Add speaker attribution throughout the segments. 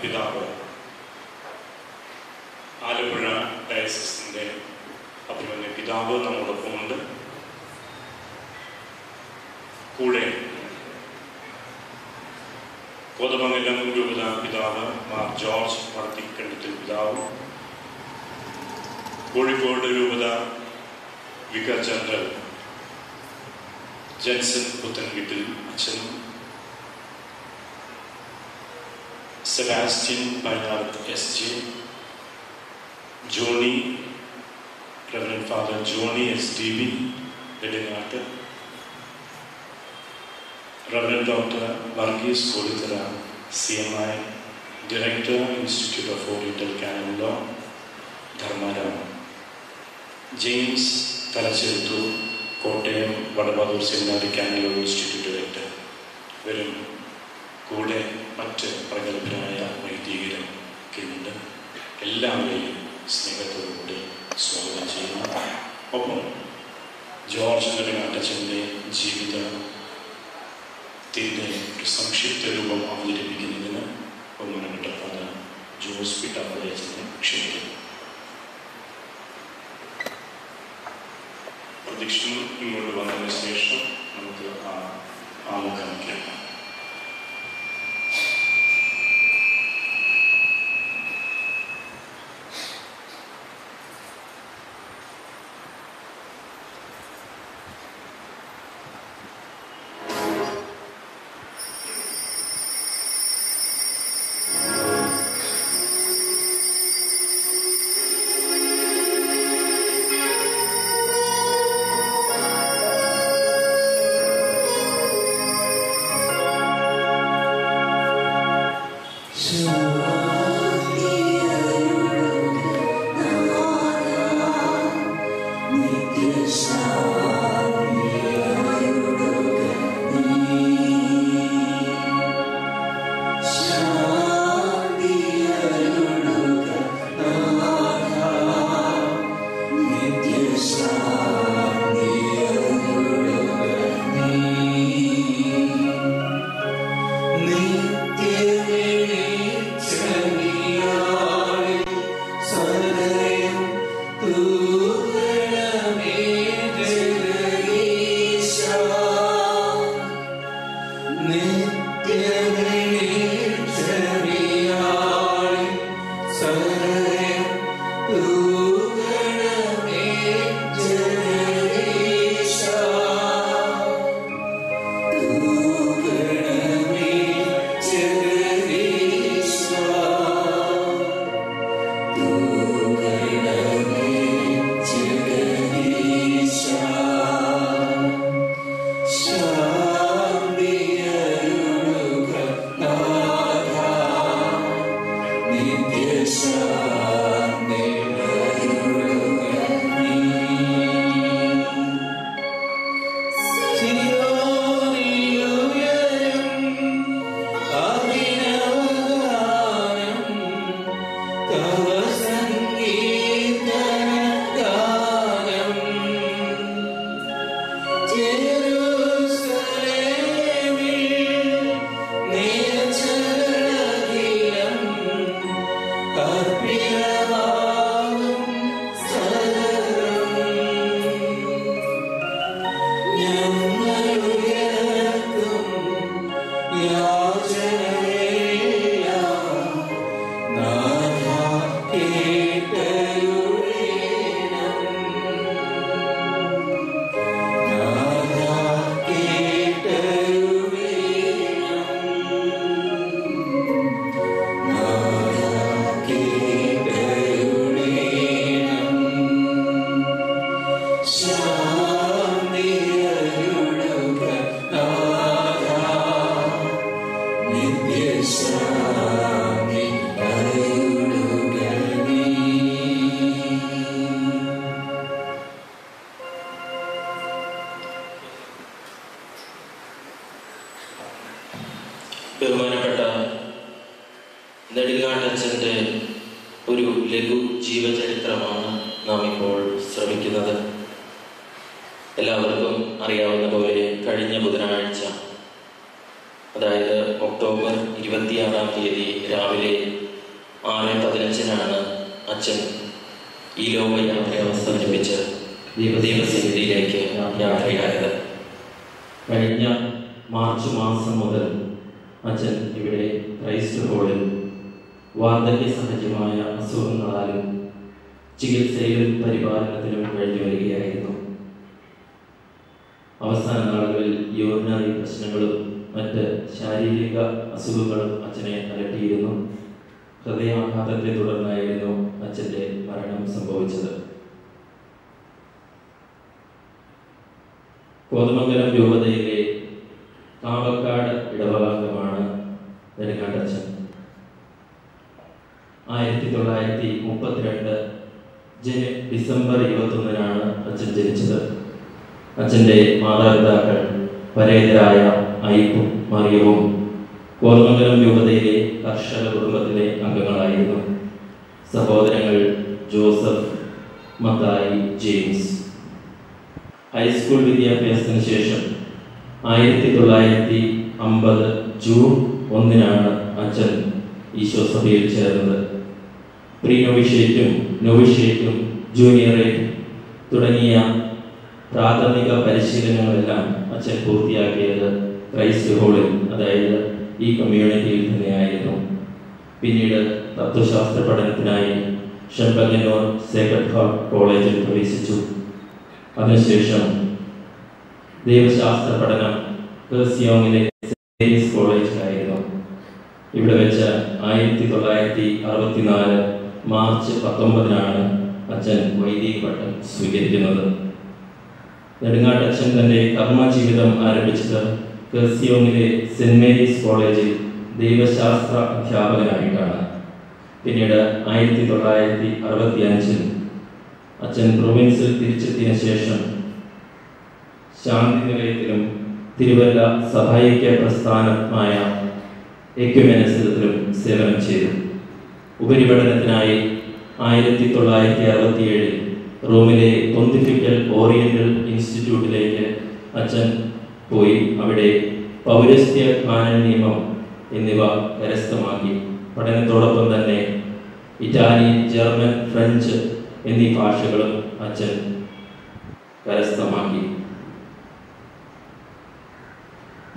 Speaker 1: pitää doctor Varghese Kolithara C M I director institute of oriental canon law Dharmaram James Thalacheruthur Kottayam Vadavathoor seminary canon institute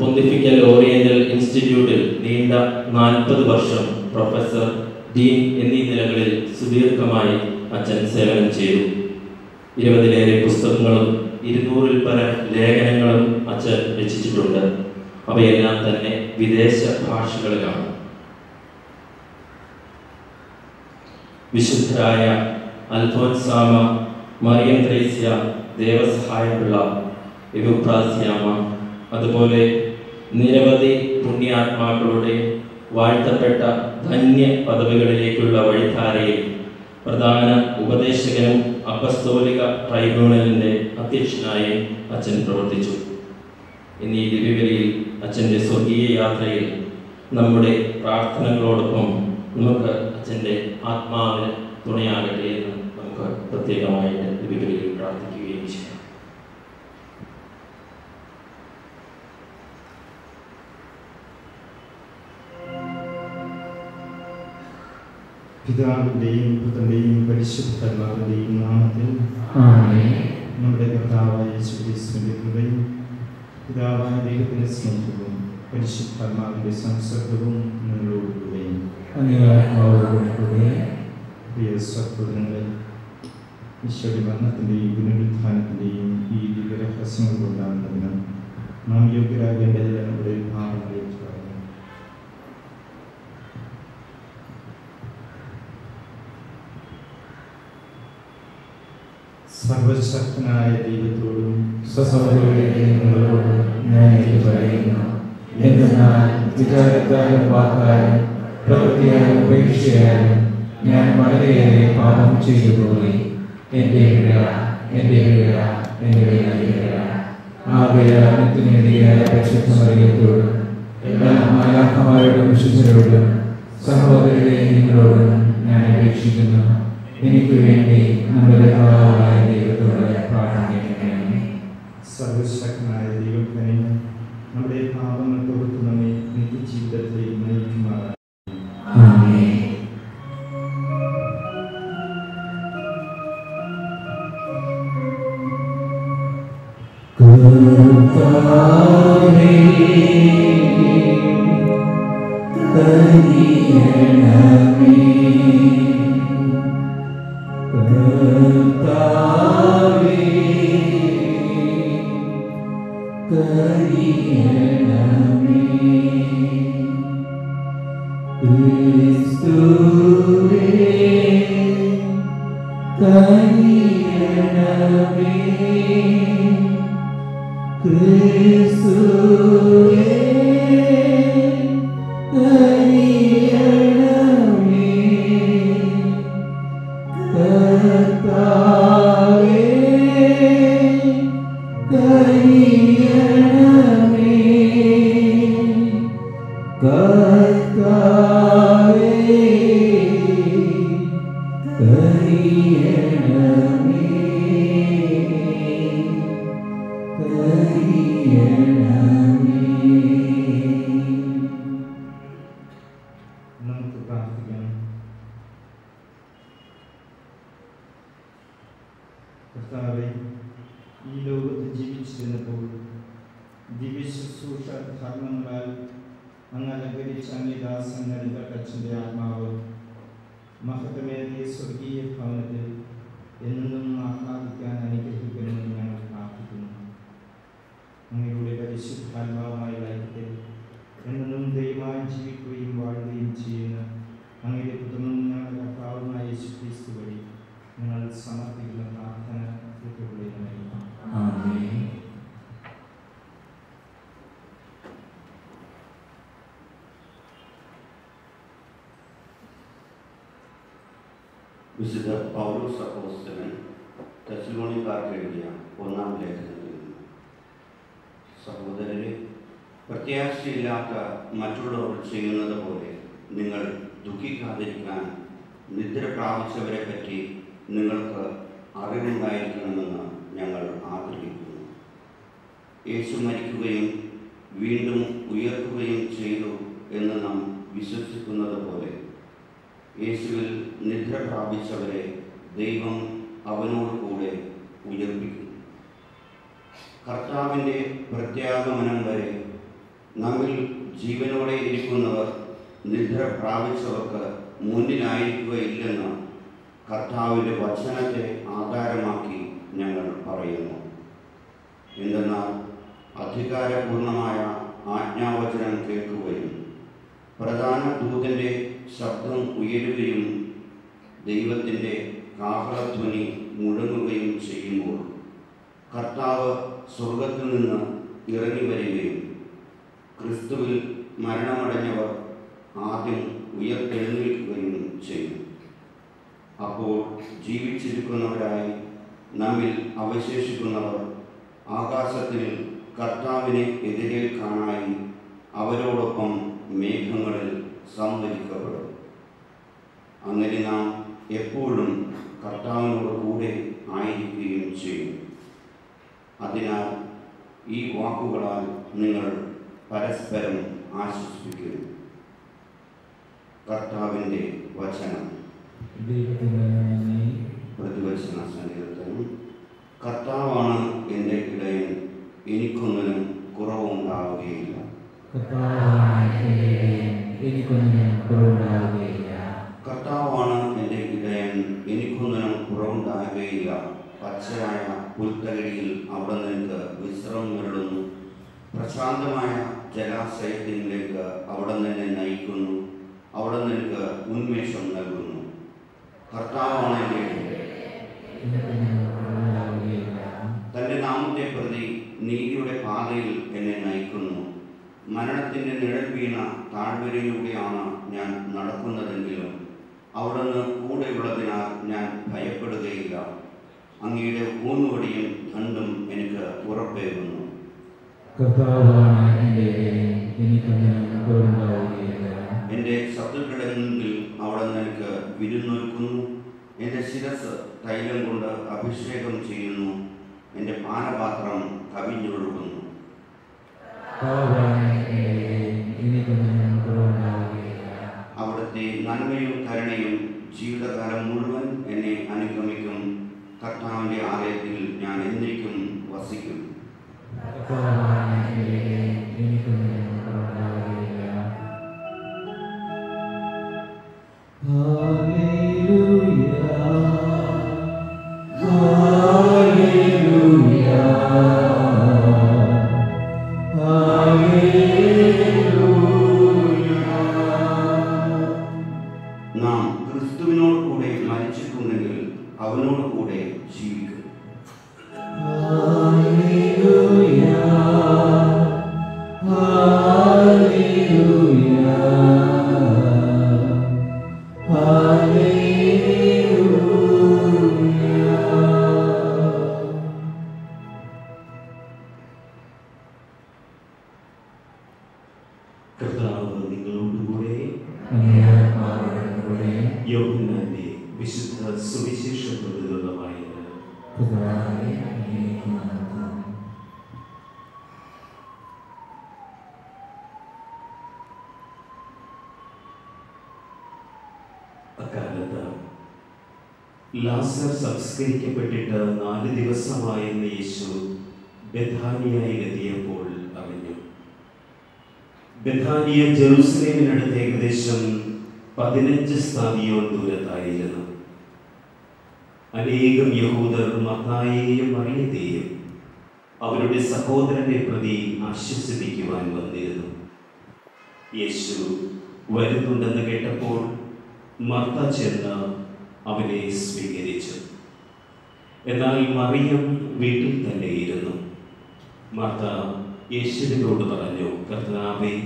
Speaker 1: pontifical oriental ഇൻസ്റ്റിറ്റ്യൂട്ടിൽ നീണ്ട നാൽപ്പത് വർഷം professor Dean എന്നീ നിലകളിൽ സുദീർഘമായി അച്ഛൻ സേവനം ചെയ്തു. ഇരുപതിലേറെ പുസ്തകങ്ങളും ഇരുന്നൂറിൽ പരം ലേഖനങ്ങളും അച്ഛൻ രചിച്ചിട്ടുണ്ട്. അവയെല്ലാം തന്നെ വിദേശ ഭാഷകളിലാണ്. വിശുദ്ധരായ അൽഫോൻസാമ മറിയം ത്രേസ്യ ദേവസഹായമുള്ള വിഭുപ്രാസ്യാമ അതുപോലെ നിരവധി പുണ്യാത്മാക്കളുടെ വാഴ്ത്തപ്പെട്ട ധന്യ പദവികളിലേക്കുള്ള വഴിധാരയിൽ പ്രധാന ഉപദേശകനും അപ്പസ്തോലിക ട്രൈബ്യൂണലിന്റെ അധ്യക്ഷനായും അച്ഛൻ പ്രവർത്തിച്ചു. എന്നീ ദിവ്യവലിയിൽ അച്ഛന്റെ സ്വർഗീയ യാത്രയിൽ നമ്മുടെ പ്രാർത്ഥനകളോടൊപ്പം നമുക്ക് അച്ഛന്റെ ആത്മാവിന് തുണയാകട്ടെ എന്ന് നമുക്ക് പ്രത്യേകമായിട്ട് ദിവ്യവലിയിൽ പ്രാർത്ഥിക്കുകയും
Speaker 2: പിതാവിന്റെയും പുത്രന്റെയും പരിശുദ്ധന്മാരുടെയും നാമത്തിൽ. നമ്മുടെ കർത്താവായ യേശുക്രിസ്തുവിന്റെ കൃപയും പിതാവായ ദൈവത്തിന്റെ സ്നേഹവും പരിശുദ്ധാത്മാവിന്റെ സംസർഗവും നിങ്ങളോടുകൂടെ പ്രിയ സഹോദരങ്ങളെ ഈശോയുടെ മരണത്തിന്റെയും പുനരുദ്ധാനത്തിന്റെയും ഈ ദിവ്യരഹസ്യങ്ങൾ കൊണ്ടാകുന്നതിന് നാം യോഗ്യരാകേണ്ടതിൽ നമ്മുടെ ഭാവങ്ങളെ പറയുന്നു സർവശക്തനായ ദൈവത്തോടും
Speaker 3: സഹോദരരെ നിങ്ങളോട് ഞാൻ എനിക്ക് പറയുന്നു. എന്തെന്നാൽ വിചാരത്താലും വാക്കാലും പ്രവൃത്തിയാലും ഉപേക്ഷയാലും ഞാൻ വളരെയേറെ പാപം ചെയ്തു പോയി. എന്റെ എന്റെ എന്റെ ആ പിഴ നിത്യനീതിയായ പരിശുദ്ധ എല്ലാ മാലാഖമാരോടും വിശുദ്ധരോടും സഹോദരരെ നിങ്ങളോടും ഞാൻ അപേക്ഷിക്കുന്നു.
Speaker 2: මෙනෙහි වෙන්නේ නබලකාය දේවතුරය පාරණය කරන්නේ. සර්වසක්නාය දේවකෙන නබලේ පාවන യേശു
Speaker 4: മരിക്കുകയും വീണ്ടും ഉയർത്തുകയും ചെയ്തു എന്ന് നാം വിശ്വസിക്കുന്നത് പോലെ യേശുവിൽ നിദ്ര പ്രാപിച്ചവരെ ദൈവം അവനോട് കൂടെ ഉയർപ്പിക്കും. കർത്താവിന്റെ പ്രത്യാഗമനം വരെ നമ്മിൽ ജീവനോടെ ഇരിക്കുന്നവർ നിദ്ര പ്രാപിച്ചവർക്ക് മുന്നിലായിരിക്കുകയില്ലെന്ന് കർത്താവിന്റെ വചനത്തെ ആധാരമാക്കി ഞങ്ങൾ പറയുന്നു. എന്തെന്നാൽ അധികാരപൂർണമായ ആജ്ഞാവചനം കേൾക്കുകയും പ്രധാന ദൂതന്റെ ശബ്ദം ഉയരുകയും ദൈവത്തിന്റെ കാഹളധ്വനി മുഴങ്ങുകയും ചെയ്യുമ്പോൾ കർത്താവ് സ്വർഗത്തിൽ നിന്ന് ഇറങ്ങി വരികയും ക്രിസ്തുവിൽ മരണമടഞ്ഞവർ ആദ്യം ഉയർത്തെഴുന്നേൽക്കുകയും ചെയ്യും. അപ്പോൾ ജീവിച്ചിരിക്കുന്നവരായി നമ്മിൽ അവശേഷിക്കുന്നവർ ആകാശത്തിൽ കർത്താവിനെ എതിരേൽക്കാനായി അവരോടൊപ്പം മേഘങ്ങളിൽ സംവരിക്കപ്പെടും അങ്ങനെ നാം എപ്പോഴും കർത്താവിനോട് കൂടെ ആയിരിക്കുകയും ചെയ്യും. അതിനാൽ ഈ വാക്കുകളാൽ നിങ്ങൾ പരസ്പരം ആശ്വസിപ്പിക്കുന്നു. കർത്താവിന്റെ വചനം. പ്രതിവചന സങ്കീർത്തനം. കർത്താവാണ് എന്റെ ഇടയൻ. എനിക്കൊന്നിനും കുറവുണ്ടാവുകയില്ല.
Speaker 3: കർത്താവാണ് എന്റെ ഇടയൻ, എനിക്കൊന്നിനും
Speaker 4: കുറവുണ്ടാകുകയില്ല പച്ചയായ പുൽത്തകടിയിൽ അവിടെ നിന്ന് വിശ്രമം നേടുന്നു പ്രശാന്തമായ ജലാശയത്തിലേക്ക് അവിടെ നിന്നെ നയിക്കുന്നു. അവിടെ നിനക്ക് ഉന്മേഷം നൽകുന്നു. കർത്താവാണ്
Speaker 3: എന്റെ
Speaker 4: തന്റെ നാമത്തെ പ്രതി നീതിയുടെ പാതയിൽ എന്നെ നയിക്കുന്നു. മരണത്തിന്റെ നിഴൽ വീണ താഴ്വരയിലൂടെയാണ് ഞാൻ നടക്കുന്നതെങ്കിലും അവിടുന്ന് കൂടെയുള്ളതിനാൽ ഞാൻ ഭയപ്പെടുകയില്ല. അങ്ങയുടെ ഊന്നുവടിയും ദണ്ടും എനിക്ക് ഉറപ്പേകുന്നു. എന്റെ ശത്രുക്കളുടെ മുൻപിൽ അവിടെ എനിക്ക് വിരുന്നൊരുക്കുന്നു. എന്റെ ശിരസ് തൈലം കൊണ്ട് അഭിഷേകം ചെയ്യുന്നു. എന്റെ പാനപാത്രം കവിഞ്ഞൊഴുകുന്നു. അവിടുത്തെ നന്മയും കരുണയും ജീവിതകാലം മുഴുവൻ എന്നെ അനുഗമിക്കും. കർത്താവിന്റെ ആലയത്തിൽ ഞാൻ എന്നേക്കും വസിക്കും.
Speaker 5: സംസ്കരിക്കപ്പെട്ടിട്ട് നാല് ദിവസമായെന്ന് യേശു ബഥാനിയയിൽ എത്തിയപ്പോൾ അറിഞ്ഞു. ബഥാനിയ ജെറൂസലേമിനടുത്ത് ഏകദേശം പതിനഞ്ച് സ്ഥാപിയോൺ ദൂരത്തായിരുന്നു. അനേകം യഹൂദർ മത്തായെയും മറിയത്തെയും അവരുടെ സഹോദരന്റെ പ്രതി ആശ്വസിപ്പിക്കുവാൻ വന്നിരുന്നു. യേശു വരുന്നുണ്ടെന്ന് കേട്ടപ്പോൾ മർത്ത ചെന്ന് അവനെ സ്വീകരിച്ചു. എന്നാൽ മറിയം വീട്ടിൽ തന്നെ ഇരുന്നു. മർത്ത യേശുവിനോട് പറഞ്ഞു കർത്താവേ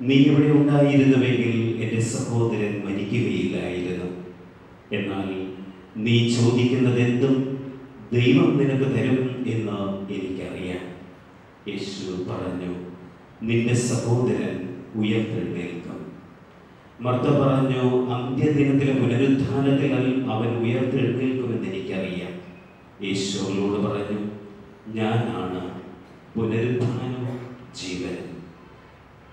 Speaker 5: നീ ഇവിടെ ഉണ്ടായിരുന്നുവെങ്കിൽ എന്റെ സഹോദരൻ മരിക്കുകയില്ലായിരുന്നു. എന്നാൽ നീ ചോദിക്കുന്നത് എന്തും ദൈവം നിനക്ക് തരും എന്ന് എനിക്കറിയാം. യേശു പറഞ്ഞു നിന്റെ സഹോദരൻ ഉയർത്തെഴുന്നേൽക്കും. മർത്ത പറഞ്ഞു അന്ത്യദിനത്തിലെ പുനരുത്ഥാനത്തിൽ അവൻ ഉയർത്തെഴുന്നേൽക്കുമെന്ന് എനിക്കറിയാം. അവളോട് പറഞ്ഞു ഞാനാണ് പുനരുത്ഥാനവും ജീവൻ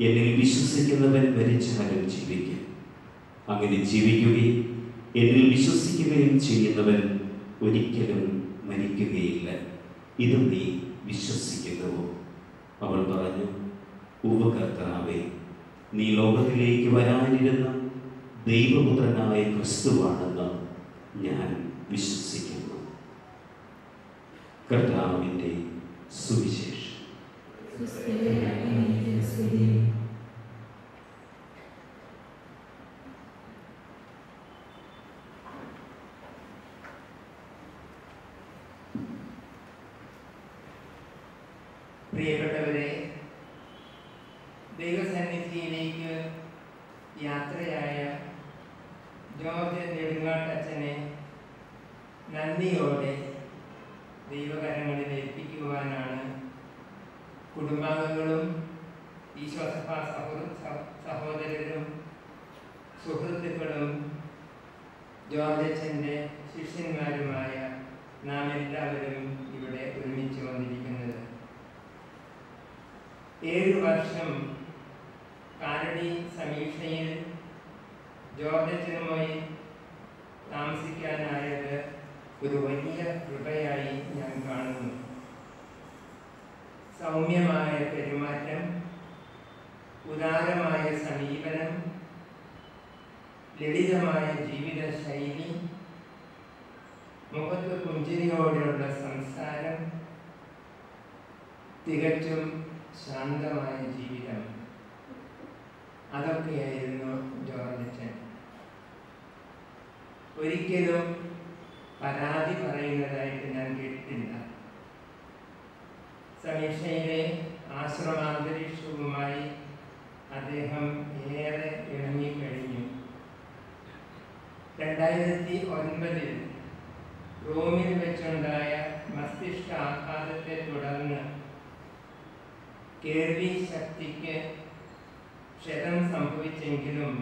Speaker 5: എന്നിൽ വിശ്വസിക്കുന്നവൻ മരിച്ചാലും ജീവിക്കും. അങ്ങനെ ജീവിക്കുകയും എന്നിൽ വിശ്വസിക്കുകയും ചെയ്യുന്നവൻ ഒരിക്കലും മരിക്കുകയില്ല. ഇത് നീ വിശ്വസിക്കുന്നുവോ? അവൾ പറഞ്ഞു ഉപകർത്താവേ നീ ലോകത്തിലേക്ക് വരാനിരുന്ന ദൈവപുത്രനായ ക്രിസ്തുവാണെന്ന് ഞാൻ വിശ്വസിക്കുന്നു. കർത്താവിന്റെ സുവിശേഷം.
Speaker 6: പ്രിയപ്പെട്ടവരെ ദൈവസന്നിധിയിലേക്ക് യാത്രയായ ജോർജ് നെടുങ്ങാട്ടച്ഛനെ നന്ദിയോടെ ദൈവകരങ്ങളിൽ ഏൽപ്പിക്കുവാനാണ് കുടുംബാംഗങ്ങളും ഈശ്വസഭ സഹോദ സഹോദരരും സുഹൃത്തുക്കളും ജോർജച്ചന്റെ ശിഷ്യന്മാരുമായ നാം എല്ലാവരും ഇവിടെ ഒരുമിച്ച് വന്നിരിക്കുന്നത്. ഏഴ് വർഷം കാലടി സമീക്ഷയിൽ ജോർജച്ചനുമായി താമസിക്കാനായത് ഒരു വലിയ കൃപയായി ഞാൻ കാണുന്നു. സൗമ്യമായ പെരുമാറ്റം ഉദാരമായ സമീപനം ലളിതമായ ജീവിത ശൈലി മുഖത്ത് പുഞ്ചിരിയോടെയുള്ള സംസാരം തികച്ചും ശാന്തമായ ജീവിതം. അതൊക്കെയായിരുന്നു ജോർജച്ചൻ ഒരിക്കലും പരാതി പറയുന്നതായിട്ട് ഞാൻ കേട്ടിട്ടില്ല. സമീക്ഷയിലെ ആശ്രമാന്തരീക്ഷവുമായി അദ്ദേഹം ഏറെ ഇണങ്ങിക്കഴിഞ്ഞു. രണ്ടായിരത്തി ഒൻപതിൽ റോമിൽ വെച്ചുണ്ടായ മസ്തിഷ്ക ആഘാതത്തെ തുടർന്ന് കേൾവി ശക്തിക്ക് ക്ഷതം സംഭവിച്ചെങ്കിലും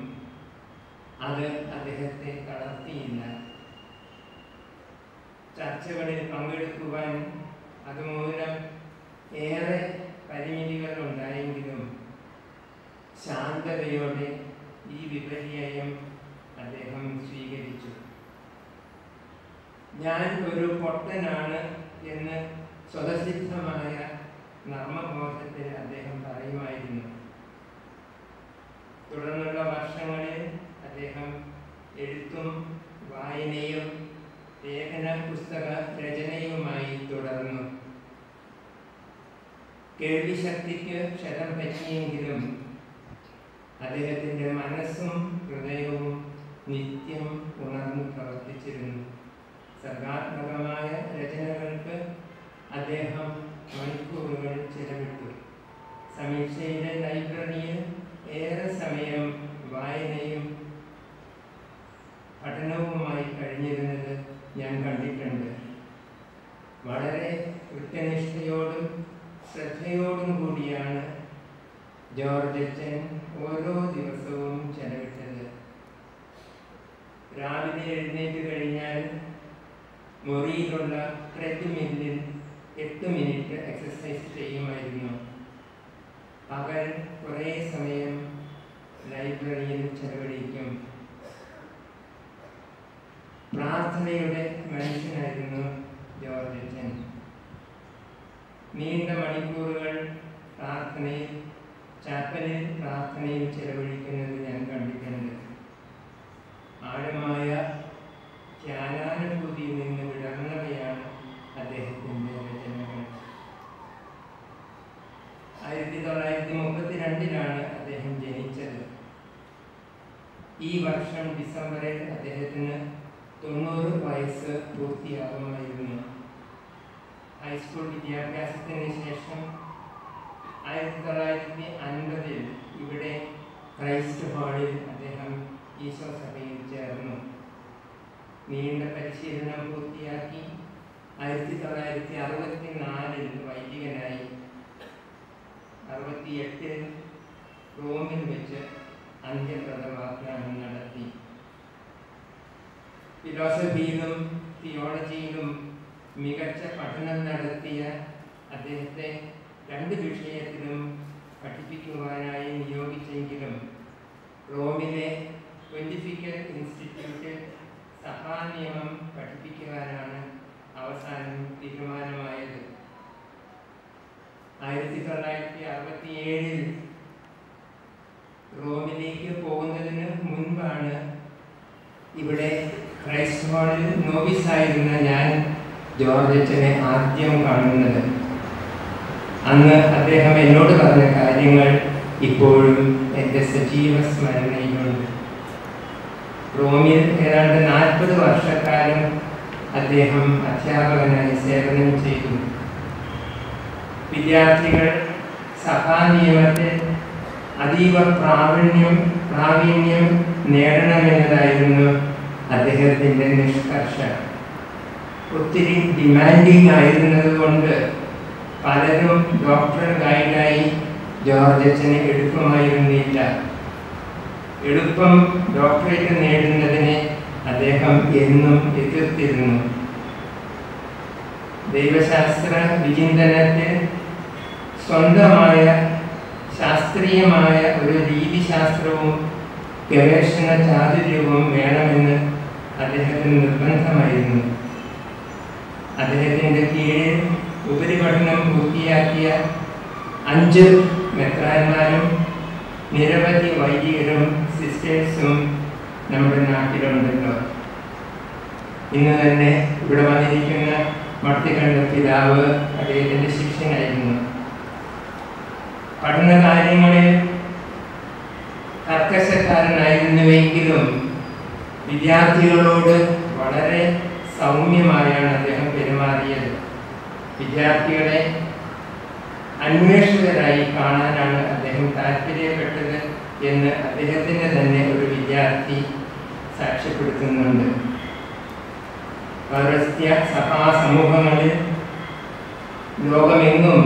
Speaker 6: അത് അദ്ദേഹത്തെ തളർത്തിയില്ല. ചർച്ചകളിൽ പങ്കെടുക്കുവാൻ അതുമൂലം ഏറെ പരിമിതികൾ ഉണ്ടായെങ്കിലും ശാന്തതയോടെ ഈ വിപര്യായം അദ്ദേഹം സ്വീകരിച്ചു. ഞാൻ ഒരു പൊട്ടനാണ് എന്ന് സ്വതസിദ്ധമായ നർമ്മബോധത്തിൽ അദ്ദേഹം പറയുമായിരുന്നു. തുടർന്നുള്ള വർഷങ്ങളിൽ അദ്ദേഹം എഴുത്തും വായനയും ലേഖന പുസ്തക രചനയുമായി തുടർന്നു. കേൾവിശക്തിക്ക് ക്ഷരം പറ്റിയെങ്കിലും അദ്ദേഹത്തിന്റെ മനസ്സും ഹൃദയവും നിത്യം ഉണർന്നു പ്രവർത്തിച്ചിരുന്നു. സർഗാത്മകമായ രചനകൾക്ക് അദ്ദേഹം മണിക്കൂറുകൾ ചെലവിട്ടു. സമീക്ഷയിലെ ലൈബ്രറിയിൽ ഏറെ സമയം വായനയും പഠനവുമായി കഴിഞ്ഞിരുന്നത് ഞാൻ കണ്ടിട്ടുണ്ട്. വളരെ കൃത്യനിഷ്ഠയോടും ശ്രദ്ധയോടും കൂടിയാണ് ജോർജ് അച്ഛൻ ഓരോ ദിവസവും ചെലവിട്ടത്. രാവിലെ എഴുന്നേറ്റ് കഴിഞ്ഞാൽ മുറിയിലുള്ള ട്രെഡ്മില്ലിൽ എട്ട് മിനിറ്റ് എക്സസൈസ് ചെയ്യുമായിരുന്നു. പകൽ കുറേ സമയം ലൈബ്രറിയിൽ ചെലവഴിക്കും. പ്രാർത്ഥനയുടെ മനുഷ്യനായിരുന്നു ജോർജ് അച്ഛൻ നീണ്ട മണിക്കൂറുകൾ പ്രാർത്ഥനയിൽ ചാപ്പലിൽ പ്രാർത്ഥനയിൽ ചെലവഴിക്കുന്നത് ഞാൻ കണ്ടിട്ടുണ്ട്. ആഴമായ ധ്യാനാനുഭൂതിയിൽ നിന്ന് വിടർന്നവയാണ് അദ്ദേഹത്തിന്റെ രചനകൾ. ആയിരത്തി തൊള്ളായിരത്തി മുപ്പത്തി രണ്ടിലാണ് അദ്ദേഹം ജനിച്ചത്. ഈ വർഷം ഡിസംബറിൽ അദ്ദേഹത്തിന് തൊണ്ണൂറ് വയസ്സ് പൂർത്തിയാകുമായിരുന്നു. ഹൈസ്കൂൾ വിദ്യാഭ്യാസത്തിന് ശേഷം ആയിരത്തി തൊള്ളായിരത്തി അൻപതിൽ ഇവിടെ ക്രൈസ്റ്റ് ഹാളിൽ അദ്ദേഹം ഈശോ സഭയിൽ ചേർന്നു. നീണ്ട പരിശീലനം പൂർത്തിയാക്കി ആയിരത്തി തൊള്ളായിരത്തി അറുപത്തി നാലിൽ വൈദികനായി. അറുപത്തിയെട്ടിൽ റോമിൽ വെച്ച് അന്ത്യപ്രതവാഗ്ദാനം നടത്തി. ഫിലോസഫിയിലും തിയോളജിയിലും മികച്ച പഠനം നടത്തിയ അദ്ദേഹത്തെ രണ്ട് വിഷയത്തിലും പഠിപ്പിക്കുവാനായി നിയോഗിച്ചെങ്കിലും റോമിലെ പൊന്റിഫിക്കൽ ഇൻസ്റ്റിറ്റ്യൂട്ടിൽ സഭാനിയമം പഠിപ്പിക്കുവാനാണ് അവസാനം തീരുമാനമായത്. ആയിരത്തി തൊള്ളായിരത്തി അറുപത്തി ഏഴിൽ റോമിലേക്ക് പോകുന്നതിന് മുൻപാണ് ഇവിടെ ക്രൈസ്റ്റ് ഹാളിൽ നോവിസായിരുന്ന ഞാൻ ജോർജ് അച്ഛനെ ആദ്യം കാണുന്നത്. അന്ന് അദ്ദേഹം എന്നോട് പറഞ്ഞ കാര്യങ്ങൾ ഇപ്പോഴും എന്റെ സജീവ സ്മരണയിലുണ്ട്. റോമിൽ ഏതാണ്ട് നാൽപ്പത് വർഷക്കാലം അദ്ദേഹം അധ്യാപകനായി സേവനം ചെയ്തു. വിദ്യാർത്ഥികൾ സഭാ നിയമത്തിൽ അതീവ പ്രാവീണ്യം പ്രാവീണ്യം നേടണമെന്നതായിരുന്നു അദ്ദേഹത്തിന്റെ നിഷ്കർഷ. ഒത്തിരി ഡിമാൻഡിങ് ആയിരുന്നത് കൊണ്ട് പലരും ഡോക്ടർ ഗൈഡായി ജോർജ് അച്ഛനെ എടുക്കുമായിരുന്നില്ല. എളുപ്പം ഡോക്ടറേറ്റ് നേടുന്നതിനെ അദ്ദേഹം എന്നും എതിർത്തിരുന്നു. ദൈവശാസ്ത്ര വിചിന്തനത്തിൽ സ്വന്തമായ ശാസ്ത്രീയമായ ഒരു രീതിശാസ്ത്രവും ഗവേഷണ ചാതുര്യവും വേണമെന്ന് അദ്ദേഹത്തിന് നിർബന്ധമായിരുന്നു. അദ്ദേഹത്തിന്റെ കീഴിൽ ഉപരിപഠനം പൂർത്തിയാക്കിയ അഞ്ച് മെത്രാന്മാരും നിരവധി വൈദികരും സിസ്റ്റേഴ്സും നമ്മുടെ നാട്ടിലുണ്ടല്ലോ. ഇന്ന് തന്നെ ഇവിടെ വന്നിരിക്കുന്ന മട്ടിക്കണ്ട പിതാവ് അദ്ദേഹത്തിന്റെ ശിഷ്യനായിരുന്നു. പഠന കാര്യങ്ങളിൽ കർക്കശക്കാരനായിരുന്നുവെങ്കിലും വിദ്യാർത്ഥികളോട് വളരെ സൗമ്യമായാണ് അദ്ദേഹം പെരുമാറിയത്. വിദ്യാർത്ഥികളെ അന്വേഷകരായി കാണാനാണ് അദ്ദേഹം താല്പര്യപ്പെട്ടത് എന്ന് അദ്ദേഹത്തിന് തന്നെ ഒരു വിദ്യാർത്ഥി സാക്ഷ്യപ്പെടുത്തുന്നുണ്ട്. പൗരസ്ത്യ സഭാ സമൂഹങ്ങളിൽ ലോകമെങ്ങും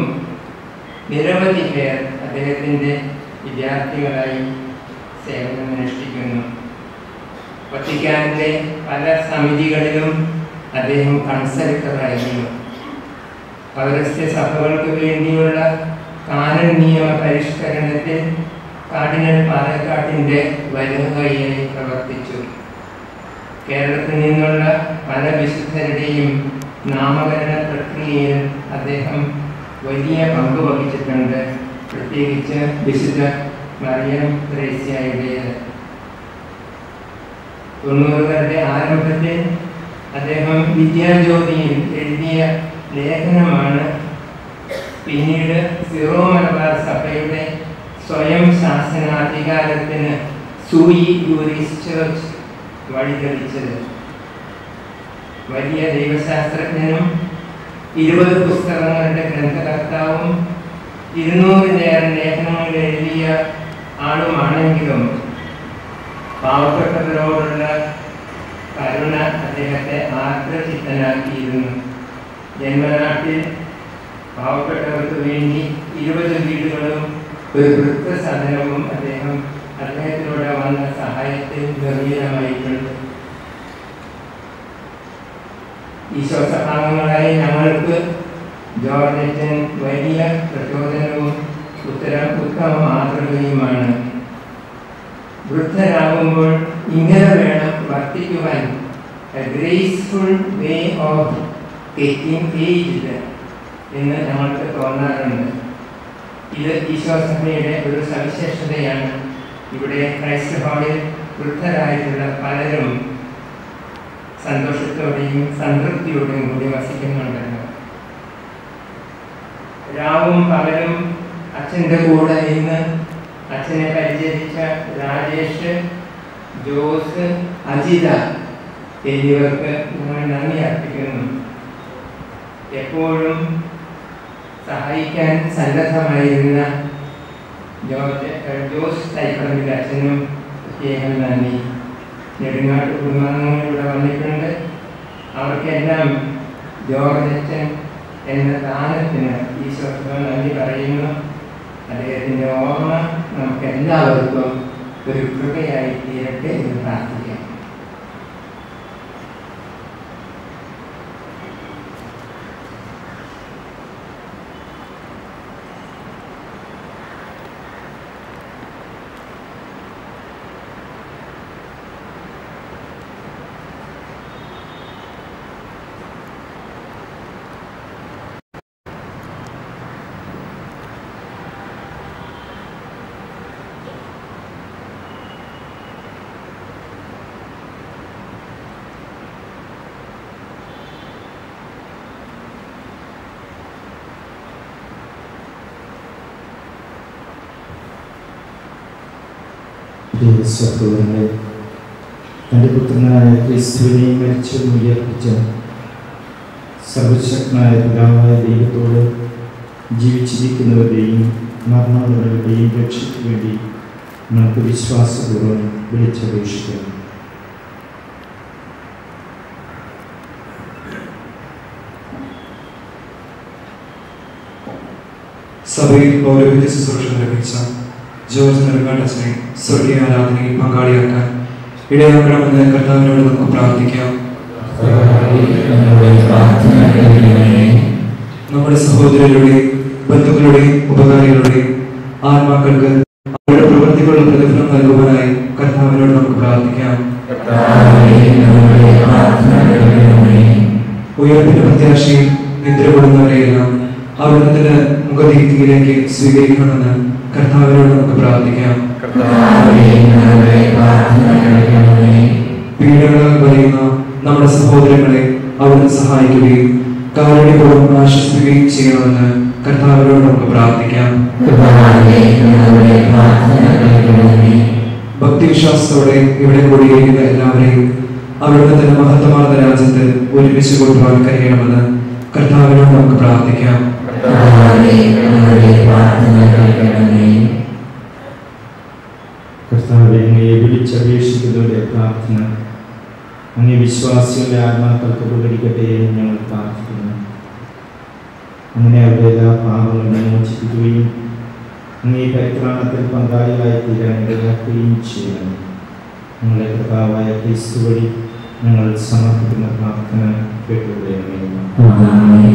Speaker 6: നിരവധി പേർ അദ്ദേഹത്തിന്റെ വിദ്യാർത്ഥികളായി സേവനമനുഷ്ഠിക്കുന്നു. വത്തിക്കാനിലെ പല സമിതികളിലും അദ്ദേഹം കൺസൾട്ടറായിരുന്നു. പൗരസ്ത്യ സഭകൾക്ക് വേണ്ടിയുള്ള കാനൻ നിയമ പരിഷ്കരണത്തിൽ കാർഡിനൽ പാലക്കാട്ടിന്റെ വലുകയായി പ്രവർത്തിച്ചു. കേരളത്തിൽ നിന്നുള്ള പല വിശുദ്ധരുടെയും നാമകരണ പ്രക്രിയയിൽ അദ്ദേഹം വലിയ പങ്ക് വഹിച്ചിട്ടുണ്ട്. പ്രത്യേകിച്ച് വിശുദ്ധ മറിയം ത്രേസ്യയുടേത് തൊണ്ണൂറുകാരുടെ ആരംഭത്തിൽ അദ്ദേഹം വിദ്യാജ്യോതിയിൽ എഴുതിയ ലേഖനമാണ്. പിന്നീട് സിറോ മലബാർ സഭയുടെ സ്വയം ശാസനാധികാരത്തിന് സൂയി യൂറിസ് ചേർച്ച് വഴിതെളിച്ചത്. വലിയ ദൈവശാസ്ത്രജ്ഞനും ഇരുപത് പുസ്തകങ്ങളുടെ ഗ്രന്ഥകർത്താവും ഇരുന്നൂറിലേറെ ലേഖനങ്ങൾ എഴുതിയ ആളുമാണെങ്കിലും പാവപ്പെട്ടവരോടുള്ള കരുണ അദ്ദേഹത്തെ ആർദ്രചിത്തനാക്കിയിരുന്നു ജന്മനാട്ടിൽ പാവപ്പെട്ടവർക്ക് വേണ്ടി ഇരുപത് വീടുകളും ഒരു വൃത്തസദനവും അദ്ദേഹം അദ്ദേഹത്തിലൂടെ വന്ന സഹായത്തിൽ ഗംഭീരമായിട്ടുണ്ട് ഈശോ സഭാംഗങ്ങളായി ഞങ്ങൾക്ക് ജോർജൻ വലിയ പ്രചോദനവും ഉത്തര ഉത്തമ മാതൃകയുമാണ് വൃദ്ധരാകുമ്പോൾ ഇങ്ങനെ വേണം വർത്തിക്കുവാൻ. Graceful way of getting aged എന്ന് ഞങ്ങൾക്ക് തോന്നാറുണ്ട്. ഇത് ഈശോസഭയുടെ ഒരു സവിശേഷതയാണ്. ഇവിടെ ക്രൈസ്റ്റ് ഹാളിൽ വൃദ്ധരായിട്ടുള്ള പലരും സന്തോഷത്തോടെയും സംതൃപ്തിയോടെയും കൂടി വസിക്കുന്നുണ്ടല്ലോ രാവും പകലും അച്ഛന്റെ കൂടെ ഇന്ന് അച്ഛനെ പരിചരിച്ച രാജേഷ് ജോസ് അജിത എന്നിവർക്ക് നമ്മൾ നന്ദി അർപ്പിക്കുന്നു. എപ്പോഴും സഹായിക്കാൻ സന്നദ്ധമായിരുന്ന ജോസ് തൈപ്പറമ്പിൽ അച്ഛനും പ്രത്യേകം നന്ദി. നെടുങ്ങാട്ട് കുടുംബാംഗങ്ങൾ ഇവിടെ വന്നിട്ടുണ്ട്. അവർക്കെല്ലാം ജോർജ് അച്ഛൻ എന്ന ദാനത്തിന് ഈശോ നന്ദി പറയുന്നു. അദ്ദേഹത്തിന്റെ ഓർമ്മ നമുക്ക് എല്ലാവർക്കും ഒരു കൃപയായി തീരട്ടെ എന്ന് പ്രാർത്ഥിക്കാം
Speaker 2: സഹോദരങ്ങളെ തന്റെ പുത്രനായ ക്രിസ്തുവിനെ മരിച്ചു ഉയർപ്പിച്ച സർവശക്തനായ പിതാവായ ദൈവത്തോട് ജീവിച്ചിരിക്കുന്നവരുടെയും മരണമുള്ളവരുടെയും രക്ഷയ്ക്ക് വേണ്ടി നമുക്ക് വിശ്വാസപൂർവം വിളിച്ചപേക്ഷിക്കാം.
Speaker 7: സഭയിൽ പൗരോഹിത്യ ശുശ്രൂഷ നിർവഹിച്ച ജോർജ് നെടുങ്കാട്ടച്ചനെ സ്വർഗീയ ആരാധനയിൽ പങ്കാളിയാക്കാൻ ഇടയാക്കണമെന്ന് കർത്താവിനോട് നമുക്ക് പ്രാർത്ഥിക്കാം. നമ്മുടെ സഹോദരരുടെ ബന്ധുക്കളുടെയും ഉപകാരികളുടെ ആത്മാക്കൾക്ക് അവരുടെ പ്രവൃത്തികളുടെ പ്രതിഫലം നൽകുവാനായി കർത്താവിനോട് നമുക്ക് പ്രാർത്ഥിക്കാം. ഉയർപ്പിന്റെ പ്രത്യാശയിൽ നിദ്രപ്പെടുന്നവരെയെല്ലാം അവിടുന്ന് മുഖദീപ്തിയിലേക്ക് സ്വീകരിക്കണമെന്ന് കർത്താവിനോട് നമുക്ക് പ്രാർത്ഥിക്കാം. പീഡകളാൽ വലയുന്ന നമ്മുടെ സഹോദരങ്ങളെ അവിടുന്ന് സഹായിക്കുകയും കാരുണ്യപൂർവം ആശ്വസിക്കുകയും ചെയ്യണമെന്ന് കർത്താവിനോട് നമുക്ക് പ്രാർത്ഥിക്കാം. ഭക്തിവിശ്വാസത്തോടെ ഇവിടെ കൂടിയിരിക്കുന്ന എല്ലാവരെയും അവിടുന്ന് തന്നെ മഹത്വമാർന്ന രാജ്യത്ത് ഒരുമിച്ച് കൊണ്ടുപോകാൻ കഴിയണമെന്ന് കർത്താവിനോട് നമുക്ക് പ്രാർത്ഥിക്കാം.
Speaker 2: കർത്താവെ അങ്ങയെ വിളിച്ചപേക്ഷിക്കുന്നവരുടെ പ്രാർത്ഥന. അങ്ങേ വിശ്വാസികളുടെ ആത്മാക്കൾക്ക് ഉപകരിക്കട്ടെ എന്ന് ഞങ്ങൾ പ്രാർത്ഥിക്കുന്നു. അങ്ങനെ അവരുടെ എല്ലാ പാപങ്ങളും മോചിപ്പിക്കുകയും അങ്ങേ പരിത്രാണത്തിൽ പങ്കാളികളായി തീരാൻ ഇടയാക്കുകയും ചെയ്യണം ഞങ്ങളെ കർത്താവായ ക്രിസ്തു വഴി ഞങ്ങൾ സമർപ്പിക്കുന്ന പ്രാർത്ഥന കേട്ടുകൊള്ളണമേ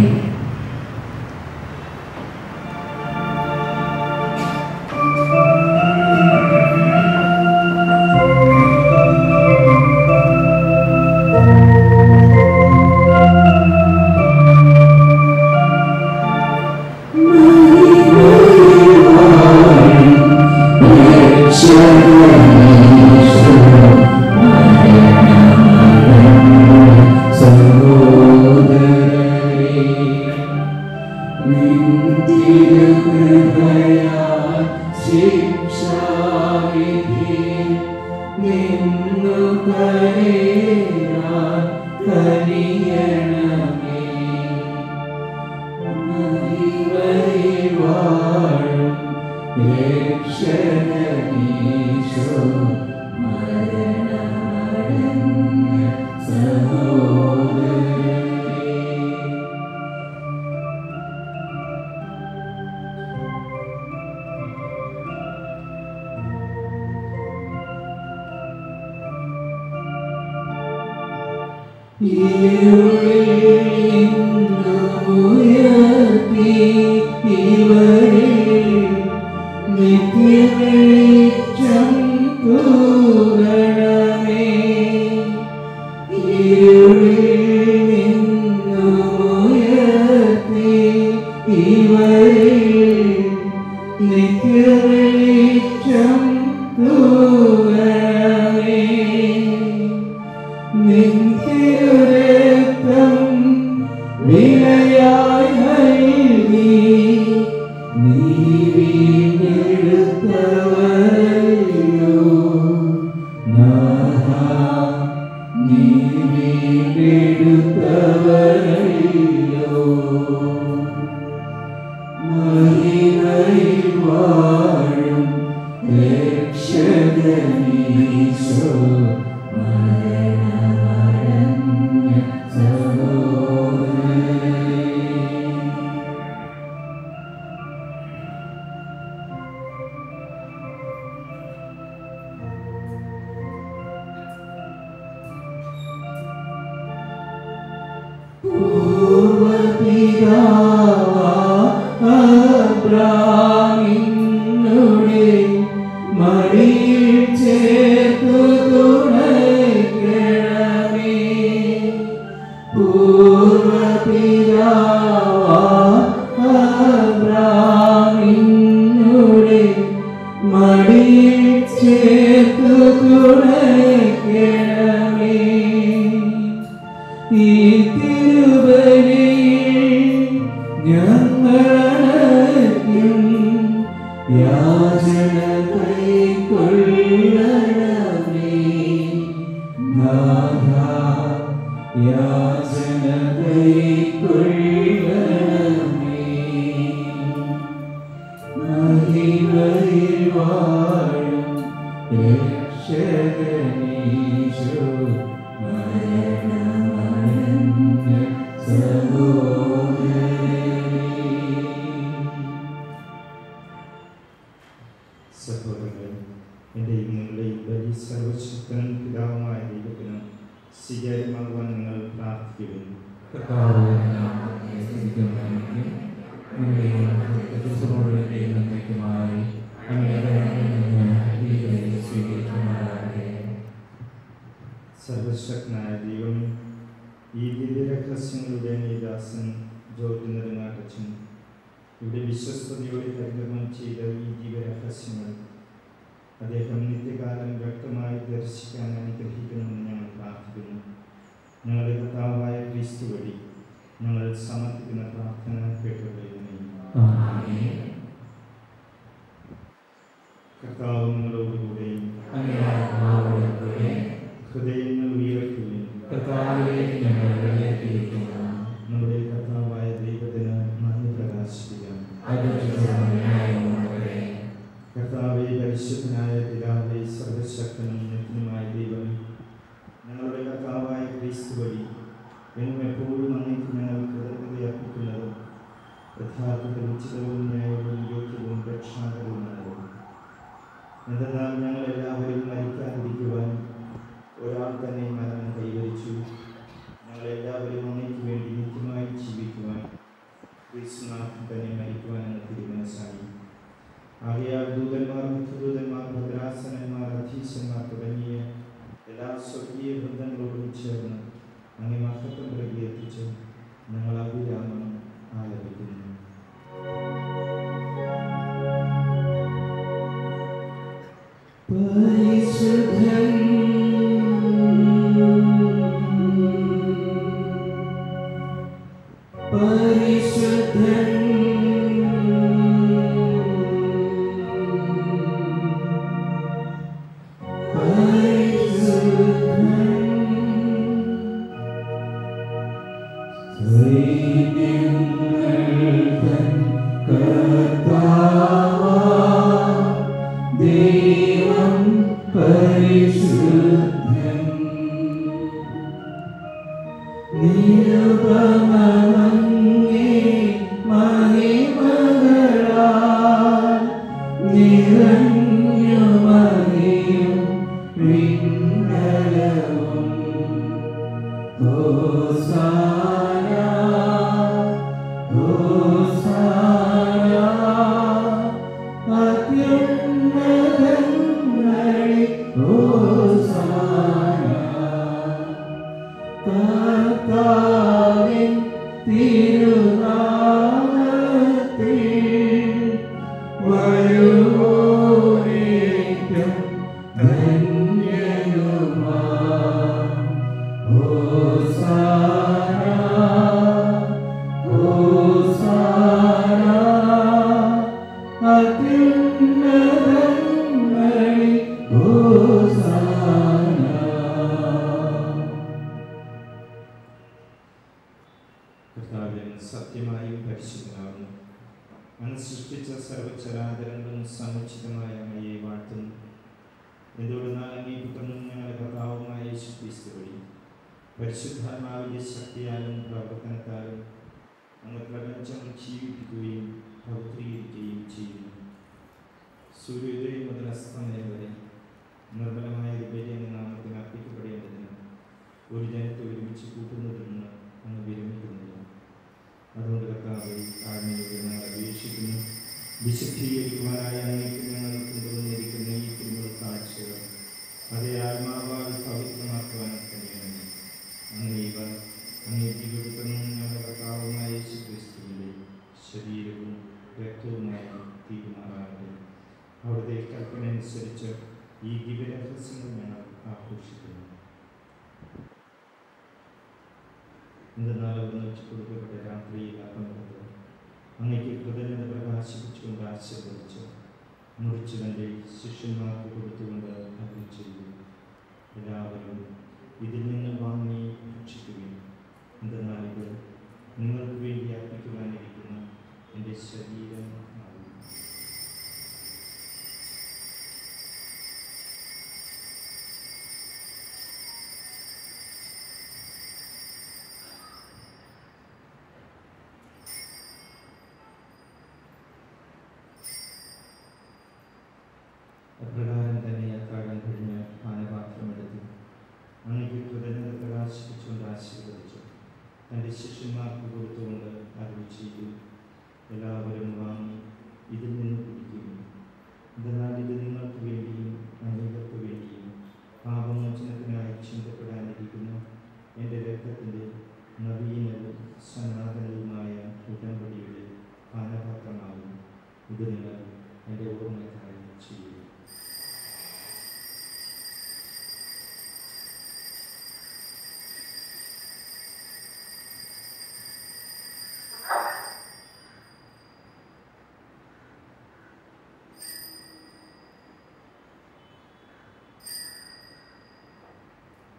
Speaker 8: But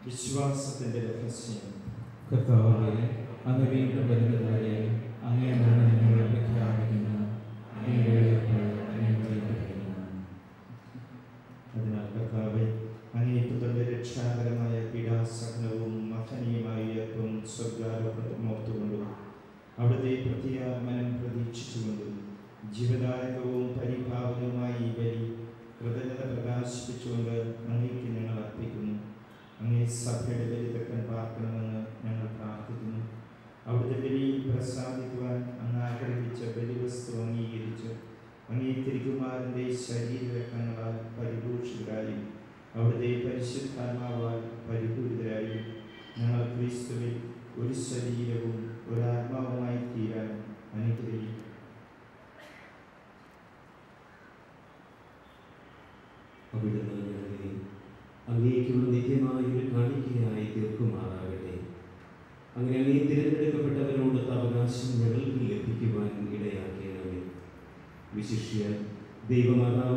Speaker 8: വിശ്വാസത്തിന്റെ രഹസ്യം.
Speaker 2: കർത്താവെ അങ്ങ് വീണ്ടും വരുന്നതുവരെ
Speaker 5: ദൈവമാതാവായ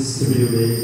Speaker 2: distributed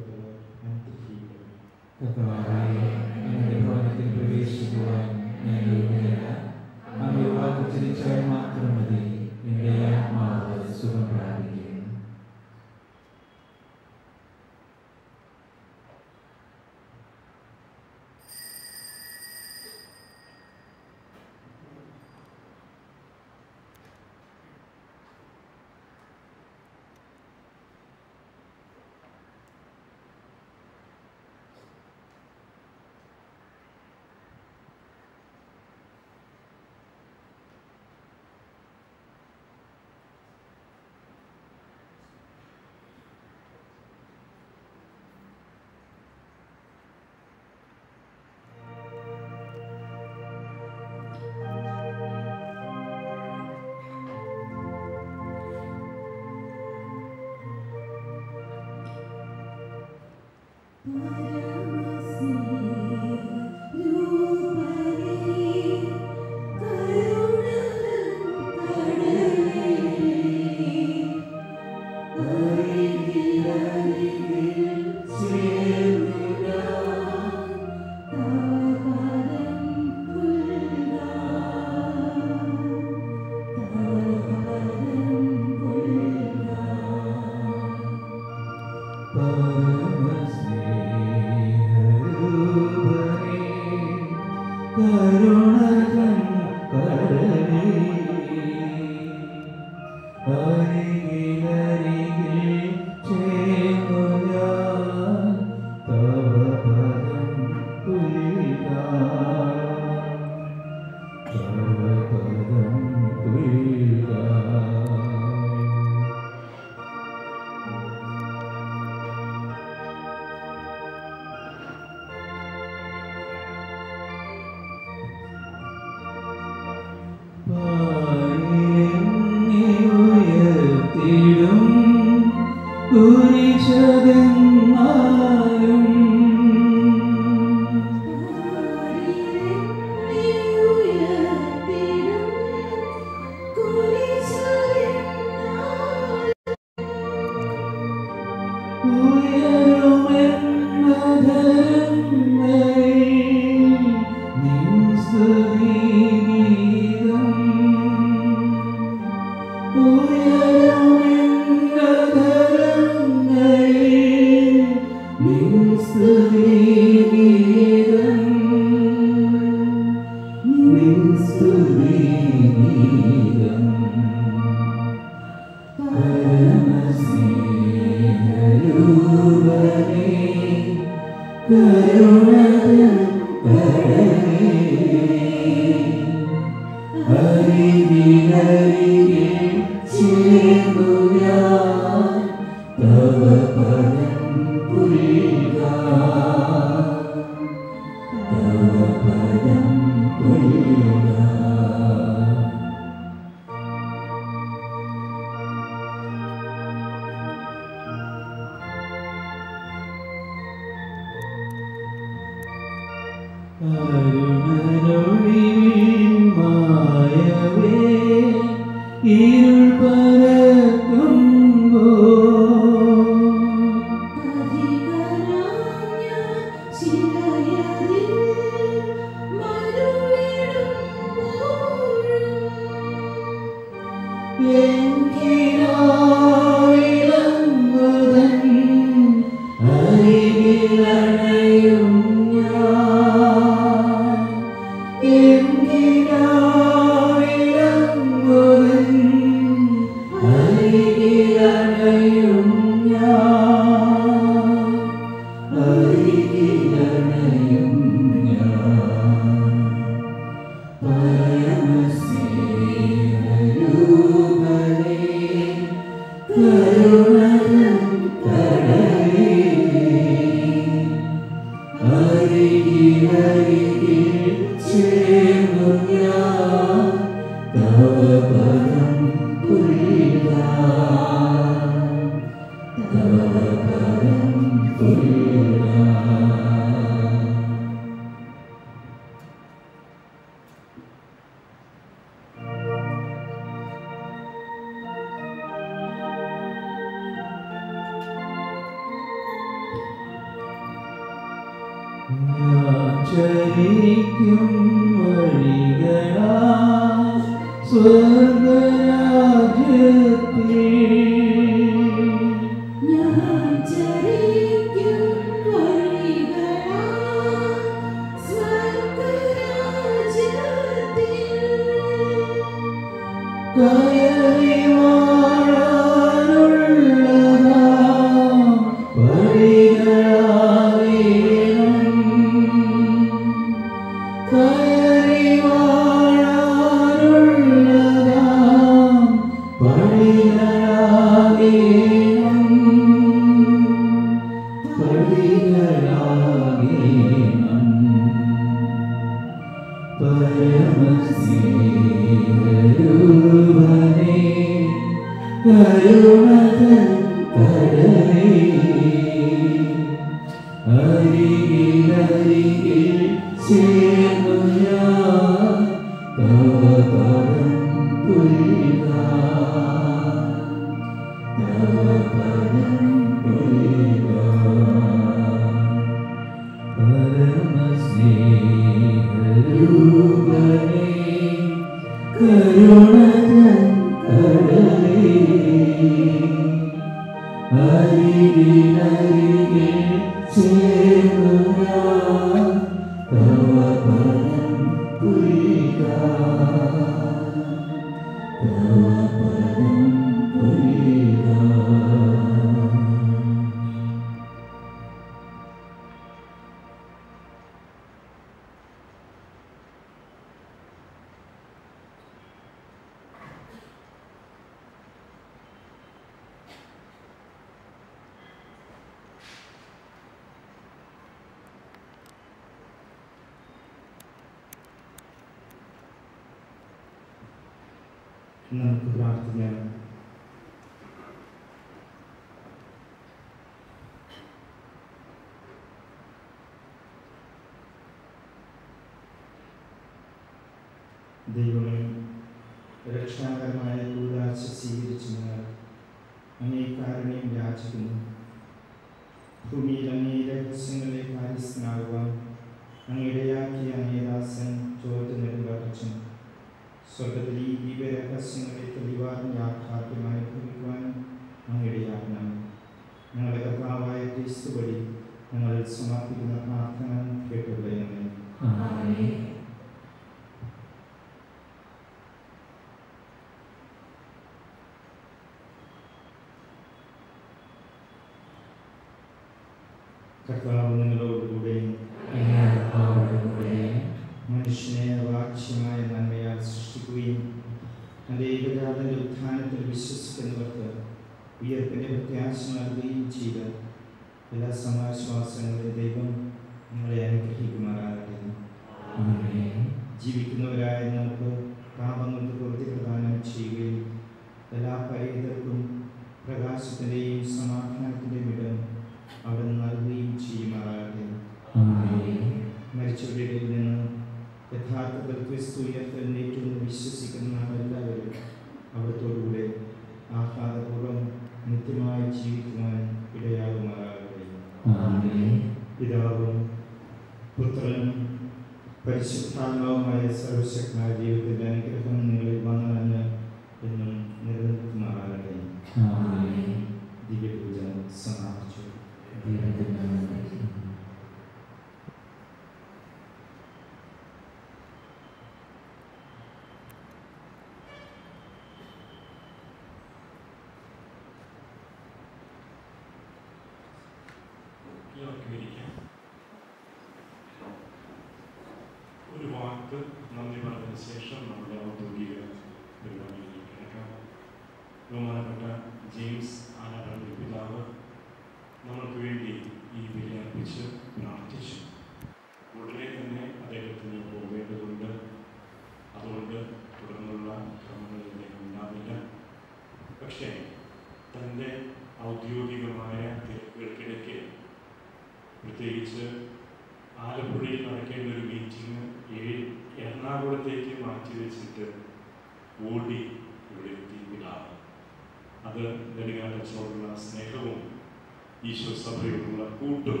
Speaker 2: ഈശോ സഭയോടുള്ള കൂട്ടും.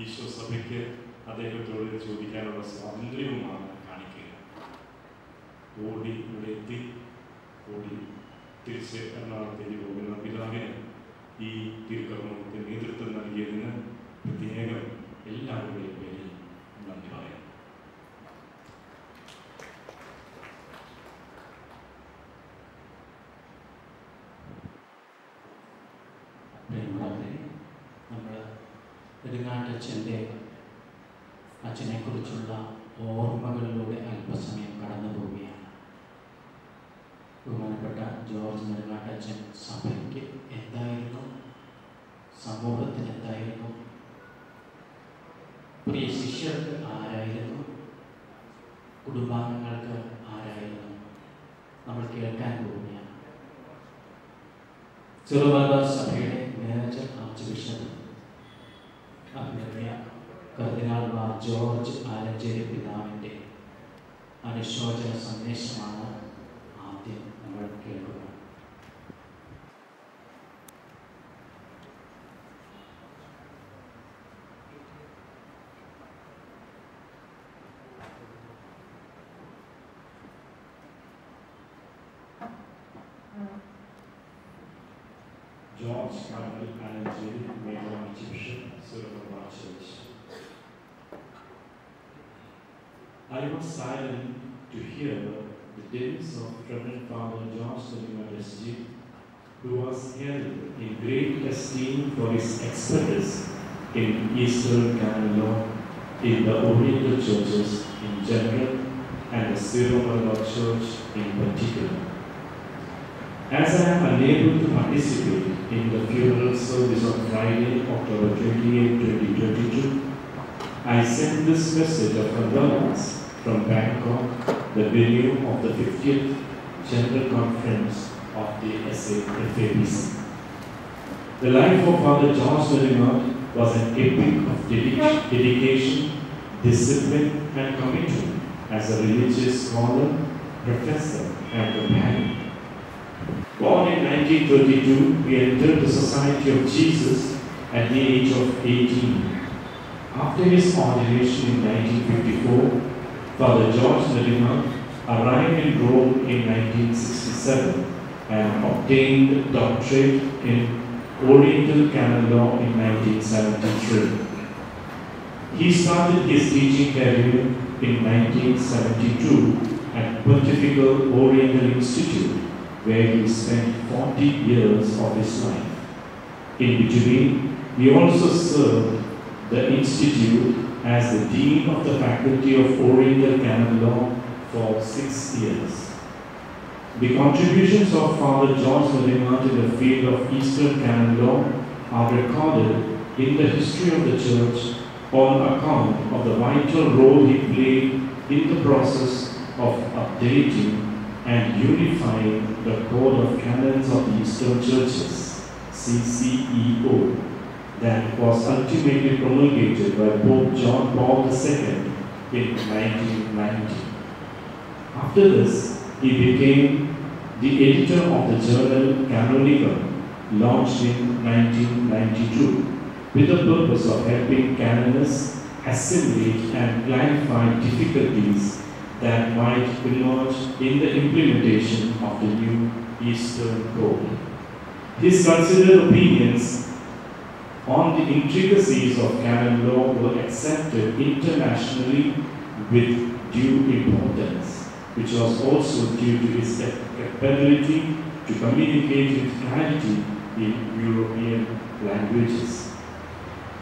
Speaker 2: ഈശോ സഭയ്ക്ക്
Speaker 9: അദ്ദേഹത്തോട് ചോദിക്കാനുള്ള സ്വാതന്ത്ര്യവുമാണ് കാണിക്കുക. ഓടി ഇവിടെ എത്തി. ഓടി തിരിച്ച് എറണാകുളത്തേക്ക് പോകുന്ന പിതാവിന് ഈ തിരുക്കർമ്മത്തിന് നേതൃത്വം നൽകിയതിന് പ്രത്യേകം എല്ലാവരുടെയും പേരിൽ നന്ദി പറയാം
Speaker 10: പ്രിയമുള്ളവരെ നമ്മൾ നെടുങ്ങാട്ടച്ഛന്റെ അച്ഛനെക്കുറിച്ചുള്ള ഓർമ്മകളിലൂടെ അല്പസമയം കടന്നു പോവുകയാണ്. ബഹുമാനപ്പെട്ട ജോർജ് നെടുങ്ങാട്ടച്ഛൻ സഭയ്ക്ക് എന്തായിരുന്നു? സമൂഹത്തിന് എന്തായിരുന്നു? പ്രിയ ശിഷ്യർക്ക് ആരായിരുന്നു? കുടുംബാംഗങ്ങൾക്ക് ആരായിരുന്നു? നമ്മൾ കേൾക്കാൻ പോവുകയാണ്. ചെറുപാത സഭയുടെ മേജർ ആർച്ച് ബിഷപ്പ് അഭിനന്യ കർദിനാൾ മാർ ജോർജ് ആലഞ്ചേരി പിതാവിന്റെ അനുശോചന സന്ദേശമാണ് ആദ്യം നമ്മൾ കേൾക്കുക
Speaker 9: silent to hear the deaths of Reverend Father George SG, who was held in great esteem for his expertise in Eastern canon law in the Oriental churches in general and the Syro Church in particular. As I am unable to participate in the funeral service on Friday, October 28, 2022, I send this message of condolence from Bangkok, the venue of the 50th General Conference of the FABC. The life of Father George Larimer was an epic of dedication, discipline, and commitment as a religious scholar, professor, and companion. Born in 1932, he entered the Society of Jesus at the age of 18. After his ordination in 1954, Father George Larimer arrived in Rome in 1967 and obtained doctorate in Oriental Canon Law in 1973. He started his teaching career in 1972 at Pontifical Oriental Institute where he spent 40 years of his life. In between, he also served the Institute as the Dean of the Faculty of Oriental Canon Law for six years. The contributions of Father George Larimer in the field of Eastern Canon Law are recorded in the history of the Church on account of the vital role he played in the process of updating and unifying the Code of Canons of the Eastern Churches, CCEO, that was ultimately promulgated by Pope John Paul II in 1990. After this, he became the editor of the journal Canonicum, launched in 1992, with the purpose of helping canonists assimilate and clarify difficulties that might emerge in the implementation of the new Eastern Code. His considered opinions on the intricacies of canon law were accepted internationally with due importance, which was also due to his capability to communicate with clarity in European languages.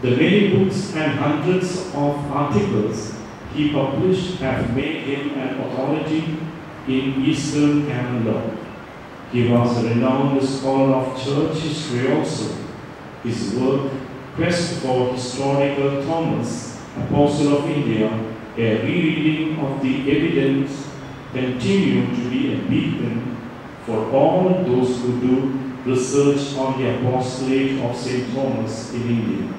Speaker 9: The many books and hundreds of articles he published have made him an authority in Eastern canon law. He was a renowned scholar of church history also. His work, Quest for Historical Thomas, Apostle of India, a rereading of the evidence, continue to be a beacon for all those who do research on the apostolate of St. Thomas in India.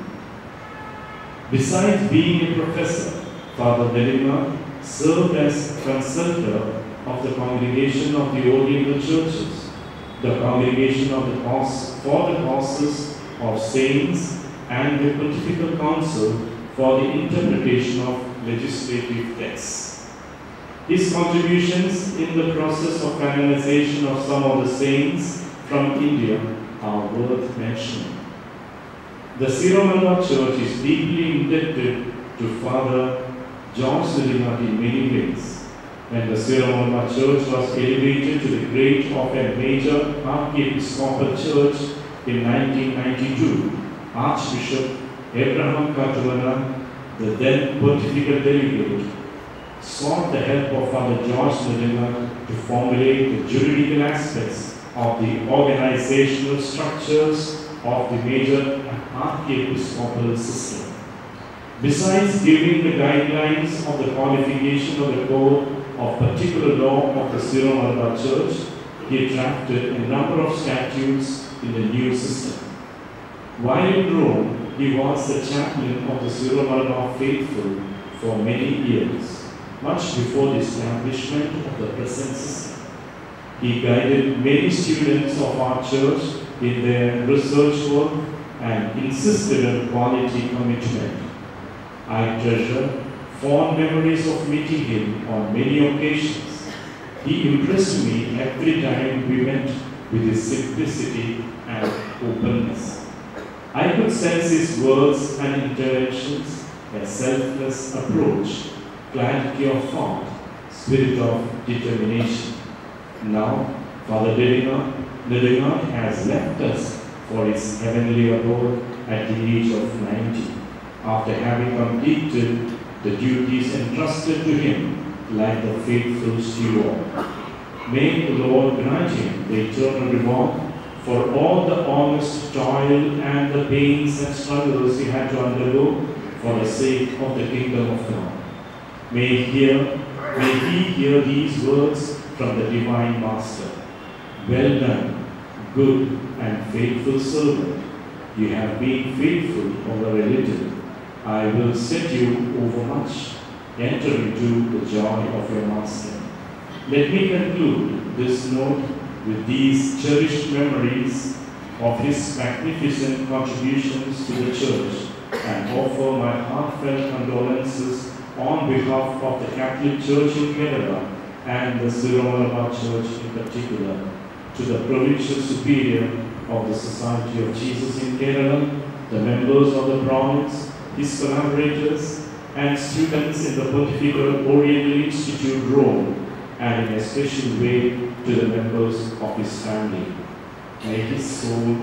Speaker 9: Besides being a professor, Father Delima served as consultor of the Congregation of the Oriental Churches, the Congregation of the Cause for the Causes of Saints, and the Pontifical Council for the interpretation of legislative texts. His contributions in the process of canonization of some of the saints from India are worth mentioning. The Syro-Malabar Church is deeply indebted to Father George Lilimat in many ways. When the Syro-Malabar Church was elevated to the grade of a major archiepiscopal church in 1992, Archbishop Abraham Katuana, the then pontifical delegate, sought the help of Father George Lilimat to formulate the juridical aspects of the organizational structures of the major archiepiscopal system. Besides giving the guidelines of the qualification of the code of particular law of the Syro-Malabar Church, he drafted a number of statutes in the new system. While in Rome, he was the chaplain of the Syro-Malabar faithful for many years, much before the establishment of the present system. He guided many students of our church in their research work and insisted on quality commitment. I treasure fond memories of meeting him on many occasions. He impressed me every time we met with his simplicity and openness. I could sense his words and interactions, a selfless approach, clarity of thought, spirit of determination. Now, Father Lilligard has left us for his heavenly abode at the age of 90, after having completed the duties entrusted to him like the faithful steward. May the Lord grant him the eternal reward for all the honest toil and the pains and struggles he had to undergo for the sake of the kingdom of God. May he hear, may he hear these words from the divine Master. Well done, good and faithful servant. You have been faithful over a little. I will set you over much. Enter into the joy of your Master. Let me conclude this note with these cherished memories of his magnificent contributions to the church and offer my heartfelt condolences on behalf of the Catholic Church in Kerala and the Syro-Malabar Church in particular to the provincial superior of the Society of Jesus in Kerala, the members of the province, his collaborators, and students in the Pontifical Oriental Institute Rome, and in a special way to the members of his family. May his soul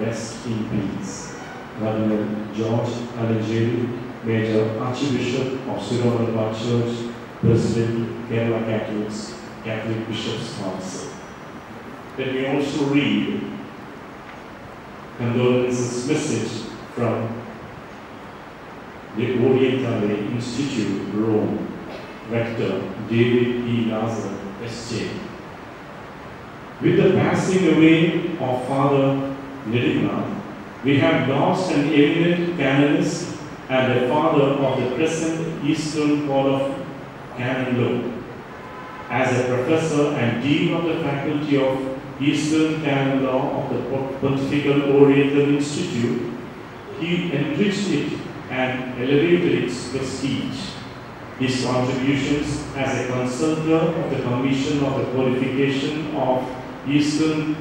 Speaker 9: rest in peace. Cardinal George Alanjeri, Major Archbishop of Syro-Malabar Church, President, Kerala Catholics, Catholic Bishops Council. Let me also read condolences message from the Orientale Institute, Rome, Rector David E. Lazar, S.J. With the passing away of Father Nirignath, we have lost an eminent canonist and a father of the present Eastern Court of Canon Law. As a professor and dean of the Faculty of Eastern Canon Law of the Pontifical Oriental Institute, he enriched it and elevated its prestige. His contributions as a consultor of the Commission of the Qualification of Eastern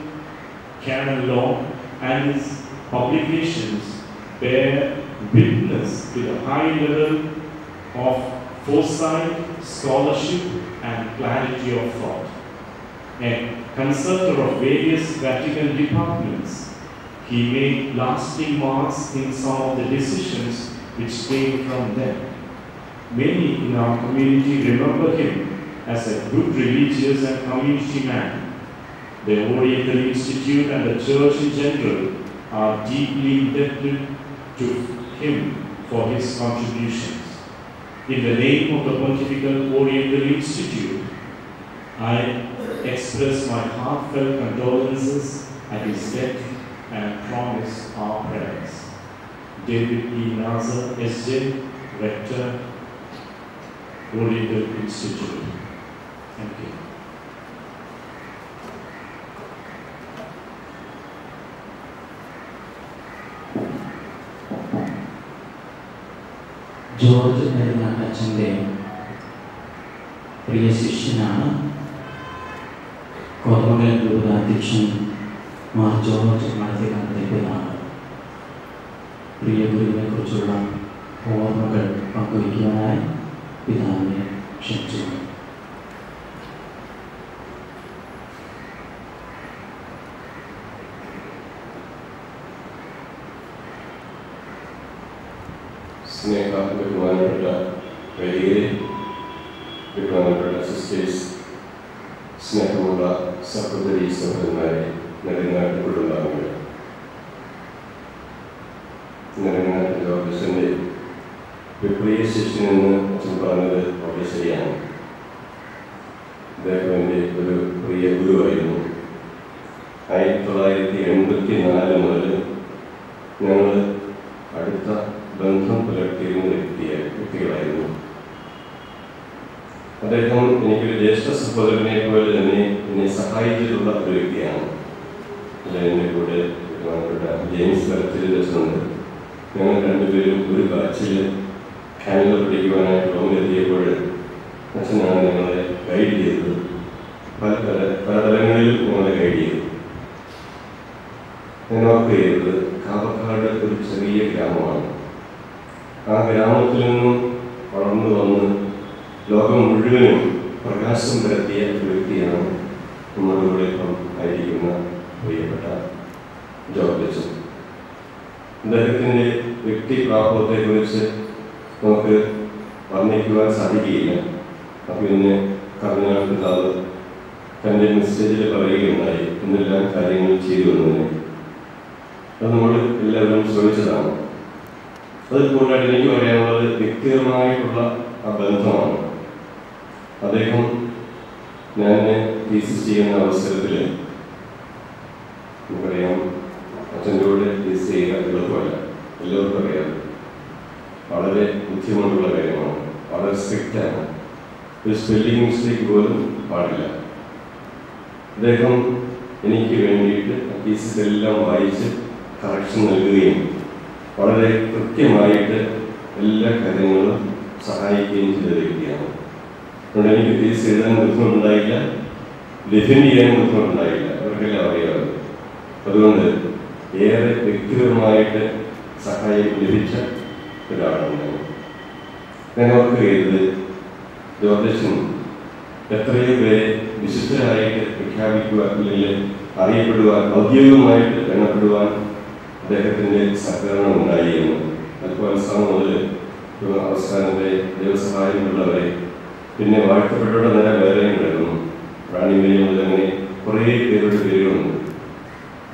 Speaker 9: Canon Law and his publications bear witness to the high level of foresight, scholarship, and clarity of thought. A consultor of various Vatican departments, he made lasting marks in some of the decisions which came from them. Many in our community remember him as a good religious and community man. The Oriental Institute and the Church in general are deeply indebted to him for his contributions. In the name of the Pontifical Oriental Institute, I express my heartfelt condolences at his death and promise our prayers. David E. Nazar, S.J., Rector, Oriental Institute. Thank you.
Speaker 10: George നെടുങ്ങാട്ടച്ഛന്റെ പ്രിയ ശിഷ്യനാണ് കോതമംഗലം രൂപത അധ്യക്ഷൻ Mar George മണത്തിക്കാട്ടിലെ പിതാവ് പ്രിയ ഗുരുവിനെ കുറിച്ചുള്ള ഓർമ്മകൾ പങ്കുവയ്ക്കുവാനായി പിതാവിനെ ക്ഷണിച്ചു
Speaker 11: സ്നേഹ ബഹുമാനപ്പെട്ട വൈദികരെ ബഹുമാനപ്പെട്ട സിസ്റ്റേഴ്സ് സ്നേഹമുള്ള സഹോദരി സഹോദരന്മാരെ നെടുങ്ങാട്ട് കുടുംബാംഗങ്ങൾ നെടുങ്ങാട്ട് ജോർജസിന്റെ ഒരു പ്രിയ ശിഷ്യനെന്ന് അച്ഛൻ പറഞ്ഞത് വളരെ ശരിയാണ്. അദ്ദേഹം എന്റെ ഒരു പ്രിയ ഗുരുവായിരുന്നു ആയിരത്തി തൊള്ളായിരത്തി എൺപത്തി നാല് മുതൽ ഞങ്ങൾ അടുത്ത ബന്ധം പുലർത്തിയിരുന്ന വ്യക്തിയ വ്യക്തികളായിരുന്നു. അദ്ദേഹം എനിക്കൊരു ജ്യേഷ്ഠ സഹോദരനെ പോലെ തന്നെ എന്നെ സഹായിച്ചിട്ടുള്ള ഒരു വ്യക്തിയാണ്. എന്റെ കൂടെ ജെയിംസ് തലത്തിൽ വെച്ചുകൊണ്ട് ഞങ്ങൾ രണ്ടുപേരും ഒരു ബാച്ചിൽ കാനഡ പഠിക്കുവാനായിട്ട് റോമിലെത്തിയപ്പോൾ അച്ഛനാണ് ഞങ്ങളെ ഗൈഡ് ചെയ്തത്. പല പല പല തലങ്ങളിലും ഞങ്ങളെ ഗൈഡ് ചെയ്തു. ഞാൻ വർക്ക് ചെയ്തത് കാപ്പക്കാട് ഒരു ചെറിയ ഗ്രാമമാണ്. ആ ഗ്രാമത്തിൽ നിന്നും വളർന്നു വന്ന് ലോകം മുഴുവനും പ്രകാശം പരത്തിയ ഒരു വ്യക്തിയാണ് നമ്മുടെ കൂടെ ഇപ്പം ആയിരിക്കുന്ന പ്രിയപ്പെട്ട ജോർജ് അദ്ദേഹത്തിന്റെ വ്യക്തി പ്രാഭവത്തെക്കുറിച്ച് നമുക്ക് വർണിക്കുവാൻ സാധിക്കുകയില്ല. അപ്പോൾ ഇന്ന് കർദിനാൾ പിതാവ് തന്റെ മെസ്സേജിൽ പറയുകയുണ്ടായി എന്നെല്ലാം കാര്യങ്ങൾ ചെയ്തു വന്നതിന്. അത് നമ്മൾ എല്ലാവരും ശ്രമിച്ചതാണ്. അതിൽ കൂടുതലായിട്ട് എനിക്ക് പറയാനുള്ളത് വ്യക്തിപരമായിട്ടുള്ള ആ ബന്ധമാണ്. അദ്ദേഹം ഞാൻ തീസിസ് ചെയ്യുന്ന അവസരത്തിൽ നമുക്കറിയാം അച്ഛന്റെ കൂടെ തീസ് ചെയ്യുക എളുപ്പമല്ല. എല്ലാവർക്കും അറിയാം. വളരെ ബുദ്ധിമുട്ടുള്ള കാര്യമാണ്. വളരെ സ്ട്രിക്റ്റാണ് ഒരു സ്പെല്ലിംഗ് മിസ്റ്റേക്ക് പോലും പാടില്ല. അദ്ദേഹം എനിക്ക് വേണ്ടിയിട്ട് പീസസ് എല്ലാം വായിച്ച് കറക്ഷൻ നൽകുകയും വളരെ കൃത്യമായിട്ട് എല്ലാ കാര്യങ്ങളും സഹായിക്കുകയും ചെയ്ത വ്യക്തിയാണ്. അതുകൊണ്ട് എനിക്ക് തീസ് എഴുതാൻ ബുദ്ധിമുട്ടുണ്ടായില്ല ഡിഫെൻഡ് ചെയ്യാൻ ബുദ്ധിമുട്ടുണ്ടായില്ല. അവർക്കെല്ലാം അറിയാമല്ലോ. അതുകൊണ്ട് ഏറെ വ്യക്തിപരമായിട്ട് സഹായം ലഭിച്ച ഒരാളാണ് ഞാൻ ഞാൻ ഓർക്ക് ചെയ്തത് ജോർജൻ എത്രയോ പേരെ വിശുദ്ധരായിട്ട് പ്രഖ്യാപിക്കുക അല്ലെങ്കിൽ അറിയപ്പെടുവാൻ ഔദ്യോഗികമായിട്ട് എണ്ണപ്പെടുവാൻ അദ്ദേഹത്തിന്റെ സഹകരണം ഉണ്ടായി എന്ന് അല്പാവസാനം മുതൽ അവസാനത്തെ ദൈവസഹായമുള്ളവരെ പിന്നെ വാഴ്ത്തപ്പെട്ടവരുടെ നില വേറെയും കിടക്കുന്നു റാണിമേരി മുതൽ അങ്ങനെ കുറേ പേരുടെ പേരുകളുണ്ട്.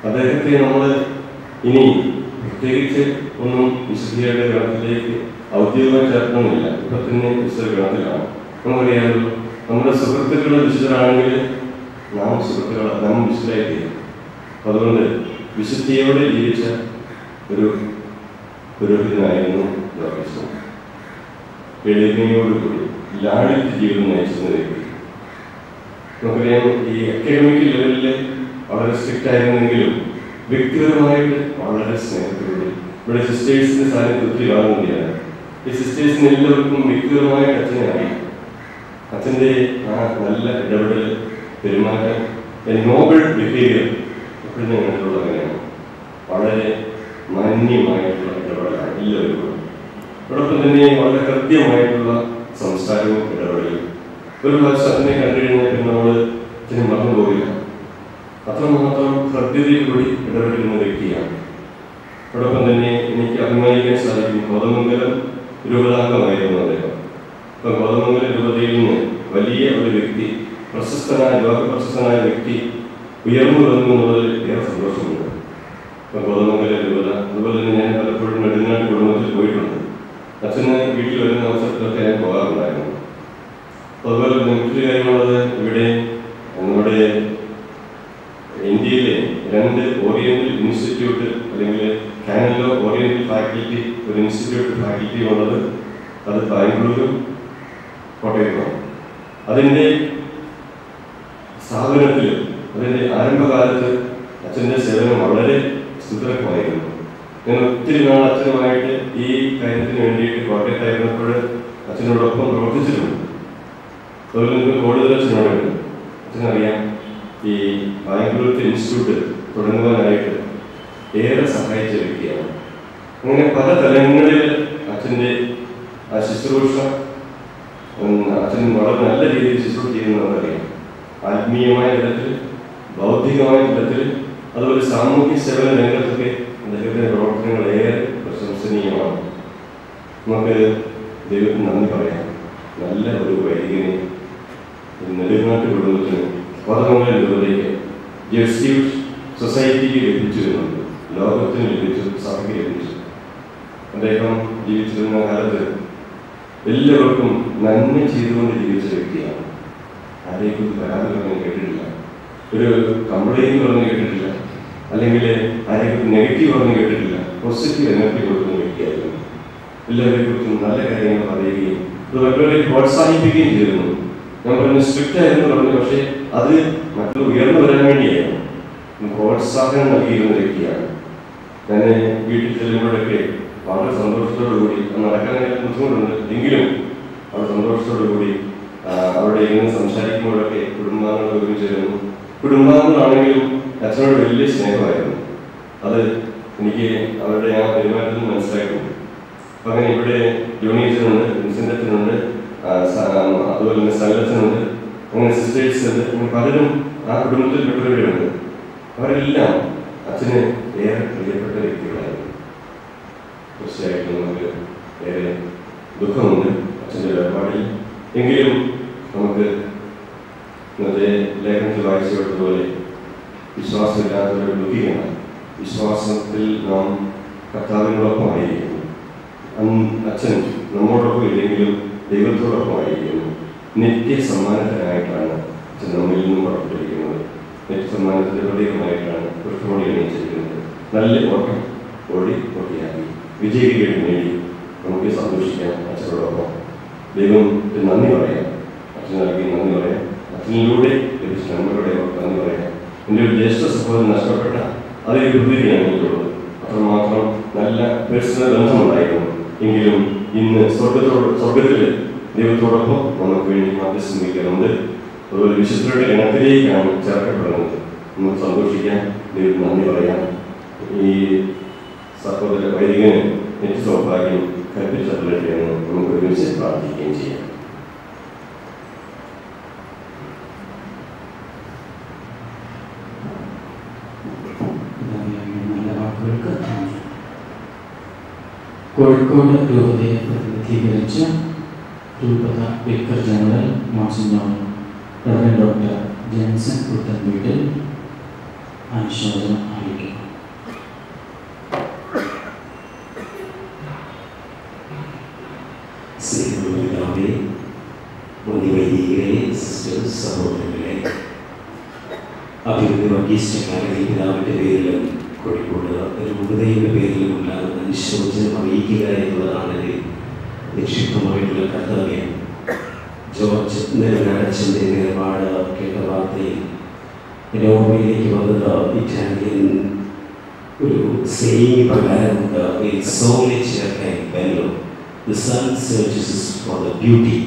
Speaker 11: അദ്ദേഹത്തെ നമ്മൾ ഇനി പ്രത്യേകിച്ച് ഒന്നും വിശുദ്ധിയുടെ ഗ്രന്ഥത്തിലേക്ക് ഔദ്യോഗികമായി ചേർക്കുന്നില്ല ഇപ്പൊ തന്നെ വിശുദ്ധ ഗ്രന്ഥത്തിലാണ് നമുക്കറിയാമല്ലോ നമ്മുടെ സുഹൃത്തുക്കൾ വിശുദ്ധരാണെങ്കിൽ നാം സുഹൃത്തുക്കളെ നാം വിശുദ്ധരായി തീരും അതുകൊണ്ട് വിശുദ്ധിയോടെ ജീവിച്ച ഒരു പുരോഹിതനായിരുന്നു ജോർജ് എളിമയോടുകൂടി ലാളിത്യ ജീവിതം നയിച്ചിരുന്ന വ്യക്തി. നമുക്കറിയാം ഈ അക്കാഡമിക് ലെവലിൽ വളരെ സ്ട്രിക്റ്റ് ആയിരുന്നെങ്കിലും വ്യക്തിപരമായിട്ട് വളരെ സ്നേഹത്തോടെ ഇവിടെ സിസ്റ്റേഴ്സിന്റെ സാന്നിധ്യം ഒത്തിരി കാണുന്നതാണ് ഈ സിസ്റ്റേഴ്സിന് എല്ലാവർക്കും വ്യക്തിപരമായിട്ട് അച്ഛനെ അച്ഛന്റെ ആ നല്ല ഇടപെടൽ പെരുമാറ്റം നോബിൾ ബിഹേവിയർ എപ്പോഴും അങ്ങനെയാണ്. വളരെ മാന്യമായിട്ടുള്ള ഇടപെടലാണ് എല്ലാവരും. അതോടൊപ്പം തന്നെ വളരെ കൃത്യമായിട്ടുള്ള സംസാരവും ഇടപെടലും. ഒരു പ്രാവശ്യം അതിനെ നമ്മൾ ഇതിന് മറന്നു പോകില്ല അത്രമാത്രം ഹൃദ്യതയോടുകൂടി ഇടപെടുന്ന വ്യക്തിയാണ്. അതോടൊപ്പം തന്നെ എനിക്ക് അഭിമാനിക്കാൻ സാധിക്കും കോതമംഗലം രൂപതാംഗമായിരുന്നു അദ്ദേഹം. അപ്പം കോതമംഗല രൂപതയിൽ നിന്ന് വലിയ ഒരു വ്യക്തി പ്രശസ്തനായ ലോക പ്രശസ്തനായ വ്യക്തി ഉയർന്നു വന്നു എന്നുള്ളതിൽ ഏറെ സന്തോഷമുണ്ട്. ഇപ്പം കോതമംഗല രൂപത അതുപോലെ തന്നെ ഞാൻ പലപ്പോഴും നെടുങ്ങാട് കുടുംബത്തിൽ പോയിട്ടുണ്ട്. അച്ഛന് വീട്ടിൽ വരുന്ന അവസരത്തിലൊക്കെ ഞാൻ പോകാറുണ്ടായിരുന്നു. അതുപോലെ മറ്റൊരു കാര്യമുള്ളത് ഇവിടെ നമ്മുടെ ഇന്ത്യയിലെ രണ്ട് ഓറിയന്റൽ ഇൻസ്റ്റിറ്റ്യൂട്ട് അല്ലെങ്കിൽ കാനഡ ഓറിയന്റൽ ഫാക്കൽറ്റി ഒരു ഇൻസ്റ്റിറ്റ്യൂട്ട് ഫാക്കൽറ്റി ഉള്ളത് അത് ബാംഗ്ലൂരും കോട്ടയത്തുമാണ് അതിന്റെ സ്ഥാപനത്തിൽ അതിന്റെ ആരംഭകാലത്ത് അച്ഛന്റെ സേവനം വളരെ സുദൃഢമായിരുന്നു ഞാൻ ഒത്തിരി നാൾ അച്ഛനുമായിട്ട് ഈ കാര്യത്തിന് വേണ്ടിയിട്ട് കോട്ടയത്തായിരുന്നപ്പോൾ അച്ഛനോടൊപ്പം പ്രവർത്തിച്ചിട്ടുണ്ട്. അതുപോലെ നിങ്ങൾക്ക് കൂടുതൽ അച്ഛനോടുണ്ട്. അച്ഛനറിയാം ഈ ബാംഗ്ലൂരിലത്തെ ഇൻസ്റ്റിറ്റ്യൂട്ട് തുടങ്ങുവാനായിട്ട് ഏറെ സഹായിച്ച വ്യക്തിയാണ് അങ്ങനെ പല തലങ്ങളിൽ അച്ഛന്റെ ആ ശുശ്രൂഷ അച്ഛൻ വളരെ നല്ല രീതിയിൽ ശുശ്രൂഷ ചെയ്യുന്നതറിയാം ആത്മീയമായ തലത്തിൽ ബൗദ്ധികമായ തലത്തിൽ അതുപോലെ സാമൂഹ്യ സേവന രംഗത്തൊക്കെ അദ്ദേഹത്തിന്റെ പ്രവർത്തനങ്ങൾ ഏറെ പ്രശംസനീയമാണ്. നമുക്ക് ദൈവത്തിന് നന്ദി പറയാം. നല്ല ഒരു വൈദികനെ നെടുങ്ങാട്ട് കുടുംബത്തിന് കോതമംഗലം രൂപതയ്ക്ക് ജെസ്യൂട്ട് സൊസൈറ്റിക്ക് ലഭിച്ചു എന്നുണ്ട് ലോകത്തിന് ലഭിച്ചു സഭയ്ക്ക് ലഭിച്ചു. അദ്ദേഹം ജീവിച്ചിരുന്ന കാലത്ത് എല്ലാവർക്കും നന്മ ചെയ്തുകൊണ്ട് ജീവിച്ച വ്യക്തിയാണ്. ആരെയും പരാതി പറഞ്ഞ് കേട്ടിട്ടില്ല. ഒരു കംപ്ലൈന്റ് പറഞ്ഞ് കേട്ടിട്ടില്ല. അല്ലെങ്കിൽ ആരെയും നെഗറ്റീവ് പറഞ്ഞ് കേട്ടിട്ടില്ല. പോസിറ്റീവ് എനർജി കൊടുക്കുന്ന വ്യക്തിയായിരുന്നു. എല്ലാവരെ കുറിച്ചും നല്ല കാര്യങ്ങൾ പറയുകയും മറ്റുള്ളവരെ പ്രോത്സാഹിപ്പിക്കുകയും ചെയ്തിരുന്നു. ഞാൻ പറഞ്ഞു സ്ട്രിക്റ്റ് ആയിരുന്നു പറഞ്ഞു പക്ഷേ അത് മറ്റുള്ള ഉയർന്നു വരാൻ വേണ്ടിയായിരുന്നു. പ്രോത്സാഹനം നൽകിയിരുന്ന വ്യക്തിയാണ്. ഞാൻ വീട്ടിൽ ചെല്ലുമ്പോഴൊക്കെ വളരെ സന്തോഷത്തോടു കൂടി നടക്കാനൊക്കെ ബുദ്ധിമുട്ടുണ്ട്. എങ്കിലും വളരെ സന്തോഷത്തോടു കൂടി ആ, അവിടെ ഇരുന്ന് സംസാരിക്കുമ്പോഴൊക്കെ കുടുംബാംഗങ്ങൾ ഒരുമിച്ചിരുന്നു കുടുംബാംഗങ്ങളാണെങ്കിലും അച്ഛനോട് വലിയ സ്നേഹമായിരുന്നു. അത് എനിക്ക് അവരുടെ ആ പെരുമാറ്റത്തിൽ മനസ്സിലാക്കുന്നു അങ്ങനെ ഇവിടെ ജോണി അച്ഛനുണ്ട് അച്ഛനുണ്ട്. അതുപോലെ തന്നെ സകലച്ഛനുണ്ട് അങ്ങനെ സിസ്റ്റേഴ്സ് ഉണ്ട് അങ്ങനെ പലരും ആ കുടുംബത്തിൽപ്പെട്ടവരുണ്ട് അവരെല്ലാം അച്ഛന് ഏറെ പ്രിയപ്പെട്ട വ്യക്തികളായിരുന്നു. തീർച്ചയായിട്ടും നമുക്ക് ഏറെ ദുഃഖമുണ്ട് അച്ഛന്റെ വേർപാടിൽ എങ്കിലും നമുക്ക് ഇന്നത്തെ ലേഖനത്തിൽ വായിച്ചു കൊടുത്തതുപോലെ വിശ്വാസമില്ലാത്തവരെ ദുഃഖിക്കണം വിശ്വാസത്തിൽ നാം കർത്താവിനോടൊപ്പം ആയിരിക്കുന്നു അച്ഛൻ നമ്മോടൊപ്പം ഇല്ലെങ്കിലും ദൈവത്തോടൊപ്പം ആയിരിക്കുന്നു നിത്യ സമ്മാനത്തിനായിട്ടാണ് നമ്മിൽ നിന്നും പുറപ്പെട്ടിരിക്കുന്നത്. നിത്യ സമ്മാനത്തിന്റെ പ്രതീകമായിട്ടാണ് കൃഷ്ണമണി എണീച്ചിരിക്കുന്നത് നല്ല ഓട്ടം ഓടി ഓട്ടിയാക്കി വിജയിക്കുകയും നേടി. നമുക്ക് സന്തോഷിക്കാം അച്ഛനോടൊപ്പം. ദൈവത്തിന് നന്ദി പറയാം. അച്ഛൻ നൽകി നന്ദി പറയാം. അച്ഛനിലൂടെ ലഭിച്ച നമ്മളുടെ നന്ദി പറയാം. എന്റെ ഒരു ജ്യേഷ്ഠ സഹോദരൻ നഷ്ടപ്പെട്ട അതേ ഹൃദയമാണ് എനിക്കുള്ളത് അത്രമാത്രം നല്ല പേഴ്സണൽ ബന്ധമുണ്ടായിരുന്നു. എങ്കിലും ഇന്ന് സ്വർഗത്തോട് സ്വർഗത്തിൽ ദൈവത്തോടൊപ്പം നമുക്ക് വേണ്ടി മധ്യസ്ഥം വയ്ക്കുന്നുണ്ട് അതുപോലെ വിശുദ്ധരുടെ ഇനത്തിലേക്കാണ് ചേർക്കപ്പെടുന്നത്. നമുക്ക് സന്തോഷിക്കാം. ദൈവം നന്ദി പറയാം. ഈ സഹോദര വൈദികന് എനിക്ക് സൗഭാഗ്യം കൽപ്പിച്ചിട്ടുള്ളതെന്ന് നമുക്ക് ഒരുമിച്ച് പ്രാർത്ഥിക്കുകയും ചെയ്യാം
Speaker 10: നല്ല വാക്കുകൾക്ക് നന്ദി. കോഴിക്കോട് രൂപതയെ പ്രതിനിധീകരിച്ച് രൂപത vicar general monsignor rev doctor Jenson Puthenveettil അനുശോചനം അറിയിക്കുന്നു.
Speaker 5: അഭിവൃദ്ധി വർഗീസ്റ്റക്കാരുടെ പിതാവിന്റെ പേരിലും കോഴിക്കോട് രൂപതയുടെ പേരിലുമുള്ള അനുശോചനം അറിയിക്കുക എന്നുള്ളതാണ് നിക്ഷിപ്തമായിട്ടുള്ള കർത്തവ്യം ജോർജ് നെടുങ്ങടച്ചന്റെ നിലപാട് കേട്ട വാർത്തയിൽ രോമയിലേക്ക് വന്നത് ഇറ്റാലിയൻ ഒരു സെയിം പ്രകാരമുണ്ട്. the beauty.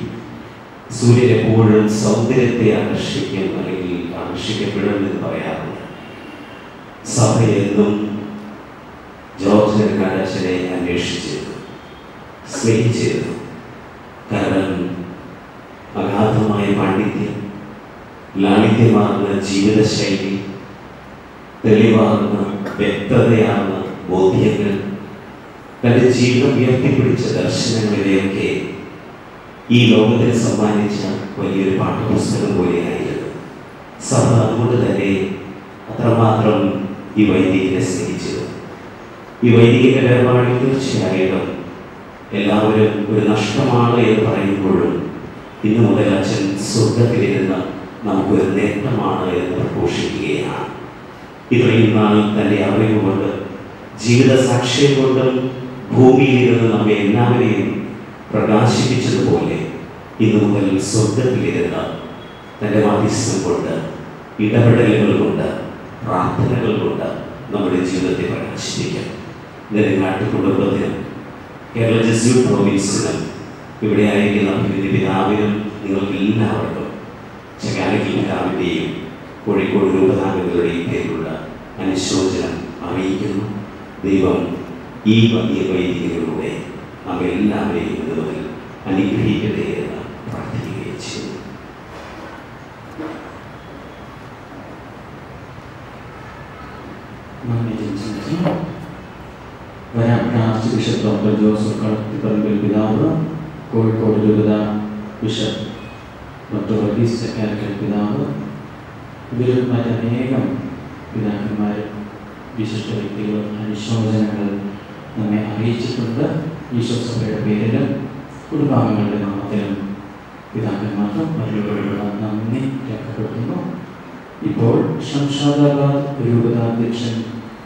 Speaker 5: സൂര്യൻ എപ്പോഴും സൗന്ദര്യത്തെ ആകർഷിക്കും അല്ലെങ്കിൽ ആകർഷിക്കപ്പെടും എന്ന് പറയാറുണ്ട്. സഭയെന്നും ജോർജ് നെടുങ്ങാടച്ചനെ അന്വേഷിച്ചിരുന്നു. സ്നേഹിച്ചിരുന്നു. കാരണം അഗാധമായ പാണ്ഡിത്യം ലാളിത്യമാർന്ന ജീവിതശൈലി തെളിവാർന്ന വ്യക്തതയാർന്ന ബോധ്യങ്ങൾ തന്റെ ജീവിതം ഉയർത്തിപ്പിടിച്ച ദർശനങ്ങളിലെയൊക്കെ ഈ ലോകത്തിന് സമ്മാനിച്ച വലിയൊരു പാഠപുസ്തകം പോലെയായിരുന്നു. സഭ അതുകൊണ്ട് തന്നെ അത്രമാത്രം ഈ വൈദികനെ സ്നേഹിച്ചത്. ഈ വൈദികന്റെ വേർപാടിൽ തീർച്ചയായിട്ടും എല്ലാവരും ഒരു നഷ്ടമാണ് എന്ന് പറയുമ്പോഴും ഇന്ന് മുതൽ അച്ഛൻ സ്വർഗത്തിലിരുന്ന് നമുക്കൊരു നേട്ടമാണ് എന്ന് പ്രഘോഷിക്കുകയാണ്. ഇത്രയും നാൾ തന്റെ അറിവ് കൊണ്ട് ജീവിത സാക്ഷ്യം കൊണ്ടും ഭൂമിയിലിരുന്ന് നമ്മെ എല്ലാവരെയും പ്രകാശിപ്പിച്ചതുപോലെ ഇന്ന് മുതൽ സ്വർഗത്തിലിരുന്ന് തന്റെ മാധ്യസ്ഥം കൊണ്ട് ഇടപെടലുകൾ കൊണ്ട് പ്രാർത്ഥനകൾ കൊണ്ട് നമ്മുടെ ജീവിതത്തെ പ്രകാശിപ്പിക്കാം. നെടുങ്ങാട്ട് കുടുംബത്തിനും കേരള ജസ്യു പ്രൊവിൻസിനും ഇവിടെ ആയിരിക്കുന്ന അഭിവൃദ്ധി പിതാവിനും നിങ്ങൾക്ക് എല്ലാവർക്കും ചകാലക്കി പിതാവിന്റെയും കോഴിക്കോട് രൂപതാംഗങ്ങളുടെയും പേരിലുള്ള അനുശോചനം അറിയിക്കുന്നു. ദൈവം ഈ വലിയ വൈദികരുടെ അവരെല്ലാവരെയും അനുഗ്രഹിക്കട്ടെ എന്ന് പ്രാർത്ഥിക്കുകയും ചെയ്യുന്നു
Speaker 10: മാന്യജനസമിതി Varapuzha archbishop doctor Joseph Kalathiparambil പിതാവ് കോഴിക്കോട് രൂപത ബിഷപ്പ് ഡോക്ടർ വർഗീസ് ചക്കാരക്കൽ പിതാവ് ഇവരും മറ്റനേകം പിതാക്കന്മാർ വിശിഷ്ട വ്യക്തികൾ അനുശോചനങ്ങൾ നമ്മെ അറിയിച്ചിട്ടുണ്ട് ഈശോ സഭയുടെ പേരിലും കുടുംബാംഗങ്ങളുടെ നാമത്തിലും പിതാക്കന്മാർക്കും മറ്റുള്ളവരോടുള്ള നന്ദി രേഖപ്പെടുത്തുന്നു ഇപ്പോൾ ശംഷാദാബാദ് രൂപതാധ്യക്ഷൻ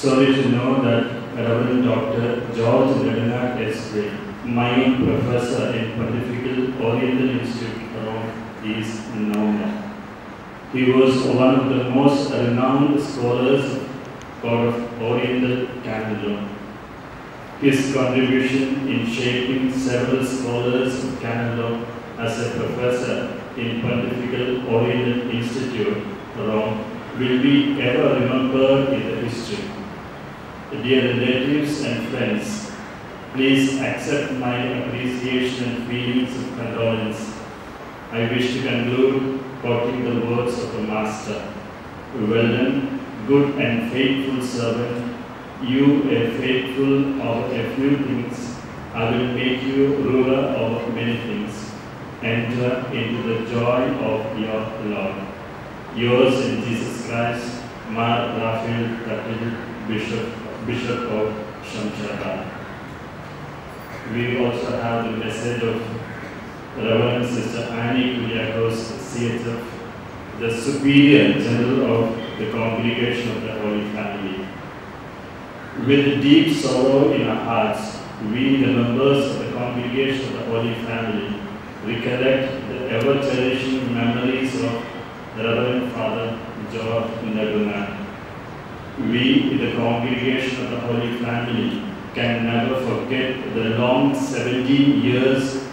Speaker 12: Sorry to know that Reverend Dr. George Nedunga Estate, my professor in Pontifical Oriental Institute Rome, is no more. He was one of the most renowned scholars of Oriental Canon law. His contribution in shaping several scholars of canon law as a professor in Pontifical Oriental Institute, Rome, will be ever remembered in the history. Dear relatives and friends, please accept my appreciation and feelings of condolence. I wish to conclude quoting the words of the Master. Well done, good and faithful servant. You a faithful of a few things, I will make you ruler of many things. Enter into the joy of your Lord. Yours in Jesus Christ, Mar Raphael Katil, Bishop, Bishop of Shamshabad. We also have the message of Reverend Sister Annie Kuliakos, CHF, the Superior General of the Congregation of the Holy Family. With deep sorrow in our hearts, we, the members of the Congregation of the Holy Family, recollect the ever-cherishing memories of Reverend Father George Naguna. We, the Congregation of the Holy Family, can never forget the long 17 years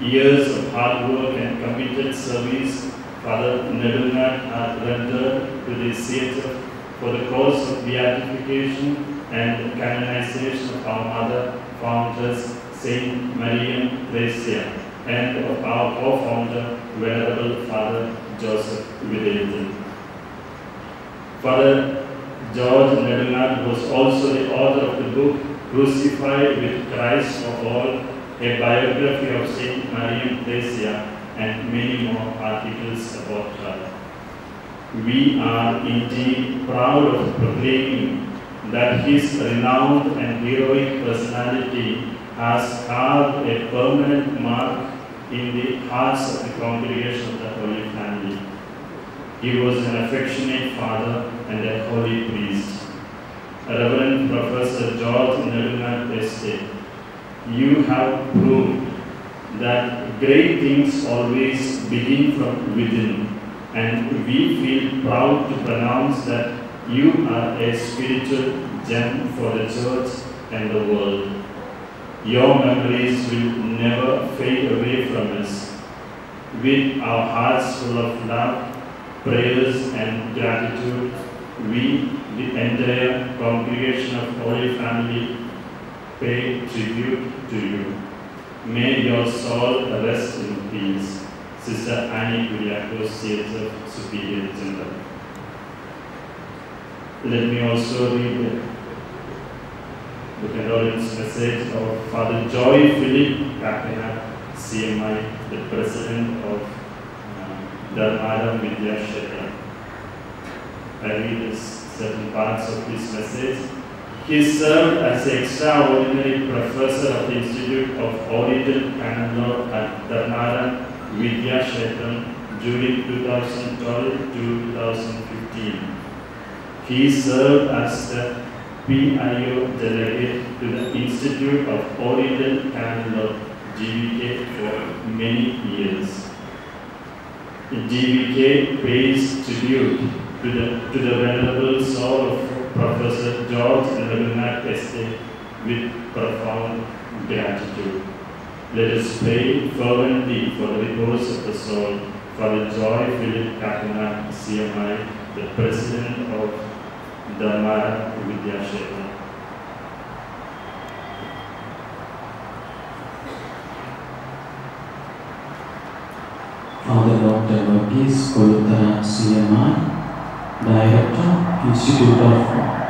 Speaker 12: years of hard work and committed service Father Nedungat had rendered to the theatre for the cause of beatification and canonization of our mother, foundress Saint Mariam Thresia, and of our co-founder, Venerable Father Joseph Widdington. Father George Nedungat was also the author of the book Crucified with Christ of All, a biography of Saint Mariam Thresia, and many more articles about her. We are indeed proud of proclaiming that his renowned and heroic personality has carved a permanent mark in the hearts of the congregation of the Holy Family. He was an affectionate father and a holy priest. Reverend Professor George Nedungat Estate, you have proved that great things always begin from within, and we feel proud to pronounce that you are a spiritual gem for the church and the world. Your memories will never fade away from us. With our hearts full of love, prayers, and gratitude, we, the entire congregation of Holy Family, pay tribute to you. May your soul rest in peace. Sister Annie Kuriakos, CSF Superior General. Let me also read the, condolence message of Father Joy Philip Kakana, CMI, the President of Dharmara Vidya Kshetra. I read certain parts of his message. He served as extraordinary professor of the Institute of Oriental Law at Dharmara Vidya Kshetram during 2012 to 2015. He served as the PIO delegate to the Institute of Oriental Law GVK for many years. GVK pays tribute to the, to the venerable soul of Professor George Rabindranath Este with profound gratitude. Let us pray fervently for the repose of the soul, for the joy Philip Kakana CMI, the president of Dharmara Vidyashetra.
Speaker 10: Father Dr. Varghese Kolutara CMI, Director, Institute of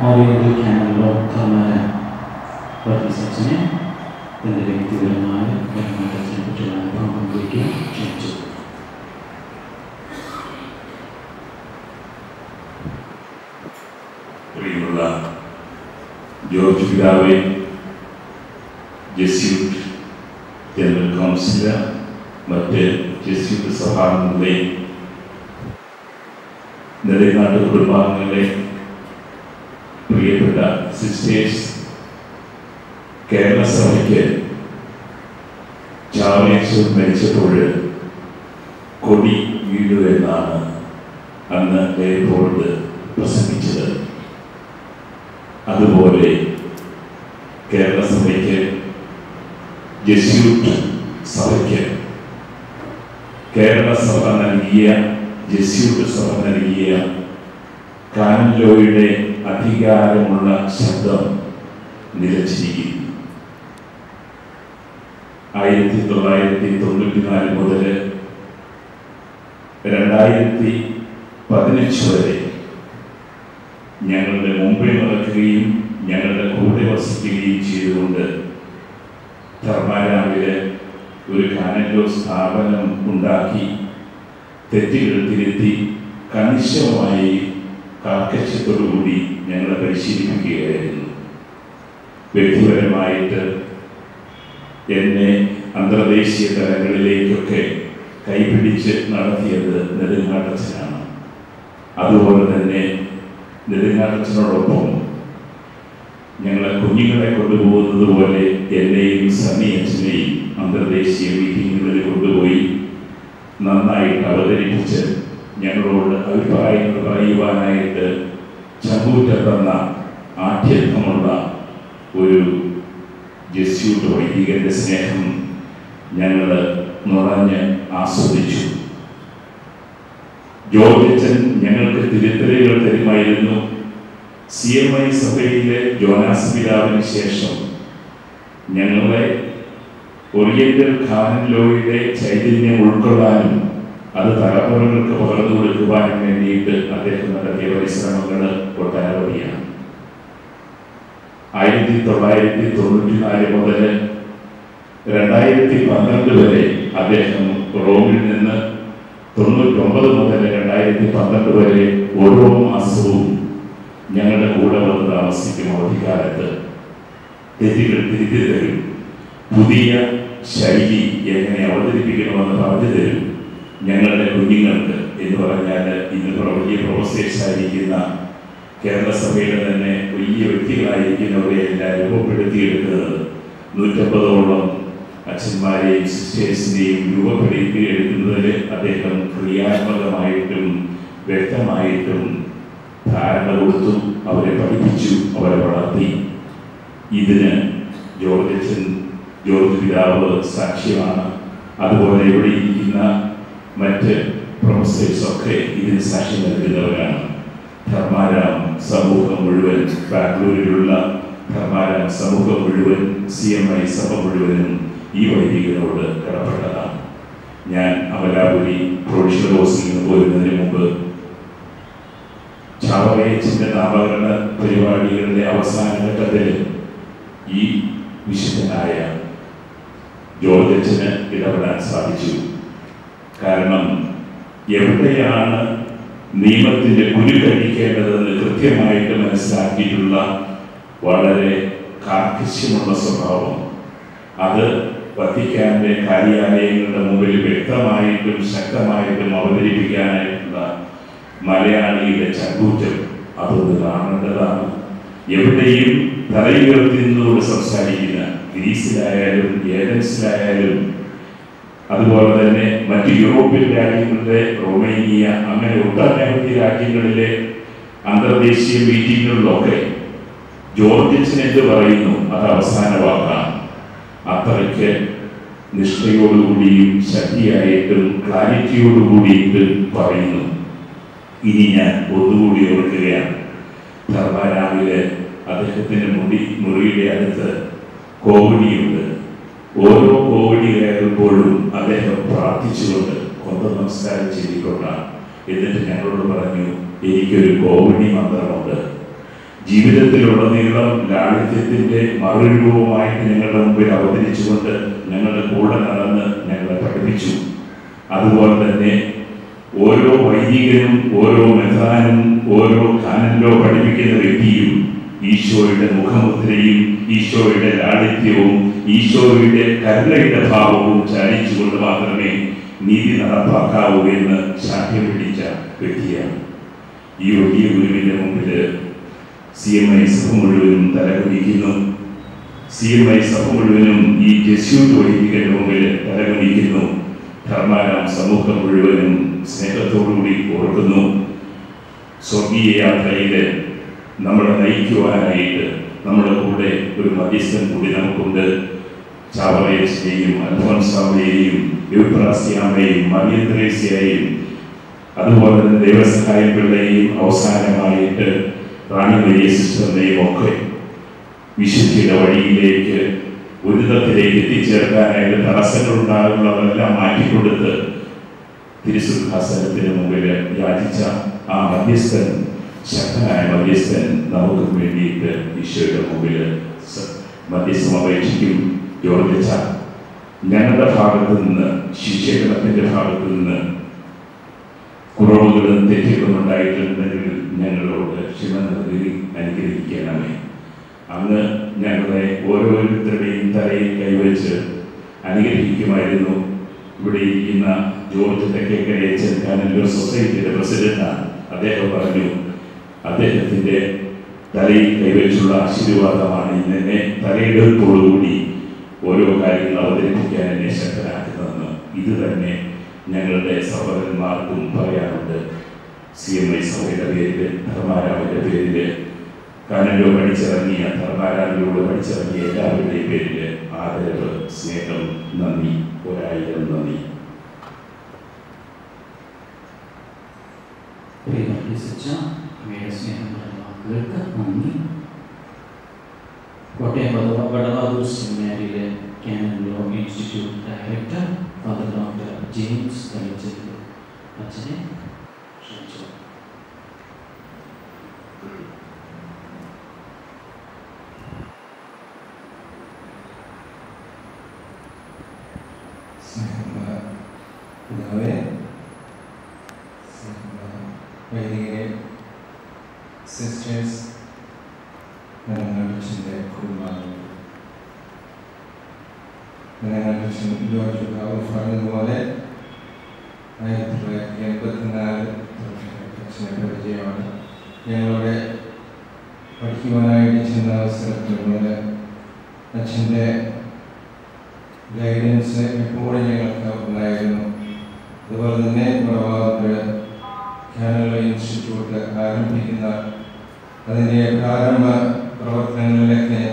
Speaker 10: Oriental Canon Law, Dharmara. Varghese അച്ഛനെ തൻ്റെ വ്യക്തിപരമായ പെരുമാറ്റത്തിനെ പറ്റിയുള്ള അനുഭവം പങ്കുവയ്ക്കാൻ ക്ഷണിച്ചു
Speaker 13: പ്രിയമുള്ള George പിതാവെ Jesuit general councillor മറ്റ് Jesuit സഭാംഗങ്ങളെ നിലനാട് കുടുംബാംഗങ്ങളെ പ്രിയപ്പെട്ട സിസ്റ്റേഴ്സ് കേരള സഭയ്ക്ക് ചാവേശ്വർ മരിച്ചപ്പോൾ കൊടി വീണു എന്നാണ് അന്ന് എയർപോർട്ട് പ്രസംഗിച്ചത്. അതുപോലെ കേരള സഭയ്ക്ക് ജസ്യൂട്ട് സഭയ്ക്ക് കേരള സഭ നൽകിയ ജെസ്യൂട്ട് സഭ നൽകിയ കാനലോയുടെ അധികാരമുള്ള ശബ്ദം നിലച്ചിരിക്കുന്നു. ആയിരത്തി തൊള്ളായിരത്തി തൊണ്ണൂറ്റിനാല് മുതൽ രണ്ടായിരത്തി പതിനഞ്ച് വരെ ഞങ്ങളുടെ മുമ്പിൽ നടക്കുകയും ഞങ്ങളുടെ കൂടെ വസിക്കുകയും ചെയ്തുകൊണ്ട് ധർമാരാമിൽ ഒരു കാനല്ലോ സ്ഥാപനം ഉണ്ടാക്കി തെറ്റുകൾ തിരുത്തി കണിശമായി കാർക്കശ്യത്തോടുകൂടി ഞങ്ങളെ പരിശീലിപ്പിക്കുകയായിരുന്നു. വ്യക്തിപരമായിട്ട് എന്നെ അന്തർദേശീയ തലങ്ങളിലേക്കൊക്കെ കൈപിടിച്ച് നടത്തിയത് നെടുങ്ങാട്ടച്ചനാണ് അതുപോലെ തന്നെ നെടുങ്ങാട്ടച്ചനോടൊപ്പം ഞങ്ങളെ കുഞ്ഞുങ്ങളെ കൊണ്ടുപോകുന്നത് പോലെ എന്നെയും സണ്ണി അന്തർദേശീയ മീറ്റിങ്ങുകളിൽ കൊണ്ടുപോയി നന്നായിട്ട് അവതരിപ്പിച്ച് ഞങ്ങളോട് അഭിപ്രായങ്ങൾ പറയുവാനായിട്ട് ചമ്പൂറ്റ തന്ന ആഠ്യത്വമുള്ള ഒരു ജസ്യൂട്ട് വൈദികന്റെ സ്നേഹം ഞങ്ങൾ നിറഞ്ഞ് ആസ്വദിച്ചു. ജോർജച്ചൻ ഞങ്ങൾക്ക് തിരുത്തലുകൾ തരുമായിരുന്നു. സി എം ഐ സഭയിലെ ജോനാസ് പിതാവിന് ശേഷം ഞങ്ങളെ ഒറിയന്റൽ ഖാനൻ ലോയുടെ ചൈതന്യം ഉൾക്കൊള്ളാനും അത് തലമുറകൾക്ക് പകർന്നു കൊടുക്കുവാനും വേണ്ടിയിട്ട് അദ്ദേഹം നടത്തിയ പരിശ്രമങ്ങൾ ഒട്ടനവധിയാണ് ആയിരത്തി തൊള്ളായിരത്തി തൊണ്ണൂറ്റി നാല് മുതൽ രണ്ടായിരത്തി പന്ത്രണ്ട് വരെ അദ്ദേഹം റോമിൽ നിന്ന് തൊണ്ണൂറ്റൊമ്പത് മുതൽ രണ്ടായിരത്തി പന്ത്രണ്ട് വരെ ഓരോ മാസവും ഞങ്ങളുടെ കൂടെ വന്ന് താമസിക്കും അവധിക്കാലത്ത്. തെറ്റുകൾ തിരുത്തി തരും. പുതിയ ശൈലി എങ്ങനെ അവതരിപ്പിക്കണമെന്ന് പറഞ്ഞു തരും. ഞങ്ങളുടെ കുഞ്ഞുങ്ങൾക്ക് എന്ന് പറഞ്ഞാൽ ഇന്ന് വലിയ പ്രൊഫസേഴ്സ് ആയിരിക്കുന്ന കേരള സഭയുടെ തന്നെ വലിയ വ്യക്തികളായിരിക്കുന്നവരെ എല്ലാം രൂപപ്പെടുത്തിയെടുക്കുന്നത്. നൂറ്റമ്പതോളം അച്ഛന്മാരെയും സിസ്റ്റേഴ്സിനെയും രൂപപ്പെടുത്തിയെടുക്കുന്നതിൽ അദ്ദേഹം ക്രിയാത്മകമായിട്ടും വ്യക്തമായിട്ടും ധാരണ കൊടുത്തു അവരെ പഠിപ്പിച്ചു അവരെ വളർത്തി. ഇതിന് ജോർജ് ജോർജ് പിതാവ് സാക്ഷ്യമാണ്. അതുപോലെ ഇവിടെ ഇരിക്കുന്ന മറ്റ് പ്രൊഫസേഴ്സ് ഒക്കെ ഇതിന് സാക്ഷ്യം നൽകുന്നവരാണ്. ധർമാരാം സമൂഹം മുഴുവൻ ബാംഗ്ലൂരിലുള്ള ധർമാരാം സമൂഹം മുഴുവൻ സി എം ഐ സഭ മുഴുവനും ഈ വൈദികനോട് കടപ്പെട്ടതാണ് ഞാൻ അമലാപുരി പ്രൊഫഷണൽ ഹോസ്റ്റലിൽ നിന്ന് പോരുന്നതിന് മുമ്പ് ചാവറയച്ചിന്റെ നാമകരണ പരിപാടികളുടെ അവസാന ഘട്ടത്തിൽ ഈ വിശുദ്ധനായ ജോർജച്ചന് ഇടപെടാൻ സാധിച്ചു. കാരണം എവിടെയാണ് നിയമത്തിന്റെ കുരുക്കഴിക്കേണ്ടതെന്ന് കൃത്യമായിട്ട് മനസ്സിലാക്കിയിട്ടുള്ള വളരെ കാർക്കശ്യമുള്ള സ്വഭാവം. അത് വത്തിക്കാന്റെ കാര്യാലയങ്ങളുടെ മുമ്പിൽ വ്യക്തമായിട്ടും ശക്തമായിട്ടും അവതരിപ്പിക്കാനായിട്ടുള്ള മലയാളിയുടെ ചങ്കൂറ്റം അതൊന്ന് കാണേണ്ടതാണ്. എവിടെയും തലയുയർത്തിനോട് സംസാരിക്കുന്ന ഗ്രീസിലായാലും ഏതൻസിലായാലും അതുപോലെ തന്നെ മറ്റ് യൂറോപ്യൻ രാജ്യങ്ങളിലെ റൊമേനിയ അങ്ങനെ ഒട്ടനവധി രാജ്യങ്ങളിലെ അന്തർദേശീയ മീറ്റിങ്ങുകളിലൊക്കെ ജോർജിച്ചൻ എന്ത് പറയുന്നു? അത് അവസാന വാക്കാണ്. അത്രയ്ക്ക് നിഷ്ഠയോടുകൂടിയും ശക്തിയായിട്ടും ക്ലാരിറ്റിയോടുകൂടിയിട്ട് പറയുന്നു. ഇനി ഞാൻ ഒന്നുകൂടി ഓർക്കുകയാണ്. ധർമ്മരാമിലെ അദ്ദേഹത്തിന്റെ മുടി മുറിയുടെ അടുത്ത് കോവിഡിയുണ്ട് ഓരോ കോവിഡി കയറുമ്പോഴും അദ്ദേഹം പ്രാർത്ഥിച്ചുകൊണ്ട് കൊന്ത നമസ്കാരം ചെയ്തിക്കൊണ്ടാണ് എന്നിട്ട് ഞങ്ങളോട് പറഞ്ഞു എനിക്കൊരു കോവിഡി മന്ത്രമുണ്ട്. ജീവിതത്തിലുടനീളം ലാളിത്യത്തിന്റെ മറുരൂപമായിട്ട് ഞങ്ങളുടെ മുമ്പിൽ അവതരിച്ചുകൊണ്ട് ഞങ്ങളുടെ കൂടെ നടന്ന് ഞങ്ങളെ പഠിപ്പിച്ചു. അതുപോലെ തന്നെ ഓരോ വൈദികനും ഓരോ മെഥാനും ഓരോ കാനലിലോ പഠിപ്പിക്കുന്ന വ്യക്തിയും ഈശോയുടെ മുഖമുദ്രയും ഈശോയുടെ ലാളിത്യവും ഈശോയുടെ കരുണയുടെ ഭാവവും ചാലിച്ചുകൊണ്ട് മാത്രമേ നീതി നടപ്പാക്കാവൂ എന്ന് ശാഠ്യം പിടിച്ച വ്യക്തിയാണ്. ഈ വലിയ ഗുരുവിന്റെ മുമ്പിൽ സി എം ഐ സഭ മുഴുവനും തലകുനിക്കുന്നു. സി എം ഐ സഭ മുഴുവനും ഈ ജസ്യൂട്ട് വൈദികന്റെ മുമ്പിൽ തലകുനിക്കുന്നു. ധർമാരാം സമൂഹം മുഴുവനും സ്നേഹത്തോടുകൂടി ഓർക്കുന്നു. സ്വർഗീയ യാത്രയിൽ നമ്മളെ നയിക്കുവാനായിട്ട് നമ്മുടെ കൂടെ ഒരു മധ്യസ്ഥൻ കൂടി നമുക്കുണ്ട്. ചാവറയച്ചനെയും അൽഫോൻസാമയെയും യുപ്രാസിയാമയെയും മറിയത്രേസ്യയെയും അതുപോലെ തന്നെ ദേവസഹായ പിള്ളയെയും അവസാനമായിട്ട് റാണി വലിയ സിസ്റ്ററിനെയും ഒക്കെ വിശുദ്ധിയുടെ വഴിയിലേക്ക് ഉന്നതത്തിലേക്ക് എത്തിച്ചേർക്കാനായിട്ട് തടസ്സങ്ങൾ ഉണ്ടാകുന്നതെല്ലാം മാറ്റിക്കൊടുത്ത് തിരുസുഖാസനത്തിന് മുമ്പിൽ യാചിച്ച ആ മധ്യസ്ഥൻ ശക്തനായ മധ്യസ്ഥൻ നമുക്ക് വേണ്ടിയിട്ട് ഈശോയുടെ മുമ്പിൽ മധ്യസ്ഥം അപേക്ഷിക്കും ജോർജിച്ച ഞങ്ങളുടെ ഭാഗത്ത് നിന്ന് ശിഷ്യഗണത്തിന്റെ ഭാഗത്ത് നിന്ന് കുറവുകളും തെറ്റുകളും ഉണ്ടായിട്ടുണ്ടെങ്കിൽ ഞങ്ങളോട് ക്ഷമ നൽകി അനുഗ്രഹിക്കണമേ. അന്ന് ഞങ്ങളെ ഓരോരുത്തരുടെയും തലയിൽ കൈവച്ച് അനുഗ്രഹിക്കുമായിരുന്നു. ഇവിടെ ഇരിക്കുന്ന ജോർജ് തെക്കേക്കരയച്ചൻ കാനല്ലൂർ സൊസൈറ്റിയുടെ പ്രസിഡന്റാണ്. അദ്ദേഹം പറഞ്ഞു അദ്ദേഹത്തിന്റെ തലയിൽ കൈവച്ചുള്ള ആശീർവാദമാണ് ഇന്നെ തലയെടുപ്പോടുകൂടി ഓരോ കാര്യങ്ങൾ അവതരിപ്പിക്കാൻ എന്നെ ശക്തനാക്കുന്നതെന്ന് ഇത് തന്നെ ഞങ്ങളുടെ സഹോദരന്മാർക്കും പറയാറുണ്ട്. സി എം ഐ സഭയുടെ പേരിൽ ധർമാരാമിന്റെ പേരിൽ കാനല്ലോ പഠിച്ചിറങ്ങിയ ധർമാരാമിലൂടെ പഠിച്ചിറങ്ങിയ എല്ലാവരുടെയും പേരിൽ ആദരവ് സ്നേഹം നന്ദി ഒരായിരം നന്ദി.
Speaker 10: Thank സച്ച അങ്ങയുടെ സ്നേഹം നിറഞ്ഞ വാക്കുകൾക്ക് നന്ദി Kottayam Vadavathoor സെമിനാരിയിലെ canon institute director father doctor James അച്ഛനെ ക്ഷണിച്ചു
Speaker 14: സ്നേഹമുള്ള പിതാവേ സ്നേഹമുള്ള വൈദികരെ സിസ്റ്റേഴ്സ് നിലങ്ങളച്ഛന്റെ കുടുംബാംഗങ്ങൾ നിലങ്ങളച്ഛൻ ജോർജ് ബാബു പറഞ്ഞതുപോലെ ആയിരത്തി തൊള്ളായിരത്തി എൺപത്തിനാല് പരിചയമാണ്. ഞങ്ങളുടെ പഠിക്കുവാനായിട്ട് ചെന്ന അവസരത്തിൽ പോലെ അച്ഛന്റെ ഗൈഡൻസ് എപ്പോഴും ഞങ്ങൾക്ക് ഉണ്ടായിരുന്നു. അതുപോലെ തന്നെ പ്രഭാതത്തിൽ കാനല ഇൻസ്റ്റിറ്റ്യൂട്ട് ആരംഭിക്കുന്ന അതിന്റെ പ്രാരംഭ പ്രവർത്തനങ്ങളിലൊക്കെ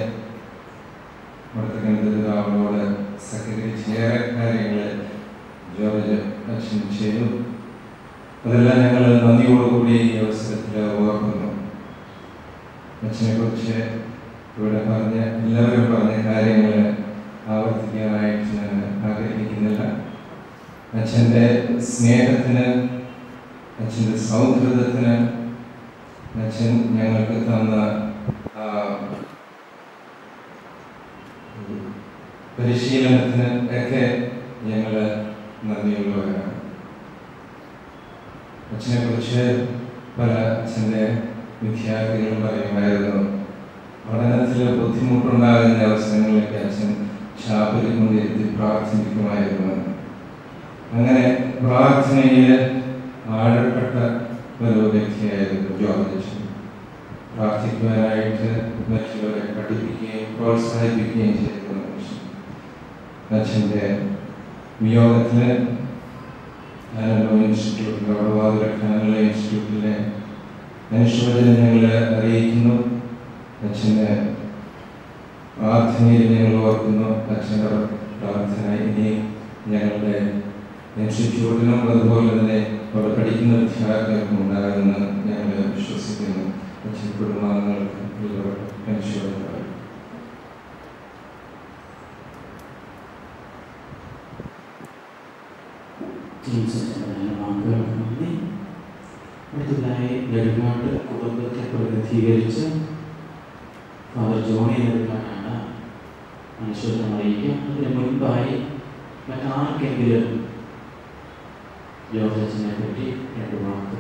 Speaker 14: വർത്തകനോട് സഹകരിച്ച് ഏറെ കാര്യങ്ങൾ ജോർജ് അച്ഛൻ ചെയ്തു അതെല്ലാം ഞങ്ങൾ നന്ദിയോടുകൂടി ഈ അവസരത്തിൽ ഓർക്കുന്നു അച്ഛനെ കുറിച്ച് ഇവിടെ പറഞ്ഞ എല്ലാവരും പറഞ്ഞ കാര്യങ്ങൾ ആവർത്തിക്കാനായിട്ട് ഞാൻ ആഗ്രഹിക്കുന്നില്ല. അച്ഛന്റെ സ്നേഹത്തിന് അച്ഛന്റെ സൗഹൃദത്തിന് അച്ഛൻ ഞങ്ങൾക്ക് തന്ന പരിശീലനത്തിന് ഒക്കെ ഞങ്ങൾ നന്ദിയുള്ളവരാണ്. അച്ഛനെ കുറിച്ച് പല അച്ഛന്റെ വിദ്യാർത്ഥികളും പറയുമായിരുന്നു. പഠനത്തിൽ ബുദ്ധിമുട്ടുണ്ടാകുന്ന അവസരങ്ങളിലൊക്കെ അച്ഛൻ ഷാപ്പിൽ കൊണ്ടിരുത്തി പ്രാർത്ഥിക്കുമായിരുന്നു. അങ്ങനെ പ്രാർത്ഥനയിൽ ആഴപ്പെട്ട ഒരു വ്യക്തിയായിരുന്നു ജോർജ് പ്രാർത്ഥിക്കുവാനായിട്ട് മറ്റുള്ളവരെ പഠിപ്പിക്കുകയും പ്രോത്സാഹിപ്പിക്കുകയും ചെയ്തിരുന്ന. മനുഷ്യൻ അച്ഛന്റെ വിയോഗത്തിൽ കാനഡോ ഇൻസ്റ്റിറ്റ്യൂട്ട് ഗൗഡവാദുര കാനഡോ ഇൻസ്റ്റിറ്റ്യൂട്ടിലെ അനുശോചനം ഞങ്ങൾ അറിയിക്കുന്നു അച്ഛന്റെ പ്രാർത്ഥനയിൽ ഞങ്ങൾ ഓർക്കുന്നു അച്ഛന്റെ പ്രാർത്ഥന ഇനി ഞങ്ങളുടെ ഇൻസ്റ്റിറ്റ്യൂട്ടിനും അതുപോലെ തന്നെ അവിടെ പഠിക്കുന്ന വിദ്യാർത്ഥികൾക്കും ഉണ്ടാകുമെന്ന് ഞങ്ങൾ വിശ്വസിക്കുന്നു. അച്ഛൻ കുടുംബാംഗങ്ങൾക്ക് എല്ലാവർക്കും അനുശോചനം പറയും
Speaker 10: നന്ദി അടുത്തതായി നെടുങ്ങാട്ട് കുടുംബത്തെ പ്രതിനിധീകരിച്ച് ഫാദർ ജോണി നെടുങ്ങാട്ടാണ് അനുശോചനം അറിയിക്കുക അതിന് മുൻപായി മറ്റാർക്കെങ്കിലും ജോർജസിനെ പറ്റി രണ്ട് വാക്ക്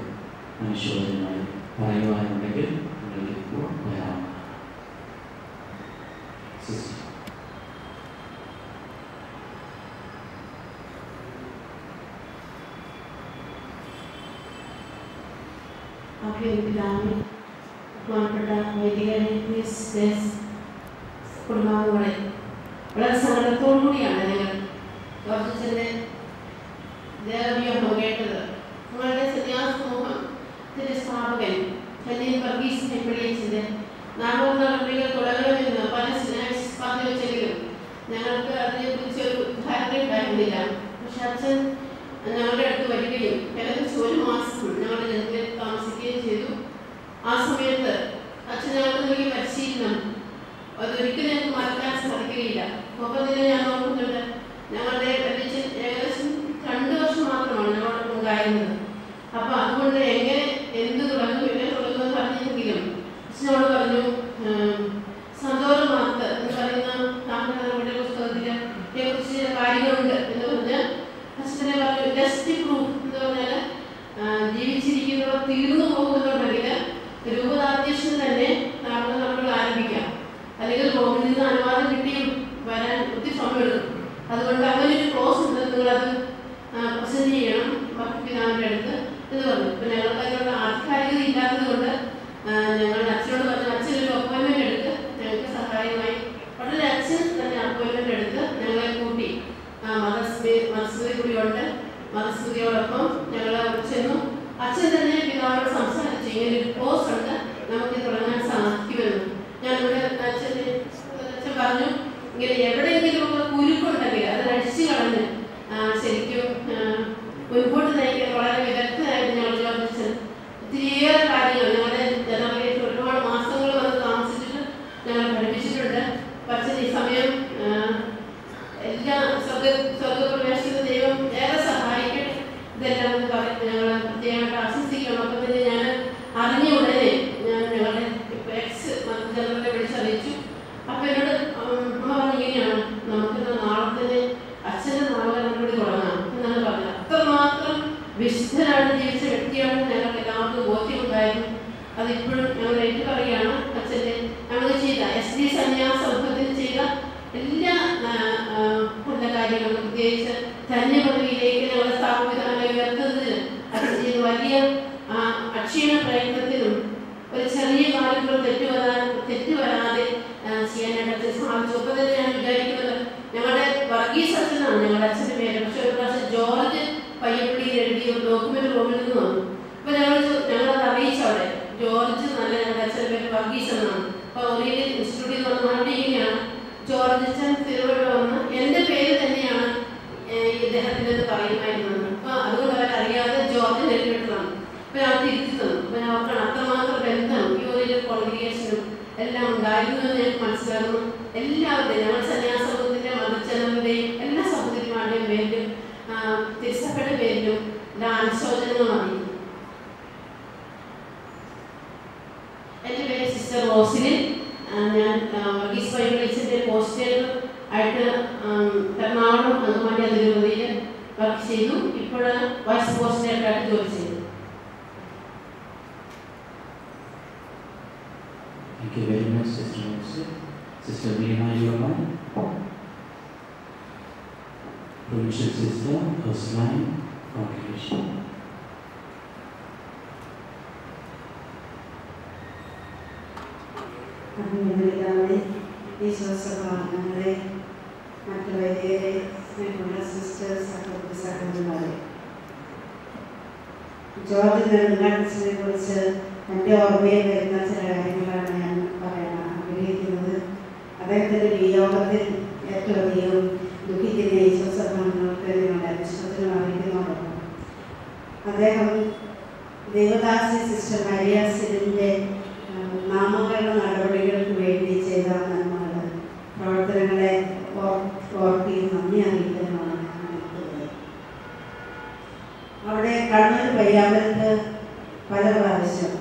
Speaker 10: അനുശോചനമായി പറയുവാനുണ്ടെങ്കിൽ നിങ്ങൾക്ക് ഇപ്പോൾ വരാം സിസ്റ്റർ
Speaker 15: അഭിപിതാവിന് ബഹുമാനപ്പെട്ട വൈദിക കുടുംബാംഗങ്ങളെ വളരെ സങ്കടത്തോടു കൂടിയാണ് ഞങ്ങൾ ജോർജച്ചന്റെ ദേവവിയോഗം കേട്ടത്. ഞങ്ങളുടെ സന്യാസ സമൂഹത്തിന്റെ സ്ഥാപകൻ കന്യൻ വർഗീസ് നാടക നടപടികൾ തുടങ്ങണമെന്ന് പല സ്നാക്സ് പറഞ്ഞു ഞങ്ങൾക്ക് അതിനെക്കുറിച്ച് ഒരു ധാരണ ഉണ്ടായിരുന്നില്ല. പക്ഷെ അച്ഛൻ ഞങ്ങളുടെ അടുത്ത് വരികയും ഏകദേശം ഒരു മാസം ഞങ്ങളുടെ ആ സമയത്ത് അച്ഛൻ ഞങ്ങൾക്ക് അതൊരിക്കലും ഞങ്ങൾക്ക് മറക്കാൻ സാധിക്കുകയില്ല. ഒപ്പം തന്നെ ഞാൻ ഞങ്ങളുടെ വലിയച്ഛൻ ഏകദേശം രണ്ട് വർഷം മാത്രമാണ് ഞങ്ങളോടൊപ്പം ഉണ്ടായിരുന്നത്. അപ്പൊ അതുകൊണ്ട് എങ്ങനെ എന്ത് തുടങ്ങും എങ്ങനെ തുടങ്ങുമെന്ന് പറഞ്ഞെങ്കിലും അച്ഛനോട് പറഞ്ഞു സന്തോഷ മാർത്ത് എന്ന് പറയുന്ന നാമകരുടെ പുസ്തകത്തിൽ കുറിച്ച് ചില കാര്യങ്ങളുണ്ട് എന്ന് പറഞ്ഞ് അച്ഛനെ പറഞ്ഞു ടെസ്റ്റ് പ്രൂഫ് എന്ന് പറഞ്ഞാൽ ജീവിച്ചിരിക്കുന്നവർ തീർന്നു പോകുന്നുണ്ടെങ്കിൽ രൂപതാധ്യക്ഷൻ തന്നെ നമ്മൾ നമ്മൾ ആരംഭിക്കാം അല്ലെങ്കിൽ റോമിൽ നിന്ന് അനുവാദം കിട്ടിയും വരാൻ ഒത്തിരി സമയമെടുക്കും അതുകൊണ്ട് അങ്ങനെ ഒരു ക്ലോസ് ഉണ്ട് നിങ്ങളത് പ്രസന്റ് ചെയ്യണം പിതാവിന്റെ അടുത്ത് എന്ന് പറഞ്ഞു ഇപ്പം ഞങ്ങൾക്ക് അതിനുള്ള ആധികാരികത ഇല്ലാത്തത് കൊണ്ട് ഞങ്ങൾ അച്ഛനോട് പറഞ്ഞു അച്ഛൻ ഒരു അപ്പോയിൻമെന്റ് എടുത്ത് ഞങ്ങൾക്ക് സഹായമായി ഉടനെ അച്ഛൻ തന്നെ അപ്പോയിൻമെന്റ് എടുത്ത് ഞങ്ങളെ കൂട്ടി മതസ്മൃതി മതസ്മൃതി കൂടിയുണ്ട് മതസ്മൃതിയോടൊപ്പം ഞങ്ങൾ ചെന്നു അച്ഛൻ തന്നെ പിതാവിനോട് സംസാരിച്ചു ഇങ്ങനെ ഒരു കോഴ്സ് ഉണ്ട് നമുക്ക് തുടങ്ങാൻ സാധിക്കുമെന്ന് ഞാനിവിടെ അച്ഛനെ അച്ഛൻ പറഞ്ഞു ഇങ്ങനെ എവിടെയെങ്കിലും ഒക്കെ കുരുക്കുണ്ടെങ്കിൽ അത് അടിച്ചു കളഞ്ഞ് ശരിക്കും മുൻപോട്ട് നയിക്കാൻ വളരെ വിദഗ്ധനായിട്ട് ഞങ്ങൾ ചോദിച്ചത് ഒത്തിരിയേറെ കാര്യങ്ങൾ ഞങ്ങളുടെ ജനറേറ്റ് ഒരുപാട് മാസങ്ങൾ വന്ന് താമസിച്ചിട്ട് ഞങ്ങൾ പഠിപ്പിച്ചിട്ടുണ്ട് പക്ഷേ ഈ സമയം എല്ലാ സ്വർഗ സ്വർഗപ്രവേശന ദൈവം ഏറെ സഹായിക്കട്ടെ ഇതെല്ലാം ഒന്ന് പറഞ്ഞ് ഞങ്ങൾ പ്രത്യേകമായിട്ട് ആശംസിക്കണം അപ്പം തന്നെ ഞാൻ അറിഞ്ഞ ഉടനെ ഞാൻ ഞങ്ങളുടെ എക്സ് ജനറലെ വിളിച്ചറിയിച്ചു അപ്പം എന്നോട് അമ്മ പറഞ്ഞു ഇങ്ങനെയാണ് നമുക്കിന്ന് നാളെ തന്നെ അച്ഛന്റെ നാളുകൾ കൂടി തുടങ്ങാം എന്നാണ് പറഞ്ഞത് അത്രമാത്രം വിശുദ്ധനാണ് ജീവിച്ച വ്യക്തിയാണ് ഞങ്ങൾക്ക് എല്ലാവർക്കും ബോധ്യമുണ്ടായിരുന്നു അതിപ്പോഴും ഞങ്ങൾ ഏറ്റു പറയുകയാണ് അച്ഛന്റെ ഞങ്ങൾ ചെയ്ത എസ് ഡി സന്യാസ സംഘത്തിൽ ചെയ്ത എല്ലാ കാര്യങ്ങളും പ്രത്യേകിച്ച് ധന്യപദവിയിലേക്ക് ഞങ്ങളുടെ സ്ഥാപിതാക്കളെ ഉയർത്തുന്നതിന് അച്ഛൻ വലിയ അക്ഷീണ പ്രയത്നത്തിനും ഒരു ചെറിയ കാര്യങ്ങൾ തെറ്റുവരാൻ തെറ്റുവരാതെ ചെയ്യാനായിട്ട് അച്ഛൻ സാധിച്ചു. ഒപ്പം തന്നെ ഞാൻ വിചാരിക്കുന്നത് ഞങ്ങളുടെ വർഗീസ് അച്ഛനാണ് ഞങ്ങളുടെ അച്ഛന്റെ പേര് പക്ഷെ ഒരു പ്രാവശ്യം ജോർജ് പയ്യപ്പള്ളിയിൽ എഴുതിയ ഒരു ഡോക്യുമെന്റ് റൂമിൽ നിന്ന് വന്നു. അപ്പൊ ഞങ്ങൾ ഞങ്ങളത് അറിയിച്ചു അവിടെ. ജോർജ് നല്ല ഞങ്ങളുടെ അച്ഛന്റെ പേര് വർഗീസ് എന്നാണ് അപ്പൊ ഒറിയൽ ഇൻസ്റ്റിറ്റ്യൂട്ടിൽ നിന്ന് മറുപടി ഇങ്ങനെയാണ് ജോർജ് അച്ഛൻ തിരുവനന്തപുരം വന്ന് എന്റെ പേര് തന്നെയാണ് പറയുമായിരുന്നു. അപ്പൊ അതുകൊണ്ട് അവർ അറിയാതെ ജോർജ് നെല്ലിട്ടതാണ് അപ്പൊ ഞാൻ തിരിച്ചു തന്നു. അപ്പൊ ഞാൻ ഓർക്കണം അത്രമാത്രം ബന്ധം ഈ ക്വാളിഫിക്കേഷനും എല്ലാം ഉണ്ടായിരുന്നു എന്ന് ഞാൻ മനസ്സിലാക്കുന്നു. എല്ലാവരുടെയും ഞങ്ങൾ സന്യാസത്തിന്റെ മതജനങ്ങളുടെയും എല്ലാ സഹോദരിമാരുടെയും പേരിലും തിരുസഭയുടെ പേരിലും എല്ലാ അനുശോചനങ്ങളും അറിയിക്കുന്നു. എന്റെ പേര് സിസ്റ്റർ റോസിന്. ഞാൻ വർഗീസ് ബൈബിളിച്ചിന്റെ പോസ്റ്റർ ആയിട്ട് എറണാകുളം അങ്കമാലി അതിരൂപതയിൽ വർക്ക് ചെയ്തു ഇപ്പോൾ വൈസ് പോസ്റ്ററായിട്ട് ജോലി ചെയ്യുന്നു
Speaker 10: Thank you very much, Sister Rose. Sister Neema Yoman, Provincial Sister, First Line, Congregation.
Speaker 16: അഭിനന്ദിതാവെ ഈശ്വസഭ ഞങ്ങളെ മറ്റു വൈദികരെ സ്നേഹമുള്ള സിസ്റ്റേഴ്സ് സഹോദരി സഹോദരന്മാരെ കുറിച്ച് എന്റെ ഓർമ്മയിൽ വരുന്ന ചില കാര്യങ്ങളാണ് ഞാൻ പറയാൻ ആഗ്രഹിക്കുന്നത് അദ്ദേഹത്തിന്റെ വിയോഗത്തിൽ ഏറ്റവും അധികം ദുഃഖിക്കുന്ന ഈശ്വസഭ നിങ്ങൾക്ക് നിങ്ങളുടെ അനുശോചനം അറിയിക്കുന്നുണ്ടോ അദ്ദേഹം ദേവദാസി സിസ്റ്റർ മരിയ സിലിന്റെ നാമകരണ നടപടികൾക്ക് വേണ്ടി ചെയ്ത നന്മകൾ പ്രവർത്തനങ്ങളെ ഓർ- ഓർക്കുകയും നന്ദി അറിയിക്കാനുമാണ് ഞാൻ നിൽക്കുന്നത് അവിടെ കണ്ണൂർ പയ്യാമ്പലത്ത് പല പ്രാവശ്യം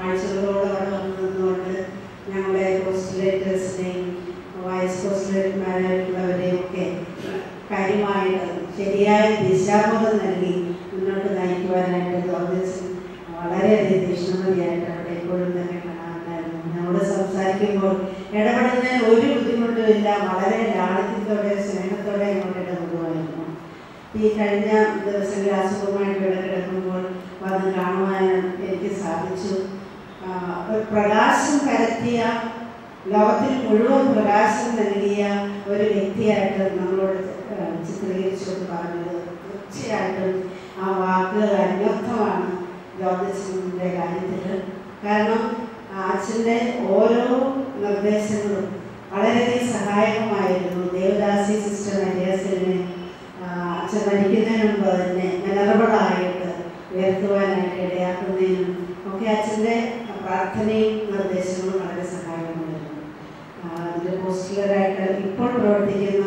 Speaker 16: ആഴ്ചകളോട് അവിടെ വന്നതുകൊണ്ട് ഞങ്ങളുടെ പോസ്റ്റുലേറ്റേഴ്സിനെയും വൈസ് പോസ്റ്റുലേറ്റർമാരായിട്ടുള്ളവരെയും ഒക്കെ കാര്യമായിട്ട് ശരിയായ ദിശാബോധം നൽകി മുന്നോട്ട് നയിക്കുവാനായിട്ട് ഗവൺമെന്റ് വളരെയധികം തീക്ഷ്ണമതിയായിട്ട് അവിടെ എപ്പോഴും തന്നെ കാണാറുണ്ടായിരുന്നു. ഞങ്ങളോട് സംസാരിക്കുമ്പോൾ ഇടപെടുന്നതിന് ഒരു ബുദ്ധിമുട്ടുമില്ല. വളരെ ലാളിത്യത്തോടെ സ്നേഹത്തോടെ ഇടപെടുമായിരുന്നു ഈ കഴിഞ്ഞ ദിവസങ്ങളിൽ അസുഖമായിട്ട് ഇവിടെ കിടക്കുമ്പോൾ വന്ന് കാണുവാൻ എനിക്ക് സാധിച്ചു. ഒരു പ്രകാശം പരത്തിയ ലോകത്തിൽ മുഴുവൻ പ്രകാശം നൽകിയ ഒരു വ്യക്തിയായിട്ട് നമ്മളോട് ചിത്രീകരിച്ചു ചിത്രീകരിച്ചുകൊണ്ട് പറഞ്ഞത് തീർച്ചയായിട്ടും ആ വാക്ക് അന്വർത്ഥമാണ് ജ്യോതിസിന്റെ കാര്യത്തിൽ. കാരണം അച്ഛന്റെ ഓരോ നിർദ്ദേശങ്ങളും വളരെയധികം സഹായകമായിരുന്നു. ദേവദാസി സിസ്റ്റർ മരിയാസിനെ അച്ഛൻ മരിക്കുന്നതിന് മുമ്പ് തന്നെ നിലപാടായിട്ട് ഉയർത്തുവാനായിട്ട് ഇടയാക്കുന്നതിനും ഒക്കെ അച്ഛന്റെ പ്രാർത്ഥനയും നിർദ്ദേശങ്ങളും വളരെ സഹായകമായിരുന്നു. അതിന്റെ പോസ്റ്റുലറായിട്ട് ഇപ്പോൾ പ്രവർത്തിക്കുന്ന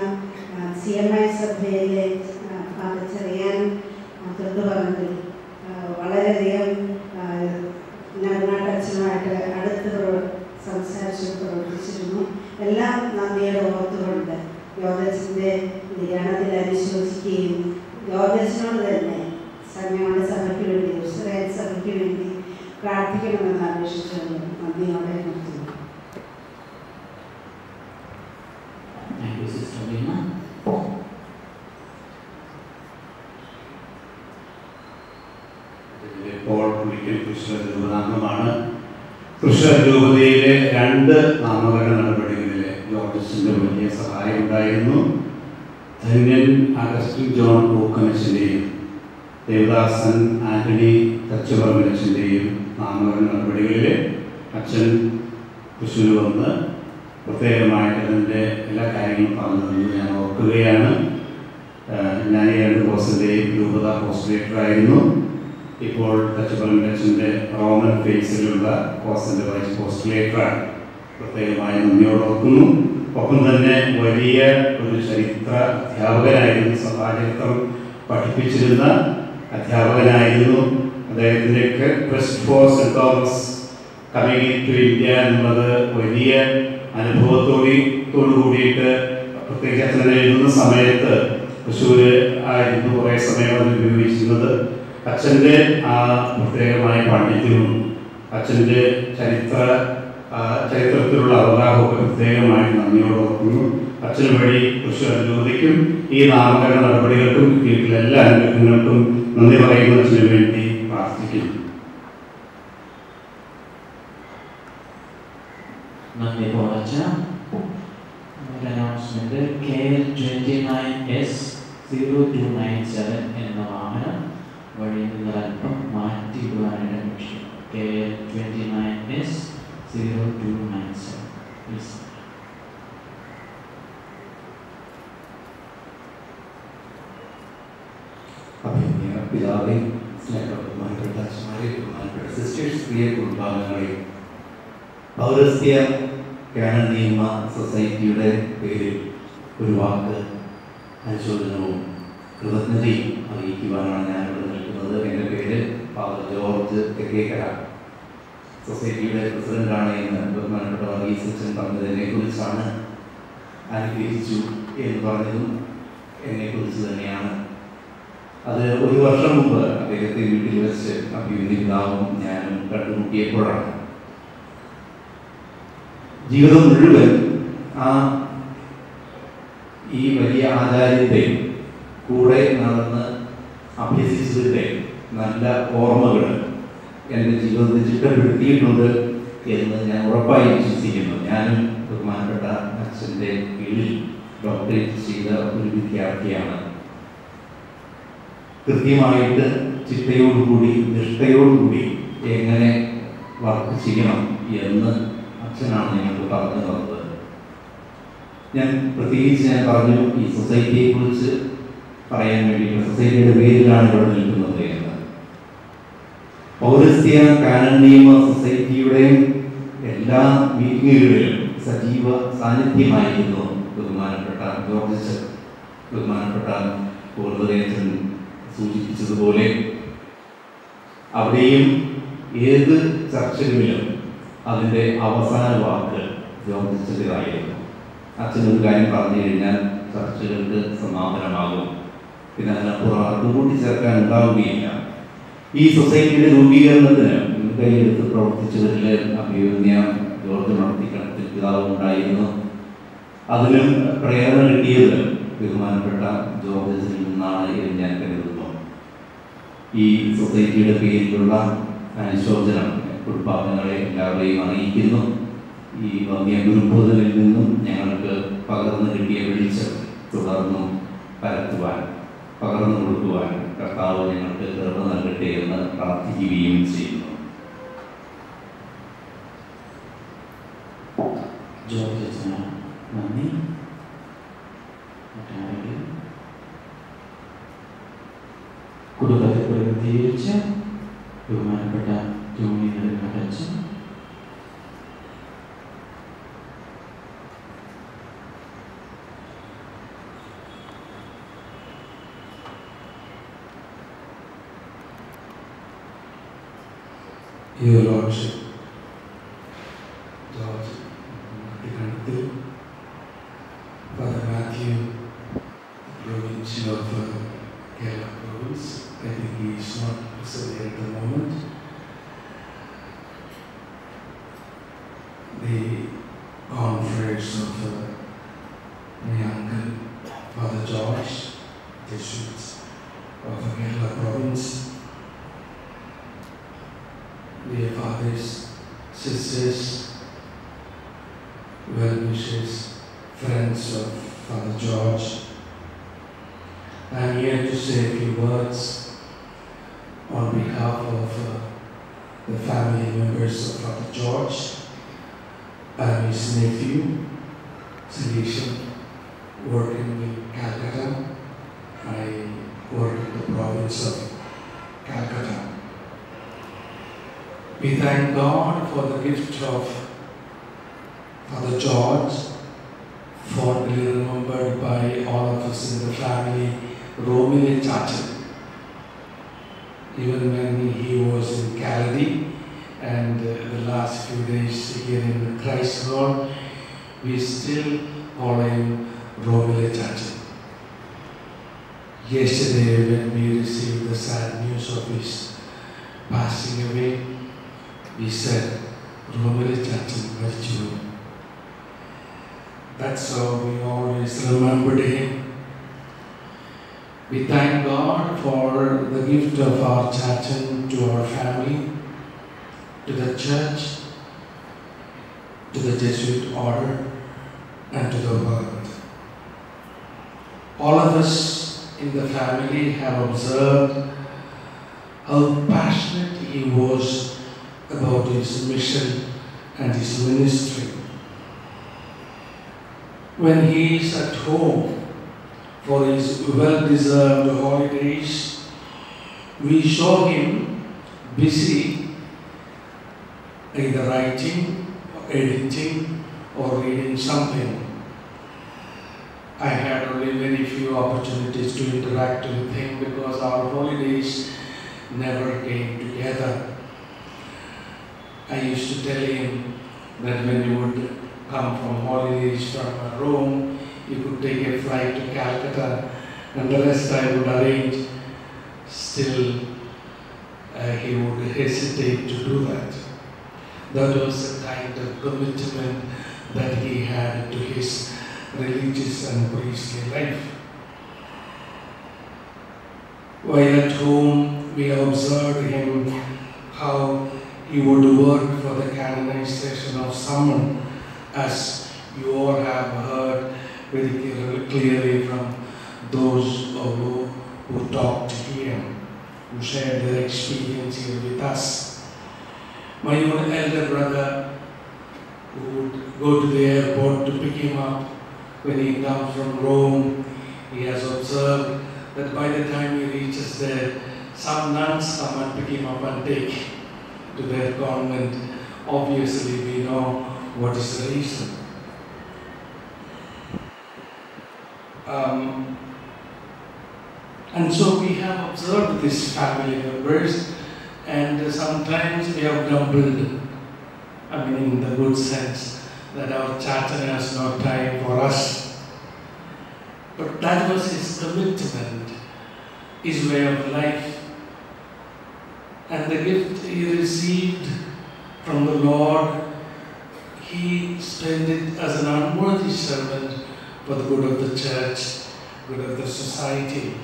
Speaker 16: സി എം ഐ സഭയിലെ ചെറിയാൻ തൊട്ട് പറഞ്ഞതിൽ വളരെയധികം നെടുനാട്ടച്ഛനുമായിട്ട് അടുത്ത് സംസാരിച്ച് പ്രവർത്തിച്ചിരുന്നു. എല്ലാം നന്ദിയുടെ ഓർത്തുകൊണ്ട് യോഗത്തിന്റെ നിര്യാണത്തിൽ അനുശോചിക്കുകയും യോഗത്തിനോട് തന്നെ സമയങ്ങളുടെ സഭയ്ക്ക് വേണ്ടി ഇസ്രായേൽ സഭയ്ക്ക് വേണ്ടി പ്രാർത്ഥിക്കണമെന്ന് അപേക്ഷിച്ചുകൊണ്ട് നന്ദിയോടെ നിർത്തുന്നു
Speaker 17: രൂപനാമമാണ്. കൃഷ്ണ രൂപതയിലെ രണ്ട് നാമകരണ നടപടികളിലെ ജോർജസിന്റെ വലിയ സഹായം ഉണ്ടായിരുന്നു. ധന്യൻ അഗസ്റ്റിൻ ജോൺ പൂക്കനച്ചിന്റെയും ദേവദാസൻ ആന്റണി തച്ചുപറമ്പലച്ചിന്റെയും നാമകരണ നടപടികളിൽ അച്ഛൻ തൃശ്ശൂർ വന്ന് പ്രത്യേകമായിട്ട് അതിന്റെ എല്ലാ കാര്യങ്ങളും പറഞ്ഞു ഞാൻ ഓർക്കുകയാണ് ഞാൻ ഈ രണ്ട് കോഴ്സിന്റെയും രൂപത പോസ്റ്റ്ലേറ്ററായിരുന്നു ഇപ്പോൾ തച്ചുപറമ്പലച്ചന്റെ റോമൻ ഫേസിലുള്ള കോഴ്സിന്റെ വൈസ് പോസ്റ്റ്ലേറ്ററാണ് പ്രത്യേകമായി നന്ദിയോട് ഓർക്കുന്നു. ഒപ്പം തന്നെ വലിയ ഒരു ചരിത്ര അധ്യാപകനായിരുന്നു സഭാചരിത്രം പഠിപ്പിച്ചിരുന്ന അധ്യാപകനായിരുന്നു അദ്ദേഹത്തിന്റെയൊക്കെ quest for saint Thomas coming to India എന്നുള്ളത് വലിയ അനുഭവത്തോടി തോടു കൂടിയിട്ട് പ്രത്യേകിച്ച് അച്ഛനെ എഴുതുന്ന സമയത്ത് തൃശ്ശൂർ ആയിരുന്നു കുറേ സമയം അത് ഉപയോഗിച്ചിരുന്നത്. അച്ഛന്റെ ആ പ്രത്യേകമായ പാണ്ഡിത്യവും അച്ഛന്റെ ചരിത്ര ചരിത്രത്തിലുള്ള അവതാരമൊക്കെ പ്രത്യേകമായി നന്ദിയോട് അച്ഛന് വഴി കൃഷി അനുമതിക്കും ഈ നാമകരണ നടപടികൾക്കും എല്ലാ അനുഗ്രഹങ്ങൾക്കും നന്ദി പറയുന്ന അച്ഛന് വേണ്ടി പ്രാർത്ഥിക്കുന്നു.
Speaker 10: എന്ന വാഹനം വഴിയിൽ അല്പം മാറ്റിയിടുവാനാണ് അപേക്ഷിക്കുന്നു K twenty nine S zero two nine seven please
Speaker 18: അഭിനയ പിതാവെ സ്നേഹബഹുമാനപ്പെട്ട അച്ഛന്മാരെ ബഹുമാനപ്പെട്ട സിസ്റ്റേഴ്സ് പ്രിയ കുടുംബാംഗങ്ങളെ പൗരസ്ത്യ ജ്ഞാന നിയമ സൊസൈറ്റിയുടെ പേരിൽ ഒരു വാക്ക് അനുശോചനവും കൃതജ്ഞതയും അറിയിക്കുവാനാണ് ഞാൻ ഇവിടെ നിൽക്കുന്നത്. എന്റെ പേര് ഫാദർ ജോർജ് തെക്കേക്കര സൊസൈറ്റിയുടെ പ്രസിഡന്റാണ് എന്ന് ബഹുമാനപ്പെട്ട വർഗീസ് അച്ഛൻ പറഞ്ഞതിനെ കുറിച്ചാണ് അനുഗ്രഹിച്ചു എന്ന് പറഞ്ഞതും എന്നെക്കുറിച്ച് തന്നെയാണ്. അത് ഒരു വർഷം മുമ്പ് അദ്ദേഹത്തെ വീട്ടിൽ വെച്ച് പിതാവും ഞാനും കണ്ടുമുട്ടിയപ്പോഴാണ്. ജീവിതം മുഴുവൻ ആ ഈ വലിയ ആചാര്യത്തെ കൂടെ നടന്ന് അഭ്യസിച്ചതിന്റെ നല്ല ഓർമ്മകൾ എന്റെ ജീവിതത്തിൽ ചിട്ടപ്പെടുത്തിയിട്ടുണ്ട് എന്ന് ഞാൻ ഉറപ്പായി വിശ്വസിക്കുന്നു. ഞാനും ബഹുമാനപ്പെട്ട അച്ഛന്റെ കീഴിൽ ഡോക്ടറേറ്റ് ചെയ്ത ഒരു വിദ്യാർത്ഥിയാണ്. കൃത്യമായിട്ട് ചിട്ടയോടുകൂടി നിഷ്ഠയോടുകൂടി എങ്ങനെ വർക്ക് ചെയ്യണം എന്ന് അച്ഛനാണ് ഞങ്ങൾക്ക് പറഞ്ഞു തന്നത്. ഞാൻ പ്രത്യേകിച്ച് ഞാൻ പറഞ്ഞു ഈ സൊസൈറ്റിയെ കുറിച്ച് പറയാൻ വേണ്ടി സൊസൈറ്റിയുടെ പേരിലാണ് ഇവിടെ നിൽക്കുന്നത്. പൗരസ്ത്യ കാനൻ നിയമ സൊസൈറ്റിയുടെയും എല്ലാ മീറ്റിങ്ങുകളിലും സജീവ സാന്നിധ്യമായിരുന്നു ബഹുമാനപ്പെട്ട ജോർജ് ബഹുമാനപ്പെട്ട പൂർവതേച്ചൻ സൂചിപ്പിച്ചതുപോലെ. അവിടെയും ഏത് ചർച്ചകളിലും അതിന്റെ അവസാന വാക്ക് ജോർജിച്ചതായിരുന്നു അച്ഛനൊരു കാര്യം പറഞ്ഞു കഴിഞ്ഞാൽ ചർച്ചകൾക്ക് സമാപനമാകും. പിന്നെ അതിനപ്പുറം അതുകൂടി ചേർക്കാൻ ഉണ്ടാവുകയില്ല. ഈ സൊസൈറ്റിയുടെ രൂപീകരണത്തിന് മുൻകൈയെടുത്ത് പ്രവർത്തിച്ചവരിൽ അഭിമന്യ ജോർജ് മണത്തിക്കണത്തിൽ പിതാവ് ഉണ്ടായിരുന്നു. അതിലും പ്രേരണ കിട്ടിയത് ബഹുമാനപ്പെട്ട ജോർജസിൽ നിന്നാണ് എന്ന് ഞാൻ കരുതുന്നു. ഈ സൊസൈറ്റിയുടെ പേരിലുള്ള അനുശോചനം കുടുംബാംഗങ്ങളെ എല്ലാവരെയും അറിയിക്കുന്നു. ഈ വന്യ ഗുരുബോധനിൽ നിന്നും ഞങ്ങൾക്ക് പകർന്നു കിട്ടിയ വെളിച്ചം തുടർന്നും പരത്തുവാൻ പകർന്നു കൊടുക്കുവാൻ കർത്താവ് ഞങ്ങൾക്ക് കൃപ നൽകട്ടെ എന്ന് പ്രാർത്ഥിക്കുകയും ചെയ്യുന്നു.
Speaker 10: ജോർജ് അച്ഛന് നന്ദി. മറ്റാരെങ്കിലും? കുടുംബത്തെ പ്രതിനിധീകരിച്ച് ബഹുമാനപ്പെട്ട ജോണി നെടുങ്കണ്ടച്ചൻ
Speaker 19: Your Lordship, George Martinantil, Father Matthew, the provincial of uh, Kerala province, I think he is not present here at the moment. The confreres of uh, my uncle, Father George, Jesuits of Kerala province, dear fathers, sisters, well wishers, friends of Father George. I am here to say a few words on behalf of uh, the family members of Father George. I am his nephew, Salesian, working in Calcutta. I work in the province of Calcutta. We thank God for the gift of Father George, fondly remembered by all of us in the family, Romeo Chacha. Even when he was in Calais and uh, the last few days here in the Christ Lord, we still call him Romeo Chacha. Yesterday, when we received the sad news of his passing away, we said, Romeo Chacha Marichu. That's how we always remembered him. We thank God for the gift of our Chachan to our family, to the church, to the Jesuit order, and to the world. All of us in the family have observed how passionate he was about his mission and his ministry. When he is at home for his well deserved holidays, we saw him busy either writing, editing, or reading something. I had only very few opportunities to interact with him because our holidays never came together. I used to tell him that when he would come from holidays from uh, Rome, he could take a flight to Calcutta, and I would arrange. Still, uh, he would hesitate to do that. That was a kind of commitment that he had to his religious and priestly life. While at home, we observed him how he would work for the canonization of someone, as you all have heard very clearly from those of you who talked here, who shared their experience here with us. My own elder brother, who would go to the airport to pick him up when he comes from Rome, he has observed that by the time he reaches there, some nuns come and pick him up and take to their convent. Obviously, we know what is the reason. Um, and so we have observed this family members, and sometimes we have grumbled, I mean, in the good sense, that our Chatan has no time for us. But that was his commitment, his way of life. And the gift he received from the Lord, he spent it as an unworthy servant for the good of the church, good of the society.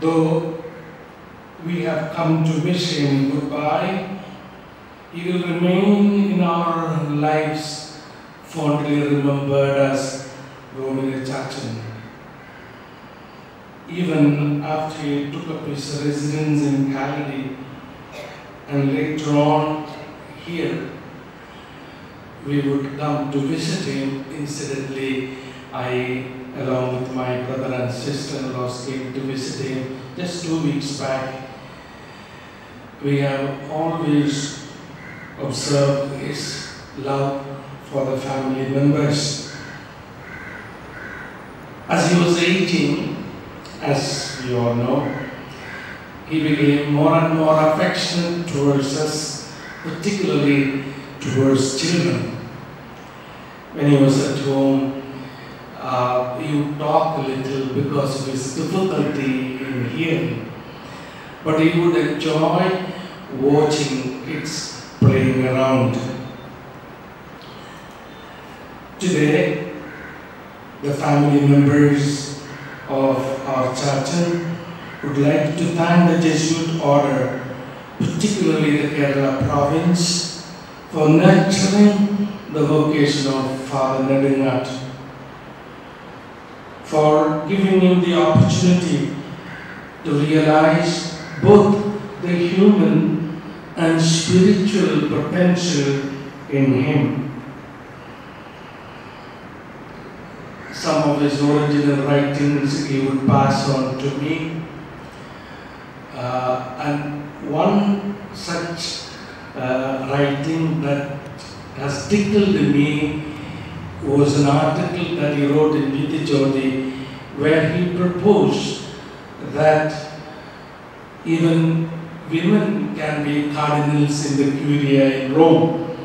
Speaker 19: Though we have come to wish him goodbye, he will remain in our lives fondly remembered as Romeo Chachin. Even after he took up his residence in Galilee and later on here, we would come to visit him. Incidentally, I, along with my brother and sister-in-laws, came to visit him just two weeks back. We have always observed his love for the family members. As he was aging, as we all know, he became more and more affectionate towards us, particularly towards children. When he was at home, uh, would talk a little because of his difficulty in hearing, but he would enjoy watching kids playing around. Today, the family members of our church would like to thank the Jesuit order, particularly the Kerala province, for nurturing the vocation of Father Nedingat, for giving him the opportunity to realize both the human and spiritual potential in him. Some of his original writings he would pass on to me. Uh, and one such uh, writing that has tickled me was an article that he wrote in Viti Jyoti where he proposed that even women can be cardinals in the Curia in Rome.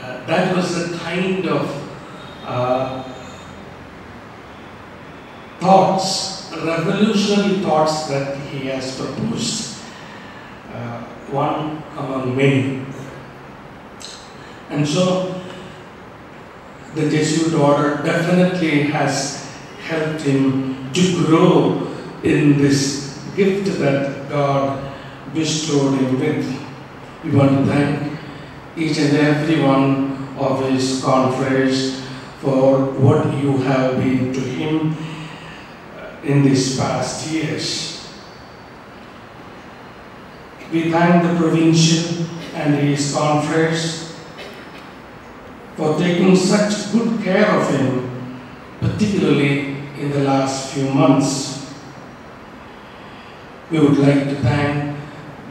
Speaker 19: Uh, that was the kind of uh, thoughts, revolutionary thoughts that he has proposed. Uh, one among many. And so the Jesuit order definitely has helped him to grow in this gift that God bestowed him with. We want to thank each and every one of his confreres for what you have been to him in these past years. We thank the provincial and his confreres for taking such good care of him, particularly in the last few months. We would like to thank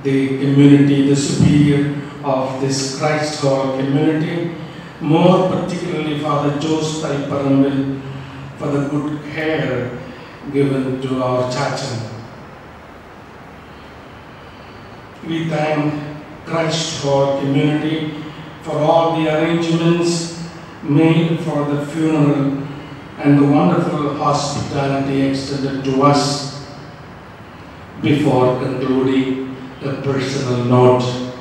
Speaker 19: the community, the superior of this Christ Hall community, more particularly Father Joseph Parambil, for the good care given to our church. We thank Christ Hall community for all the arrangements made for the funeral and the wonderful hospitality extended to us before concluding the personal note.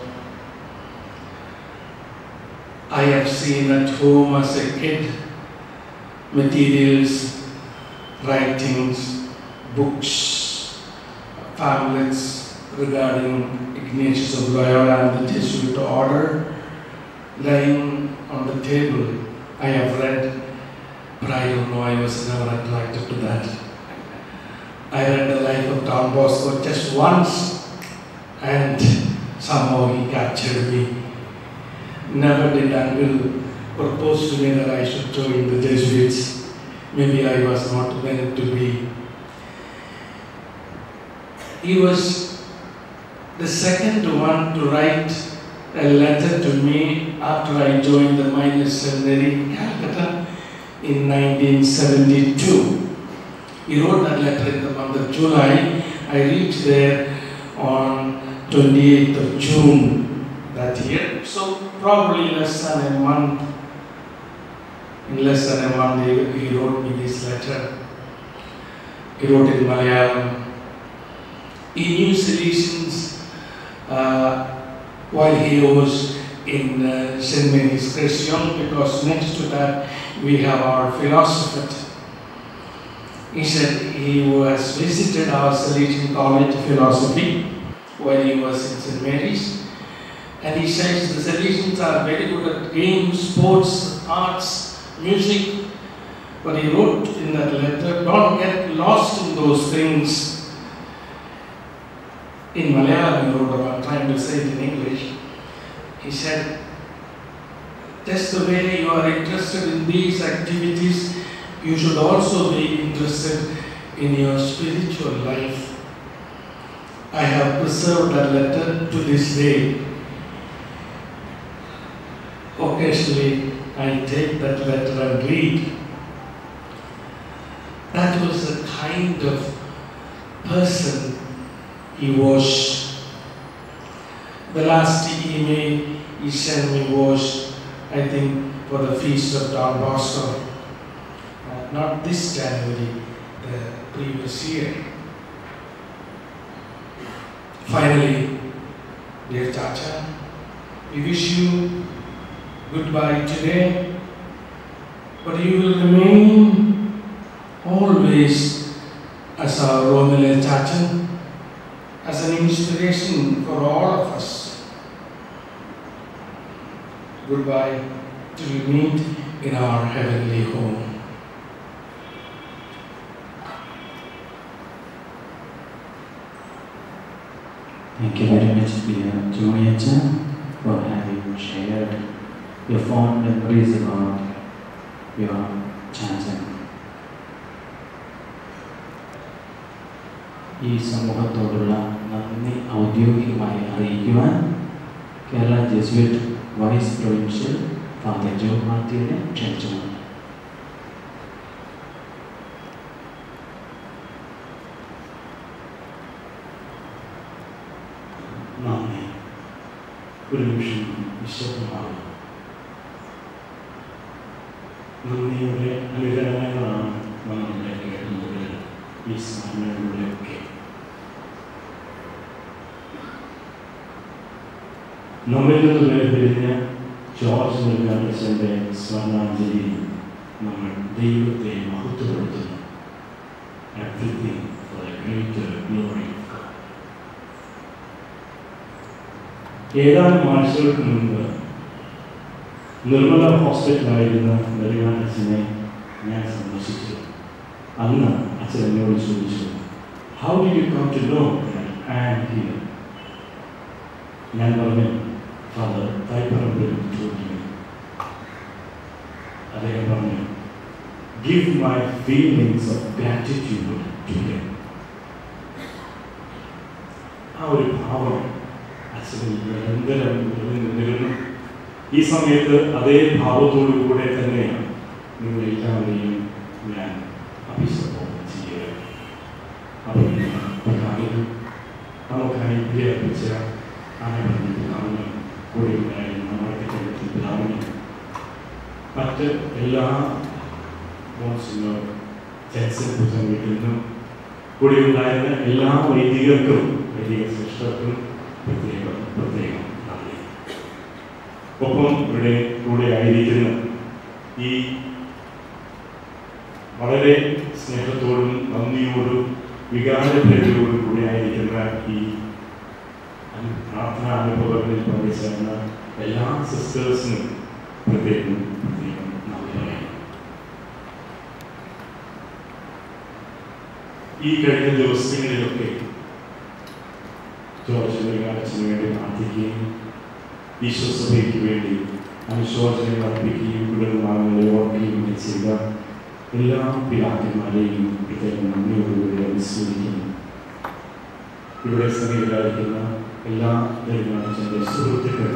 Speaker 19: I have seen at home as a kid materials, writings, books, pamphlets regarding Ignatius of Loyola and the Jesuit order lying on the table. I have read, but I don't know, I was never attracted to that. I read the life of Don Bosco just once and somehow he captured me. Never did uncle propose to me that I should join the Jesuits. Maybe I was not meant to be. He was the second one to write a letter to me after I joined the minor seminary in Calcutta in 1972. He wrote that letter in the month of July. I reached there on 28th of June that year. So probably less than a month, in less than a month, he, wrote me this letter. He wrote in Malayalam. He knew Salesians uh, while he was in uh, St. Mary's Christian because next to that we have our philosopher. He said he was visited our Salesian College of Philosophy when he was in St. Mary's. And he says the Salesians are very good at games, sports, arts, music. But he wrote in that letter, don't get lost in those things. In Malayalam, he wrote about trying to say it in English. He said, just the way you are interested in these activities, you should also be interested in your spiritual life. I have preserved that letter to this day. Occasionally, I take that letter and read. That was the kind of person he was. The last email he sent me was, I think, for the feast of Don Bosco. Uh, not this January, the previous year. Finally, dear Chacha, we wish you goodbye today, but you will remain always as our Romele Chacha, as an inspiration for all of us. Goodbye till we meet in our heavenly home.
Speaker 10: Thank you very much, dear Junior for having shared your fond memories about your chanting. ഈ സമൂഹത്തോടുള്ള നന്ദി ഔദ്യോഗികമായി അറിയിക്കുവാൻ Kerala Jesuit vice provincial father Jo മാത്യുവിനെ ക്ഷണിച്ചുകൊണ്ട്.
Speaker 9: നന്ദി. ഒരു നിമിഷം വിശുദ്ധമാണ് നന്ദിയുടെ അനുകരണങ്ങളാണ് നമ്മളുടെ കേൾക്കുന്നത് ഈ സ്മരണകളിലൂടെയൊക്കെ നമ്മിൽ നിന്ന് വേർപിരിഞ്ഞ ജോർജ് മുരുകാണ്ടച്ചന്റെ സ്വർണാഞ്ജലി നമ്മൾ ദൈവത്തെ മഹത്വപ്പെടുത്തുന്നു everything for a greater glory of God ഏതാനും ആഴ്ചകൾക്ക് മുൻപ് നിർമ്മല ഹോസ്പിറ്റലായിരുന്ന വരുവാൻ അച്ഛനെ ഞാൻ സന്ദർശിച്ചു അന്ന് അച്ഛൻ എന്നോട് ചോദിച്ചു how did you come to know I am here ഞാൻ പറഞ്ഞു ഫാദർ തൈപ്പറമ്പിൽ ചോദിക്കുന്നു അദ്ദേഹം പറഞ്ഞു give my feelings of gratitude to him ആ ഒരു ഭാവം അച്ഛനിൽ നിരന്തരം നിലനിന്നിരുന്നു. ഈ സമയത്ത് അതേ ഭാവത്തോടു കൂടെ തന്നെയാണ് നിങ്ങളെല്ലാവരെയും ഞാൻ അഭിസംബോധന ചെയ്യുക. പ്രധാനം നമുക്കായി അർപ്പിച്ച പിതാവിനും കൂടെ നമ്മുടെ മറ്റ് എല്ലാ മോൺസിനോ ജൻസൻ പുത്തൻ വീട്ടിൽ നിന്നും കൂടെ ഉണ്ടായിരുന്ന എല്ലാ വൈദികർക്കും വൈദിക ശ്രേഷ്ഠർക്കും പ്രത്യേകം പ്രത്യേകം നന്ദി. ഒപ്പം ഇവിടെ കൂടെ ആയിരിക്കുന്ന ഈ വളരെ സ്നേഹത്തോടും നന്ദിയോടും വികാരപ്രതിയോടും കൂടെ ആയിരിക്കുന്ന ഈ പ്രാർത്ഥനാ അനുഭവങ്ങളിൽ പങ്കുചേർന്ന എല്ലാ സിസ്റ്റേഴ്സിനും പ്രത്യേകം നന്ദി ഈ കഴിഞ്ഞ ദിവസങ്ങളിലൊക്കെ ജോർജ് മെഗാലച്ചിന് വേണ്ടി പ്രാർത്ഥിക്കുകയും ഈശ്വസഭയ്ക്ക് വേണ്ടി അനുശോചനങ്ങൾ അർപ്പിക്കുകയും കുടുംബാംഗങ്ങളെ ഓർക്കുകയും ചെയ്ത എല്ലാ പിതാക്കന്മാരെയും പ്രത്യേകം നന്ദിയോടുകൂടി അനുസ്മരിക്കുന്നു. ഇവിടെ സന്നിഹിതരായിരിക്കുന്ന എല്ലാ ദൈവത്തിന്റെ സുഹൃത്തുക്കൾ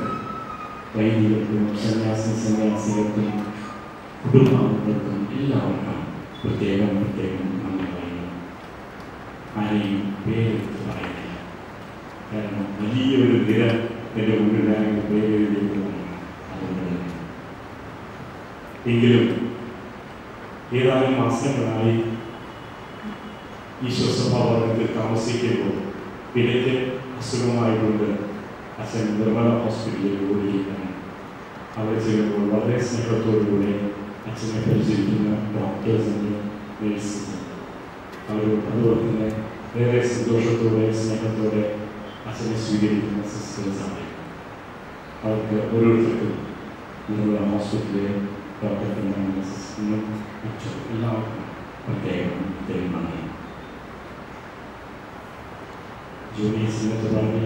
Speaker 9: വൈദികർക്കും സന്യാസി സന്യാസികൾക്കും കുടുംബാംഗങ്ങൾക്കും എല്ലാവർക്കും പ്രത്യേകം പ്രത്യേകം നന്ദി പറയുന്നു. ആരെയും പേരെടുത്ത് പറയുന്നില്ല കാരണം വലിയൊരു നിര എന്റെ ഞാൻ പേരെഴുതിയിട്ടുള്ളതാണ് അതുകൊണ്ട് എങ്കിലും ഏതാനും മാസങ്ങളായി ഈശോ സ്വഭാവത്തിൽ താമസിക്കുമ്പോൾ ഇടയ്ക്ക് അസുഖമായതുകൊണ്ട് അച്ഛൻ നിർമ്മല ഹോസ്പിറ്റലിൽ ഓടുകയാണ് അവിടെ ചെയ്യുമ്പോൾ വളരെ സ്നേഹത്തോടുകൂടെ അച്ഛനെ പരിചരിക്കുന്ന ഡോക്ടേഴ്സിന്റെ നേഴ്സസ് അവർ അതുപോലെ തന്നെ വളരെ സന്തോഷത്തോടെ സ്നേഹത്തോടെ അച്ഛനെ സ്വീകരിക്കുന്ന സിസ്റ്റേഴ്സാണ് അവർക്ക് ഓരോരുത്തർക്കും നിർമ്മല ഹോസ്പിറ്റലിലെ ഡോക്ടർ സിസ്റ്ററിനും മറ്റും എല്ലാവർക്കും പ്രത്യേകം പ്രത്യേകം ജൂനിയേഴ്സിനൊക്കെ പറഞ്ഞ്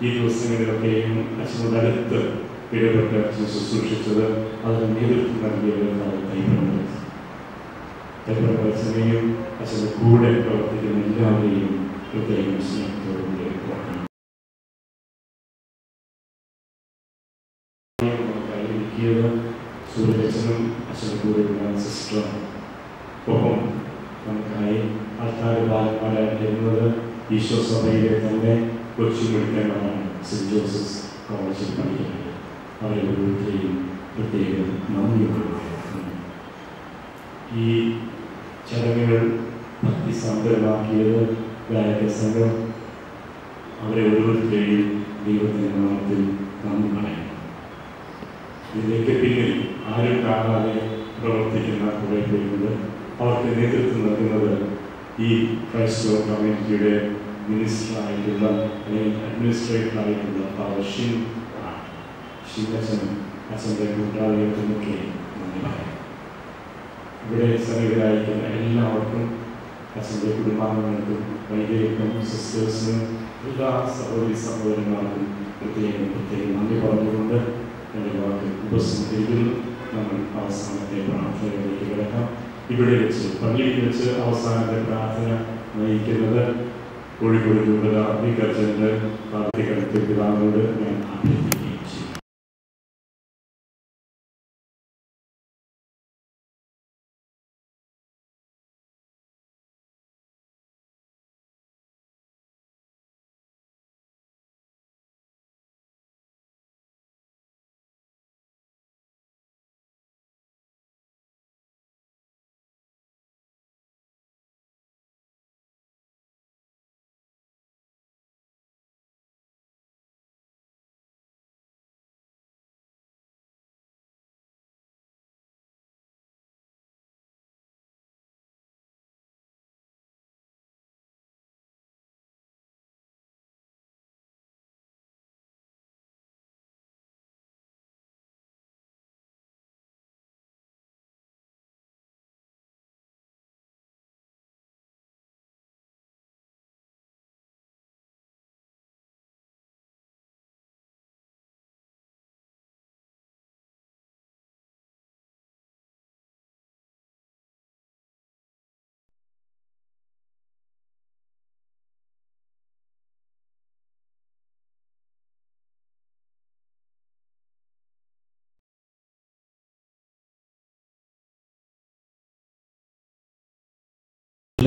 Speaker 9: ഈ ദിവസങ്ങളിലൊക്കെയും അച്ഛനോട് അടുത്ത് ഇടപെട്ട് അച്ഛൻ ശുശ്രൂഷിച്ചത് അതിന് നേതൃത്വം നൽകിയവരാണ് തൈപ്രമ തൈപ്രമച്ചനെയും അച്ഛന്റെ കൂടെ പ്രവർത്തിക്കുന്ന എല്ലാവരെയും പ്രത്യേകം സ്നേഹത്തോടുകൂടി ഓർക്കണം ഒരുക്കിയത് കൂടെയുള്ള സിസ്റ്ററും ഒപ്പം നമുക്കായി ആൾക്കാർ ബാലന്മാരായിരുന്നത് ഈശോ സഭയിലെ തന്നെ കൊച്ചു പഠിക്കേണ്ടതാണ് സെന്റ് ജോസഫ് കോളേജിൽ പഠിക്കുന്നത്. അവരെ ഓരോരുത്തരെയും പ്രത്യേകം നന്ദിയൊക്കെ ഈ ചടങ്ങുകൾ ഭക്തി സമ്പന്നമാക്കിയത് ഗായക സംഘം അവരെ ഓരോരുത്തരെയും ദൈവത്തിന്റെ നാമത്തിൽ നന്ദി പറയുന്നു. ഇതിലേക്ക് പിന്നിൽ ആരും കാണാതെ പ്രവർത്തിക്കുന്ന കുറേ പേരുണ്ട്. അവർക്ക് നേതൃത്വം നൽകുന്നത് ഈ ക്രൈസ്തവ കമ്മ്യൂണിറ്റിയുടെ മിനിസ്റ്ററായിട്ടുള്ള അല്ലെങ്കിൽ അഡ്മിനിസ്ട്രേറ്ററായിട്ടുള്ള ഫാദർ ഷിൻ ആണ് ഷിൻ അച്ഛനും അച്ഛന്റെ കൂട്ടാളികൾക്കുമൊക്കെ നന്ദി പറയാം ഇവിടെ സന്നിഹിതരായിരിക്കുന്ന എല്ലാവർക്കും അച്ഛന്റെ കുടുംബാംഗങ്ങൾക്കും വൈദ്യർക്കും സിസ്റ്റേഴ്സിനും എല്ലാ സഹോദരി സഹോദരന്മാർക്കും പ്രത്യേകം പ്രത്യേകം നന്ദി പറഞ്ഞുകൊണ്ട് എന്റെ വാക്ക് ഉപസംഹരിക്കുന്നു. നമ്മൾ അവസാനത്തെ പ്രാർത്ഥനകളിലേക്ക് കിടക്കാം. ഇവിടെ വെച്ച് പള്ളിയിൽ വെച്ച് അവസാനത്തെ പ്രാർത്ഥന നയിക്കുന്നത് കോഴിക്കോട് രൂപത വികർജന്റെ പാർട്ടികൾക്ക് പിതാവിനോട് ഞാൻ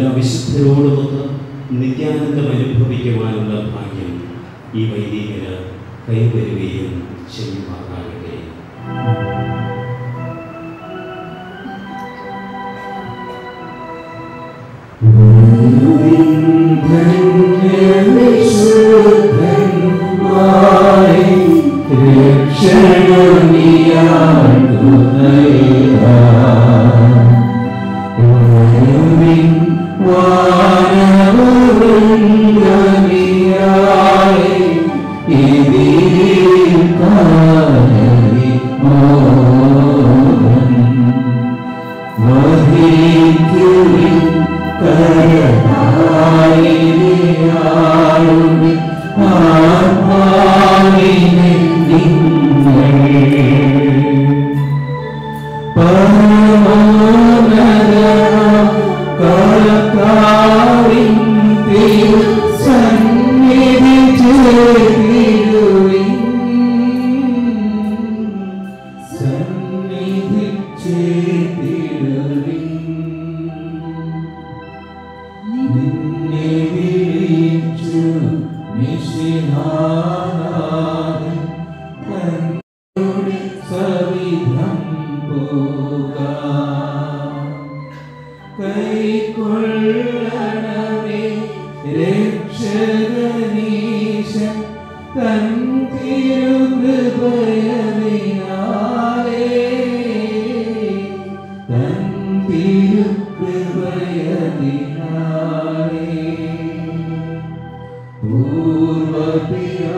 Speaker 5: എല്ലാ ഒന്ന് നിത്യാനന്ദം അനുഭവിക്കുവാനുള്ള ഭാഗ്യം ഈ വൈദികന് കൈവരുകയും ചെയ്യുമാറാകട്ടെ.
Speaker 20: पूर्वपिया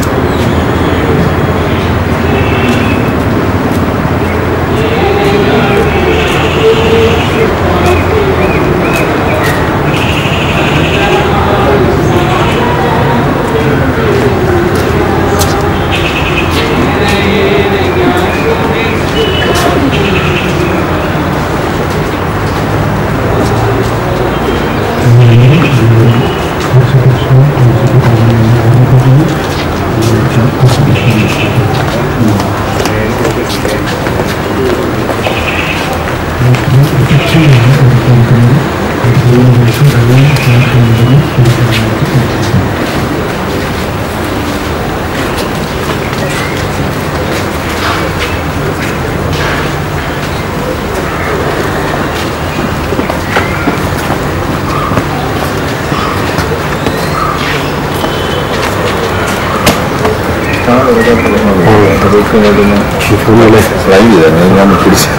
Speaker 20: സ്ലൈഡ് ചെയ്താൽ ഞാൻ തിരിച്ച്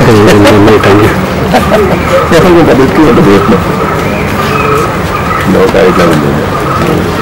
Speaker 20: ഞങ്ങൾക്ക് പതുക്കെ പോയിരുന്നു ലോക്കായിട്ടാണ്
Speaker 21: Thank